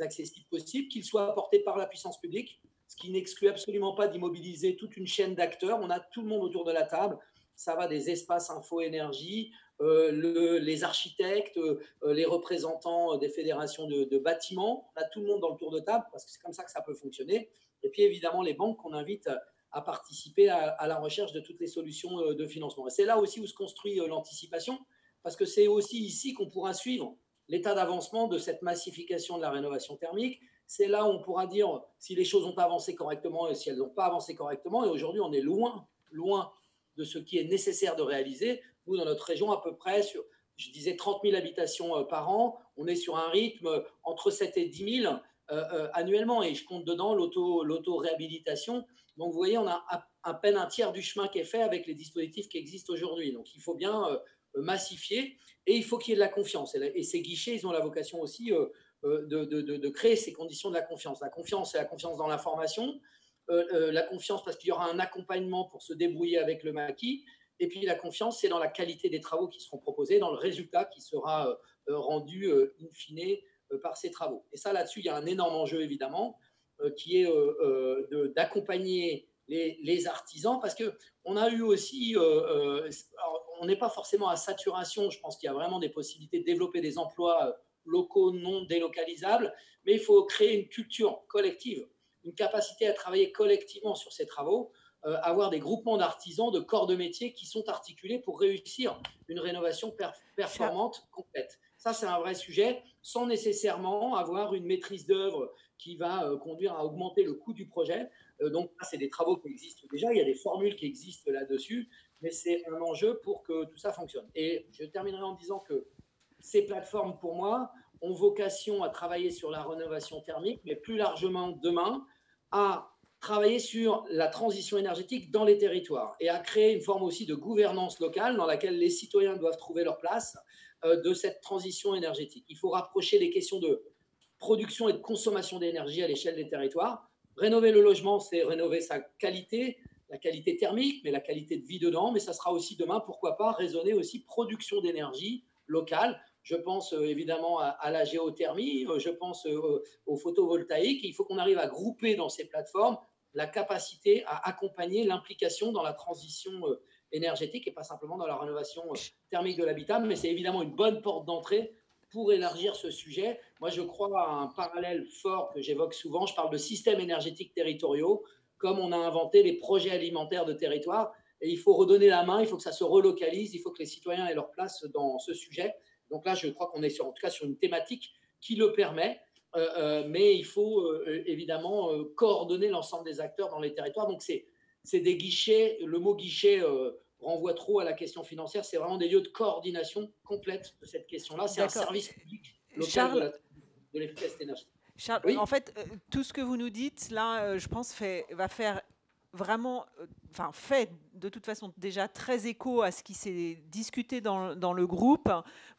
accessibles possibles, qu'ils soient apportés par la puissance publique, ce qui n'exclut absolument pas d'immobiliser toute une chaîne d'acteurs. On a tout le monde autour de la table. Ça va des espaces info énergie, euh, le- les architectes, euh, les représentants des fédérations de, bâtiments. On a tout le monde dans le tour de table parce que c'est comme ça que ça peut fonctionner. Et puis évidemment les banques qu'on invite à, participer à, à la recherche de toutes les solutions euh, de financement. Et c'est là aussi où se construit euh, l'anticipation parce que c'est aussi ici qu'on pourra suivre l'état d'avancement de cette massification de la rénovation thermique. C'est là où on pourra dire si les choses ont avancé correctement et si elles n'ont pas avancé correctement. Et aujourd'hui, on est loin, loin de ce qui est nécessaire de réaliser. Nous, dans notre région, à peu près, sur, je disais 30 000 habitations euh, par an, on est sur un rythme euh, entre 7 et 10 000 euh, annuellement. Et je compte dedans l'auto- l'auto-réhabilitation. Donc, vous voyez, on a à, peine un tiers du chemin qui est fait avec les dispositifs qui existent aujourd'hui. Donc, il faut bien massifier et il faut qu'il y ait de la confiance. Et, ces guichets, ils ont la vocation aussi euh, euh, de, de- créer ces conditions de la confiance. La confiance, c'est la confiance dans l'information, euh, euh, la confiance parce qu'il y aura un accompagnement pour se débrouiller avec le maquis, et puis la confiance, c'est dans la qualité des travaux qui seront proposés, dans le résultat qui sera euh, euh, rendu euh, in fine euh, par ces travaux. Et ça, là-dessus, il y a un énorme enjeu, évidemment, euh, qui est euh, euh, d'accompagner les, artisans, parce qu'on a eu aussi, euh, euh, on n'est pas forcément à saturation, je pense qu'il y a vraiment des possibilités de développer des emplois euh, locaux non délocalisables, mais il faut créer une culture collective, une capacité à travailler collectivement sur ces travaux, euh, avoir des groupements d'artisans, de corps de métier qui sont articulés pour réussir une rénovation per- performante complète. Ça, c'est un vrai sujet, sans nécessairement avoir une maîtrise d'œuvre qui va euh, conduire à augmenter le coût du projet. Euh, donc, c'est des travaux qui existent déjà. Il y a des formules qui existent là-dessus, mais c'est un enjeu pour que tout ça fonctionne. Et je terminerai en disant que ces plateformes, pour moi, ont vocation à travailler sur la rénovation thermique, mais plus largement demain, à travailler sur la transition énergétique dans les territoires et à créer une forme aussi de gouvernance locale dans laquelle les citoyens doivent trouver leur place euh, de cette transition énergétique. Il faut rapprocher les questions de production et de consommation d'énergie à l'échelle des territoires. Rénover le logement, c'est rénover sa qualité, la qualité thermique, mais la qualité de vie dedans. Mais ça sera aussi demain, pourquoi pas, raisonner aussi production d'énergie locale. Je pense euh, évidemment à, la géothermie, euh, je pense au photovoltaïque. Il faut qu'on arrive à grouper dans ces plateformes la capacité à accompagner l'implication dans la transition euh, énergétique et pas simplement dans la rénovation euh, thermique de l'habitat, mais c'est évidemment une bonne porte d'entrée pour élargir ce sujet. Moi, je crois à un parallèle fort que j'évoque souvent. Je parle de systèmes énergétiques territoriaux, comme on a inventé les projets alimentaires de territoire. Et il faut redonner la main, il faut que ça se relocalise, il faut que les citoyens aient leur place dans ce sujet. Donc là, je crois qu'on est sur, en tout cas sur une thématique qui le permet. Euh, euh, mais il faut euh, évidemment coordonner l'ensemble des acteurs dans les territoires. Donc, c'est des guichets. Le mot guichet renvoie trop à la question financière. C'est vraiment des lieux de coordination complète de cette question-là. C'est un service public local de l'efficacité énergétique. Charles, en fait, tout ce que vous nous dites, là, je pense, fait, va faire vraiment, enfin, fait de toute façon déjà très écho à ce qui s'est discuté dans, le groupe.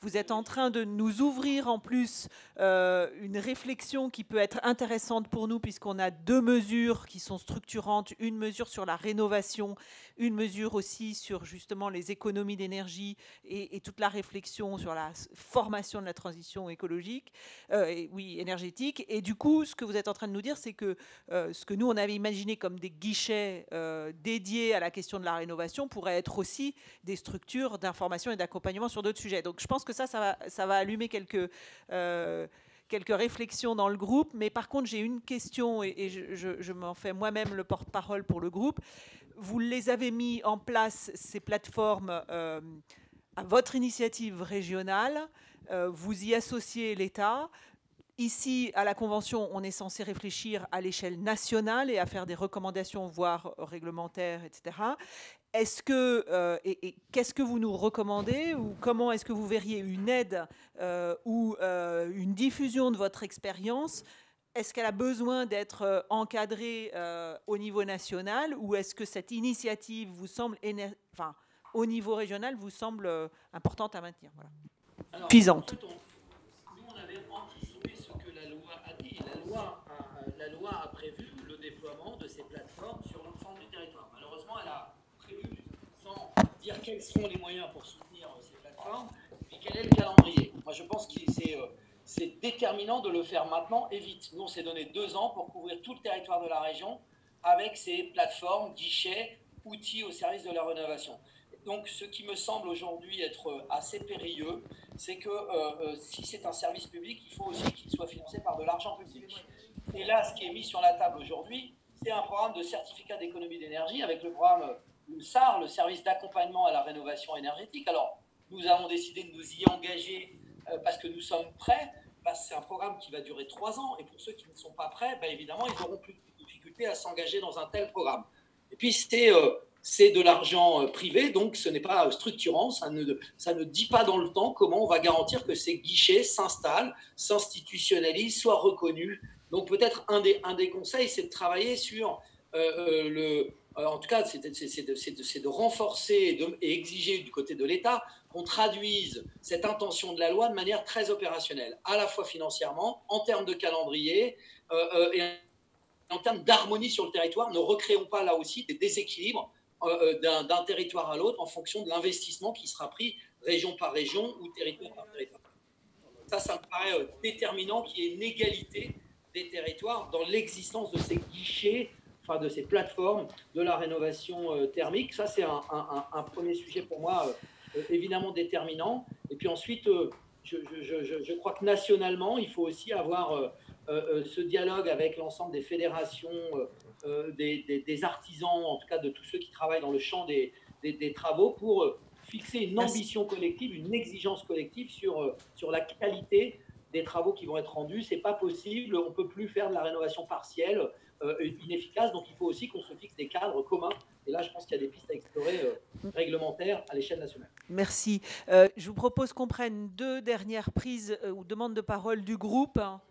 Vous êtes en train de nous ouvrir en plus euh, une réflexion qui peut être intéressante pour nous puisqu'on a deux mesures qui sont structurantes, une mesure sur la rénovation, une mesure aussi sur justement les économies d'énergie et, toute la réflexion sur la formation de la transition écologique, euh, oui, énergétique. Et du coup, ce que vous êtes en train de nous dire, c'est que euh, ce que nous, on avait imaginé comme des guichets dédiés à la question de la rénovation pourrait être aussi des structures d'information et d'accompagnement sur d'autres sujets. Donc je pense que ça, ça va, ça va allumer quelques, euh, quelques réflexions dans le groupe. Mais par contre, j'ai une question et, je, m'en fais moi-même le porte-parole pour le groupe. Vous les avez mis en place, ces plateformes, euh, à votre initiative régionale. Euh, vous y associez l'État. Ici, à la Convention, on est censé réfléchir à l'échelle nationale et à faire des recommandations, voire réglementaires, etc. Est-ce que, euh, et, qu'est-ce que vous nous recommandez ou comment est-ce que vous verriez une aide euh, ou euh, une diffusion de votre expérience? Est-ce qu'elle a besoin d'être encadrée au niveau national ou est-ce que cette initiative vous semble, enfin, au niveau régional, vous semble importante à maintenir? Voilà loi a prévu le déploiement de ces plateformes sur l'ensemble du territoire. Malheureusement, elle a prévu, sans quels seront les moyens pour soutenir euh, ces plateformes, et quel est le calendrier. Moi, je pense que euh, c'est déterminant de le faire maintenant et vite. Nous, on s'est donné deux ans pour couvrir tout le territoire de la région avec ces plateformes, guichets, outils au service de la rénovation. Donc, ce qui me semble aujourd'hui être euh, assez périlleux, c'est que si c'est un service public, il faut aussi qu'il soit financé par de l'argent public. Et là, ce qui est mis sur la table aujourd'hui, c'est un programme de certificat d'économie d'énergie avec le programme le SAR, le service d'accompagnement à la rénovation énergétique. Alors, nous avons décidé de nous y engager euh, parce que nous sommes prêts. c'est un programme qui va durer trois ans. Et pour ceux qui ne sont pas prêts, ben, évidemment, ils auront plus de difficultés à s'engager dans un tel programme. Et puis, c'est euh, de l'argent euh, privé, donc ce n'est pas structurant. Ça ne, dit pas dans le temps comment on va garantir que ces guichets s'installent, s'institutionnalisent, soient reconnus donc peut-être un des, conseils, c'est de travailler sur le... Euh, en tout cas, c'est de, de, renforcer et, de, et, exiger du côté de l'État qu'on traduise cette intention de la loi de manière très opérationnelle, à la fois financièrement, en termes de calendrier et en termes d'harmonie sur le territoire. Ne recréons pas là aussi des déséquilibres d'un territoire à l'autre en fonction de l'investissement qui sera pris région par région ou territoire par territoire. Ça, ça me paraît déterminant qu'il y ait une égalité des territoires dans l'existence de ces guichets, enfin de ces plateformes de la rénovation euh, thermique. Ça, c'est un, un, premier sujet pour moi euh, évidemment déterminant. Et puis ensuite, euh, je, je, je, crois que nationalement, il faut aussi avoir ce dialogue avec l'ensemble des fédérations, des, des, des, artisans, en tout cas de tous ceux qui travaillent dans le champ des, des travaux, pour fixer une ambition collective, une exigence collective sur, sur la qualité des travaux qui vont être rendus. C'est pas possible. On peut plus faire de la rénovation partielle euh, inefficace. Donc il faut aussi qu'on se fixe des cadres communs. Et là, je pense qu'il y a des pistes à explorer euh, réglementaires à l'échelle nationale. Merci. Euh, je vous propose qu'on prenne deux dernières prises ou demandes de parole du groupe. hein,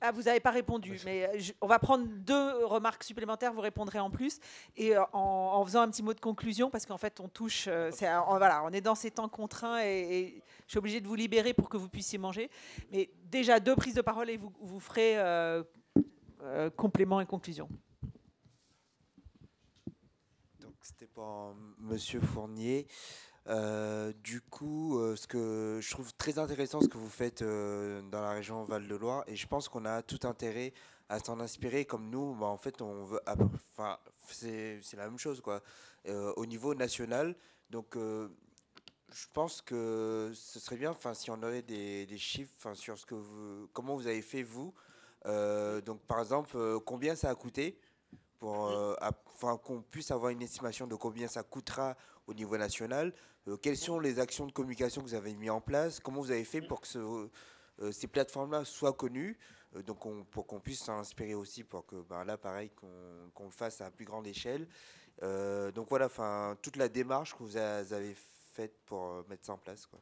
Ah, vous n'avez pas répondu, mais euh, je- on va prendre deux remarques supplémentaires, vous répondrez en plus, et euh, en, en faisant un petit mot de conclusion, parce qu'en fait, on touche, euh, c'est un- on- voilà, on est dans ces temps contraints, et, et je suis obligée de vous libérer pour que vous puissiez manger. Mais déjà, deux prises de parole, et vous, vous ferez euh, euh, complément et conclusion. Donc c'était pour Monsieur Fournier. Euh, du coup, euh, ce que je trouve très intéressant, ce que vous faites euh, dans la région Val-de-Loire, et je pense qu'on a tout intérêt à s'en inspirer. Comme nous, bah, en fait, on veut, enfin, c'est la même chose, quoi, euh, au niveau national. Donc, euh, je pense que ce serait bien, enfin, si on avait des, des chiffres, sur ce que comment vous avez fait vous. Euh, donc, par exemple, euh, combien ça a coûté pour euh, qu'on puisse avoir une estimation de combien ça coûtera au niveau national. Euh, quelles sont les actions de communication que vous avez mis en place Comment vous avez fait pour que ce- euh, ces plateformes-là soient connues Euh, donc on- pour qu'on puisse s'inspirer aussi pour que ben, là pareil qu'on le fasse à plus grande échelle. Euh, donc voilà, enfin toute la démarche que vous avez faite pour mettre ça en place. Quoi.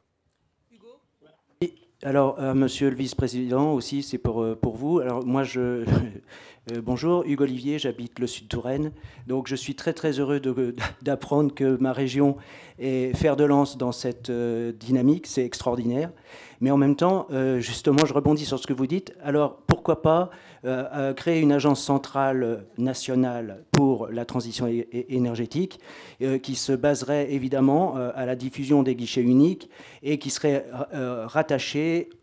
Et alors, euh, monsieur le vice-président aussi, c'est pour, euh, pour vous. Alors, moi, je. euh, bonjour, Hugues Olivier, j'habite le sud Touraine. Donc, je suis très, très heureux de- d'apprendre que ma région est fer de lance dans cette dynamique. C'est extraordinaire. Mais en même temps, justement, je rebondis sur ce que vous dites. Alors, pourquoi pas créer une agence centrale nationale pour la transition énergétique qui se baserait évidemment à la diffusion des guichets uniques et qui serait euh,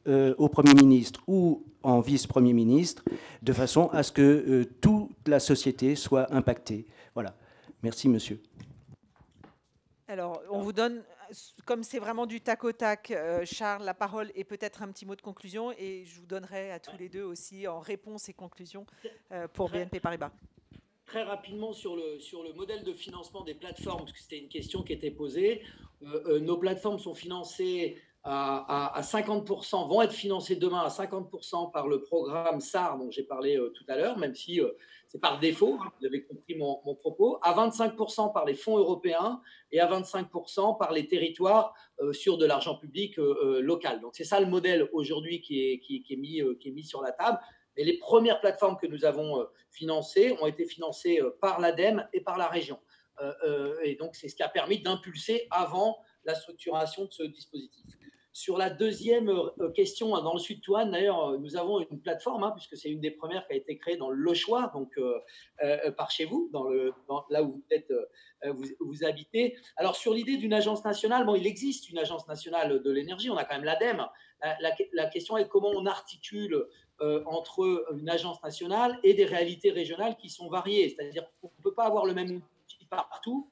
euh, au Premier ministre ou en vice-premier ministre, de façon à ce que euh, toute la société soit impactée. Voilà. Merci, monsieur. Alors, on vous donne, comme c'est vraiment du tac au tac, euh, Charles, la parole et peut-être un petit mot de conclusion. Et je vous donnerai à tous les deux aussi en réponse et conclusion euh, pour BNP Paribas. Très rapidement sur le, sur le modèle de financement des plateformes, parce que c'était une question qui était posée. Euh, euh, nos plateformes sont financées à, à- à 50%, vont être financées demain à 50% par le programme SAR dont j'ai parlé euh, tout à l'heure, même si euh, c'est par défaut, vous avez compris mon, propos, à 25% par les fonds européens et à 25% par les territoires euh, sur de l'argent public local. Donc c'est ça le modèle aujourd'hui qui est, mis, qui est mis sur la table. Et les premières plateformes que nous avons financées ont été financées par l'ADEME et par la région. Et donc, c'est ce qui a permis d'impulser avant la structuration de ce dispositif. Sur la deuxième euh, question, hein, dans le sud Touane, d'ailleurs, euh, nous avons une plateforme, hein, puisque c'est une des premières qui a été créée dans le Lochois, donc euh, par chez vous, là où vous, êtes, vous, habitez. Alors, sur l'idée d'une agence nationale, bon, il existe une agence nationale de l'énergie, on a quand même l'ADEME. La, question est comment on articule entre une agence nationale et des réalités régionales qui sont variées. C'est-à-dire qu'on ne peut pas avoir le même outil partout.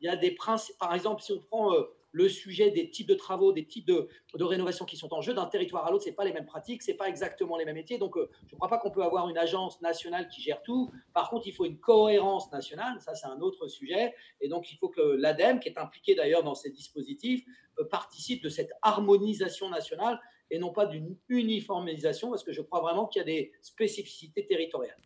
Il y a des principes, par exemple, si on prend euh, le sujet des types de travaux, des types de, de rénovation qui sont en jeu, d'un territoire à l'autre, ce n'est pas les mêmes pratiques, ce n'est pas exactement les mêmes métiers. Donc, euh, je ne crois pas qu'on peut avoir une agence nationale qui gère tout. Par contre, il faut une cohérence nationale, ça c'est un autre sujet. Et donc, il faut que l'ADEME, qui est impliquée d'ailleurs dans ces dispositifs, euh, participe de cette harmonisation nationale et non pas d'une uniformisation, parce que je crois vraiment qu'il y a des spécificités territoriales.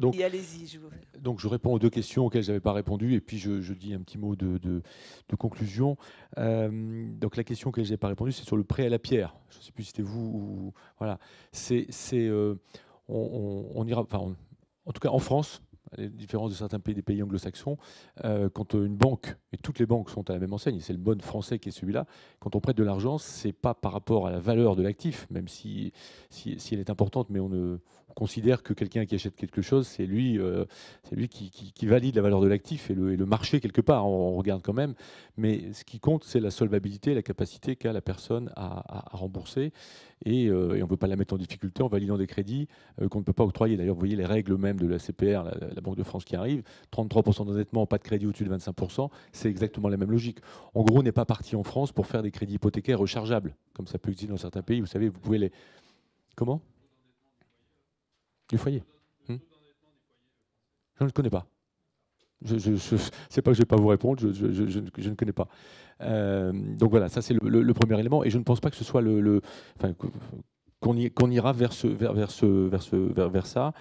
Donc, Et allez-y, je vous... Donc je réponds aux deux questions auxquelles je n'avais pas répondu et puis je, je dis un petit mot de, de- de conclusion. Euh, donc la question auquel je n'ai pas répondu, c'est sur le prêt à la pierre. Je ne sais plus si c'était vous ou... Voilà. C'est, c'est, euh, on, on- on ira... Enfin, on- en tout cas en France, à la différence de certains pays, des pays anglo-saxons, euh, quand une banque, et toutes les banques sont à la même enseigne, et c'est le bon français qui est celui-là, quand on prête de l'argent, c'est pas par rapport à la valeur de l'actif, même si, si, si elle est importante, mais on, ne, on considère que quelqu'un qui achète quelque chose, c'est lui, euh, c'est lui qui, valide la valeur de l'actif et le, marché quelque part, on, regarde quand même. Mais ce qui compte, c'est la solvabilité, la capacité qu'a la personne à, rembourser. Et, euh, on ne peut pas la mettre en difficulté en validant des crédits euh, qu'on ne peut pas octroyer. D'ailleurs, vous voyez les règles même de la CPR, la, la Banque de France qui arrive, 33% d'endettement, pas de crédit au-dessus de 25%, c'est exactement la même logique. En gros, on n'est pas parti en France pour faire des crédits hypothécaires rechargeables, comme ça peut exister dans certains pays. Vous savez, vous pouvez les... Comment? Du foyer. Hmm je ne le connais pas. Je, je, pas que je ne vais pas vous répondre, je, ne- je ne connais pas. Euh, donc voilà, ça c'est le, le- le premier élément, et je ne pense pas que ce soit le, le- enfin, qu'on ira vers, ce, vers, vers, ce, vers, ce, vers, ça.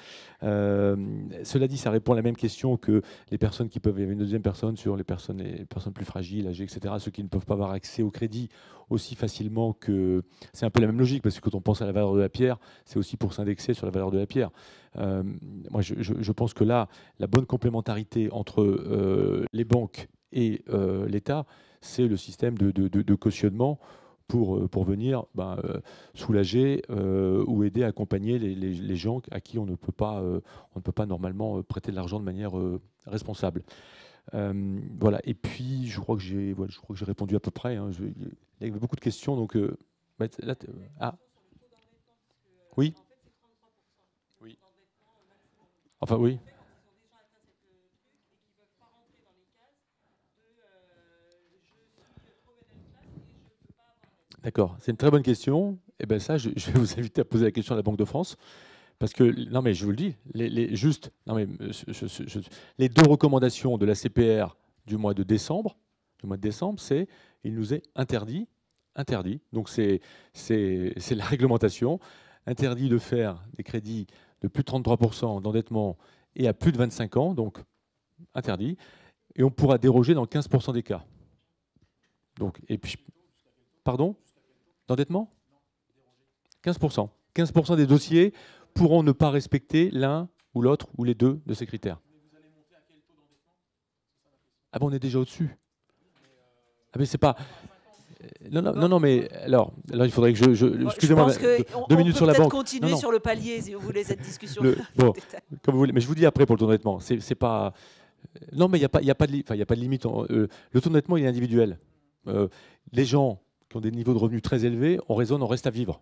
Euh, cela dit, ça répond à la même question que les personnes qui peuvent. Il y avait une deuxième personne sur les personnes, les personnes plus fragiles, âgées, etc., ceux qui ne peuvent pas avoir accès au crédit aussi facilement que. C'est un peu la même logique, parce que quand on pense à la valeur de la pierre, c'est aussi pour s'indexer sur la valeur de la pierre. Euh, moi, je, pense que là, la bonne complémentarité entre euh, les banques et l'État, c'est le système de cautionnement pour, euh, pour venir ben, euh, soulager euh, ou aider, accompagner les, gens à qui on ne peut pas, on ne peut pas normalement prêter de l'argent de manière responsable. voilà. Et puis, je crois que j'ai, répondu à peu près. Hein. il y avait beaucoup de questions, donc là, ah, oui, oui. Enfin, oui. D'accord, c'est une très bonne question. Et eh ben ça, je, vais vous inviter à poser la question à la Banque de France. Parce que, non mais je vous le dis, les, juste, non mais, les deux recommandations de la CPR du mois de décembre, du mois de décembre, c'est il nous est interdit, interdit, donc c'est la réglementation, interdit de faire des crédits de plus de 33% d'endettement et à plus de 25 ans, donc interdit, et on pourra déroger dans 15% des cas. Donc, et puis, pardon? D'endettement? 15%. 15% des dossiers pourront ne pas respecter l'un ou l'autre ou les deux de ces critères. Ah bon, on est déjà au-dessus? Ah mais c'est pas. Non, non, non, mais alors, alors il faudrait que je. je Excusez-moi, deux, minutes sur la banque. continuer sur le palier si vous voulez cette discussion. bon, comme vous voulez, mais je vous dis après pour le taux d'endettement. C'est pas. Non, mais il n'y a, pas, a, pas de, a pas de limite. Euh, le taux d'endettement, il est individuel. Euh, les gens qui ont des niveaux de revenus très élevés, on raisonne, on reste à vivre.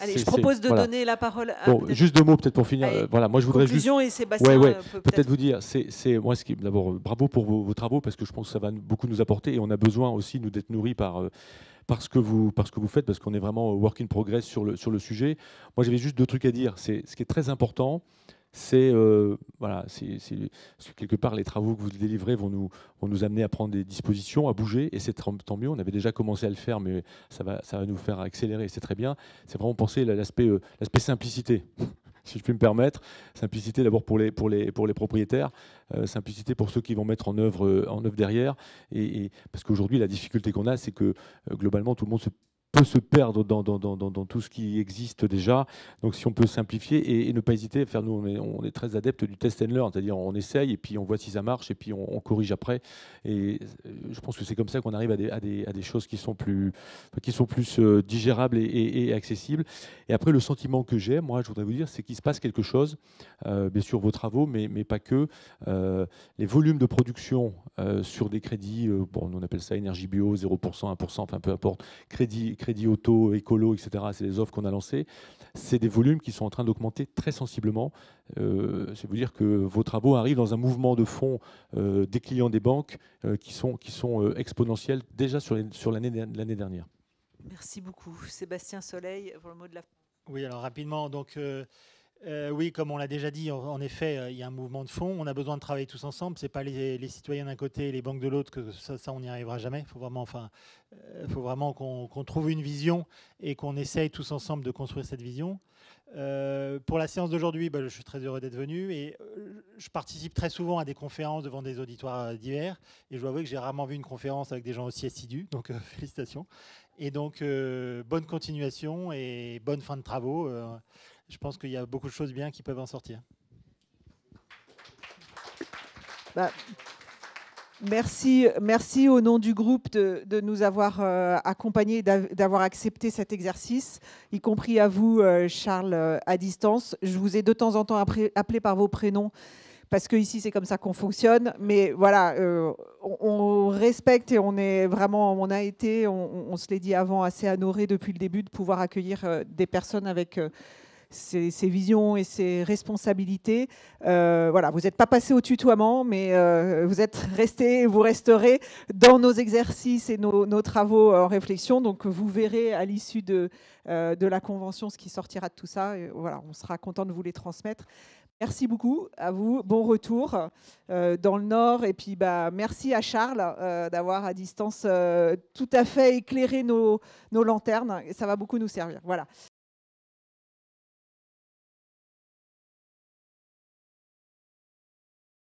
Allez, je propose de donner la parole à. Bon, juste deux mots peut-être pour finir. Euh, voilà, moi je voudrais juste. et Sébastien. Ouais, euh, peut-être vous dire, c'est moi ce qui d'abord bravo pour vos, travaux parce que je pense que ça va beaucoup nous apporter et on a besoin aussi nous d'être nourris par. Euh, par ce que vous, par ce que vous faites, parce qu'on est vraiment work in progress sur le, sur le sujet. Moi, j'avais juste deux trucs à dire. C'est ce qui est très important, c'est euh, voilà, quelque part les travaux que vous délivrez vont nous, amener à prendre des dispositions, à bouger, et c'est tant mieux. On avait déjà commencé à le faire, mais ça va, ça va nous faire accélérer, c'est très bien. C'est vraiment penser l'aspect euh, l'aspect simplicité. si je puis me permettre, simplicité d'abord pour les, propriétaires, euh, simplicité pour ceux qui vont mettre en œuvre, derrière, et parce qu'aujourd'hui la difficulté qu'on a, c'est que globalement tout le monde se peut se perdre dans, tout ce qui existe déjà. Donc si on peut simplifier et, ne pas hésiter faire, nous on est, très adepte du test and learn, c'est-à-dire on essaye et puis on voit si ça marche et puis on, corrige après. Et euh, je pense que c'est comme ça qu'on arrive à des, choses qui sont plus, euh, digérables et, accessibles. Et après le sentiment que j'ai, moi je voudrais vous dire, c'est qu'il se passe quelque chose, euh, bien sûr vos travaux, mais, pas que. les volumes de production sur des crédits, bon, on appelle ça énergie bio, 0%, 1%, enfin peu importe, crédit crédit auto, écolo, etc., c'est les offres qu'on a lancées, c'est des volumes qui sont en train d'augmenter très sensiblement. Euh, c'est vous dire que vos travaux arrivent dans un mouvement de fonds euh, des clients des banques euh, qui sont, qui sont euh, exponentiels déjà sur l'année sur l'année dernière. Merci beaucoup. Sébastien Soleil, pour le mot de la Oui, alors rapidement, donc euh, oui, comme on l'a déjà dit, en, effet, euh, il y a un mouvement de fond. On a besoin de travailler tous ensemble. C'est pas les, citoyens d'un côté et les banques de l'autre que ça, on n'y arrivera jamais. Il faut vraiment, enfin, euh, vraiment qu'on trouve une vision et qu'on essaye tous ensemble de construire cette vision. pour la séance d'aujourd'hui, bah, je suis très heureux d'être venu et je participe très souvent à des conférences devant des auditoires divers et je dois avouer que j'ai rarement vu une conférence avec des gens aussi assidus, donc félicitations. Et donc, bonne continuation et bonne fin de travaux je pense qu'il y a beaucoup de choses bien qui peuvent en sortir. Bah, merci, merci au nom du groupe de, nous avoir euh, accompagnés, d'avoir accepté cet exercice, y compris à vous, euh, Charles, euh, à distance. Je vous ai de temps en temps appelé par vos prénoms parce que ici c'est comme ça qu'on fonctionne. Mais voilà, on, respecte et on est vraiment, on a été, on, on se l'est dit avant, assez honoré depuis le début de pouvoir accueillir des personnes avec ses, visions et ses responsabilités. Euh, voilà, vous n'êtes pas passé au tutoiement, mais euh, vous êtes resté, vous resterez dans nos exercices et nos, travaux en réflexion. Donc vous verrez à l'issue de, euh, de la convention ce qui sortira de tout ça. Et voilà, on sera content de vous les transmettre. Merci beaucoup à vous. Bon retour dans le Nord. Et puis, bah, merci à Charles d'avoir à distance tout à fait éclairé nos, nos lanternes. Et ça va beaucoup nous servir. Voilà.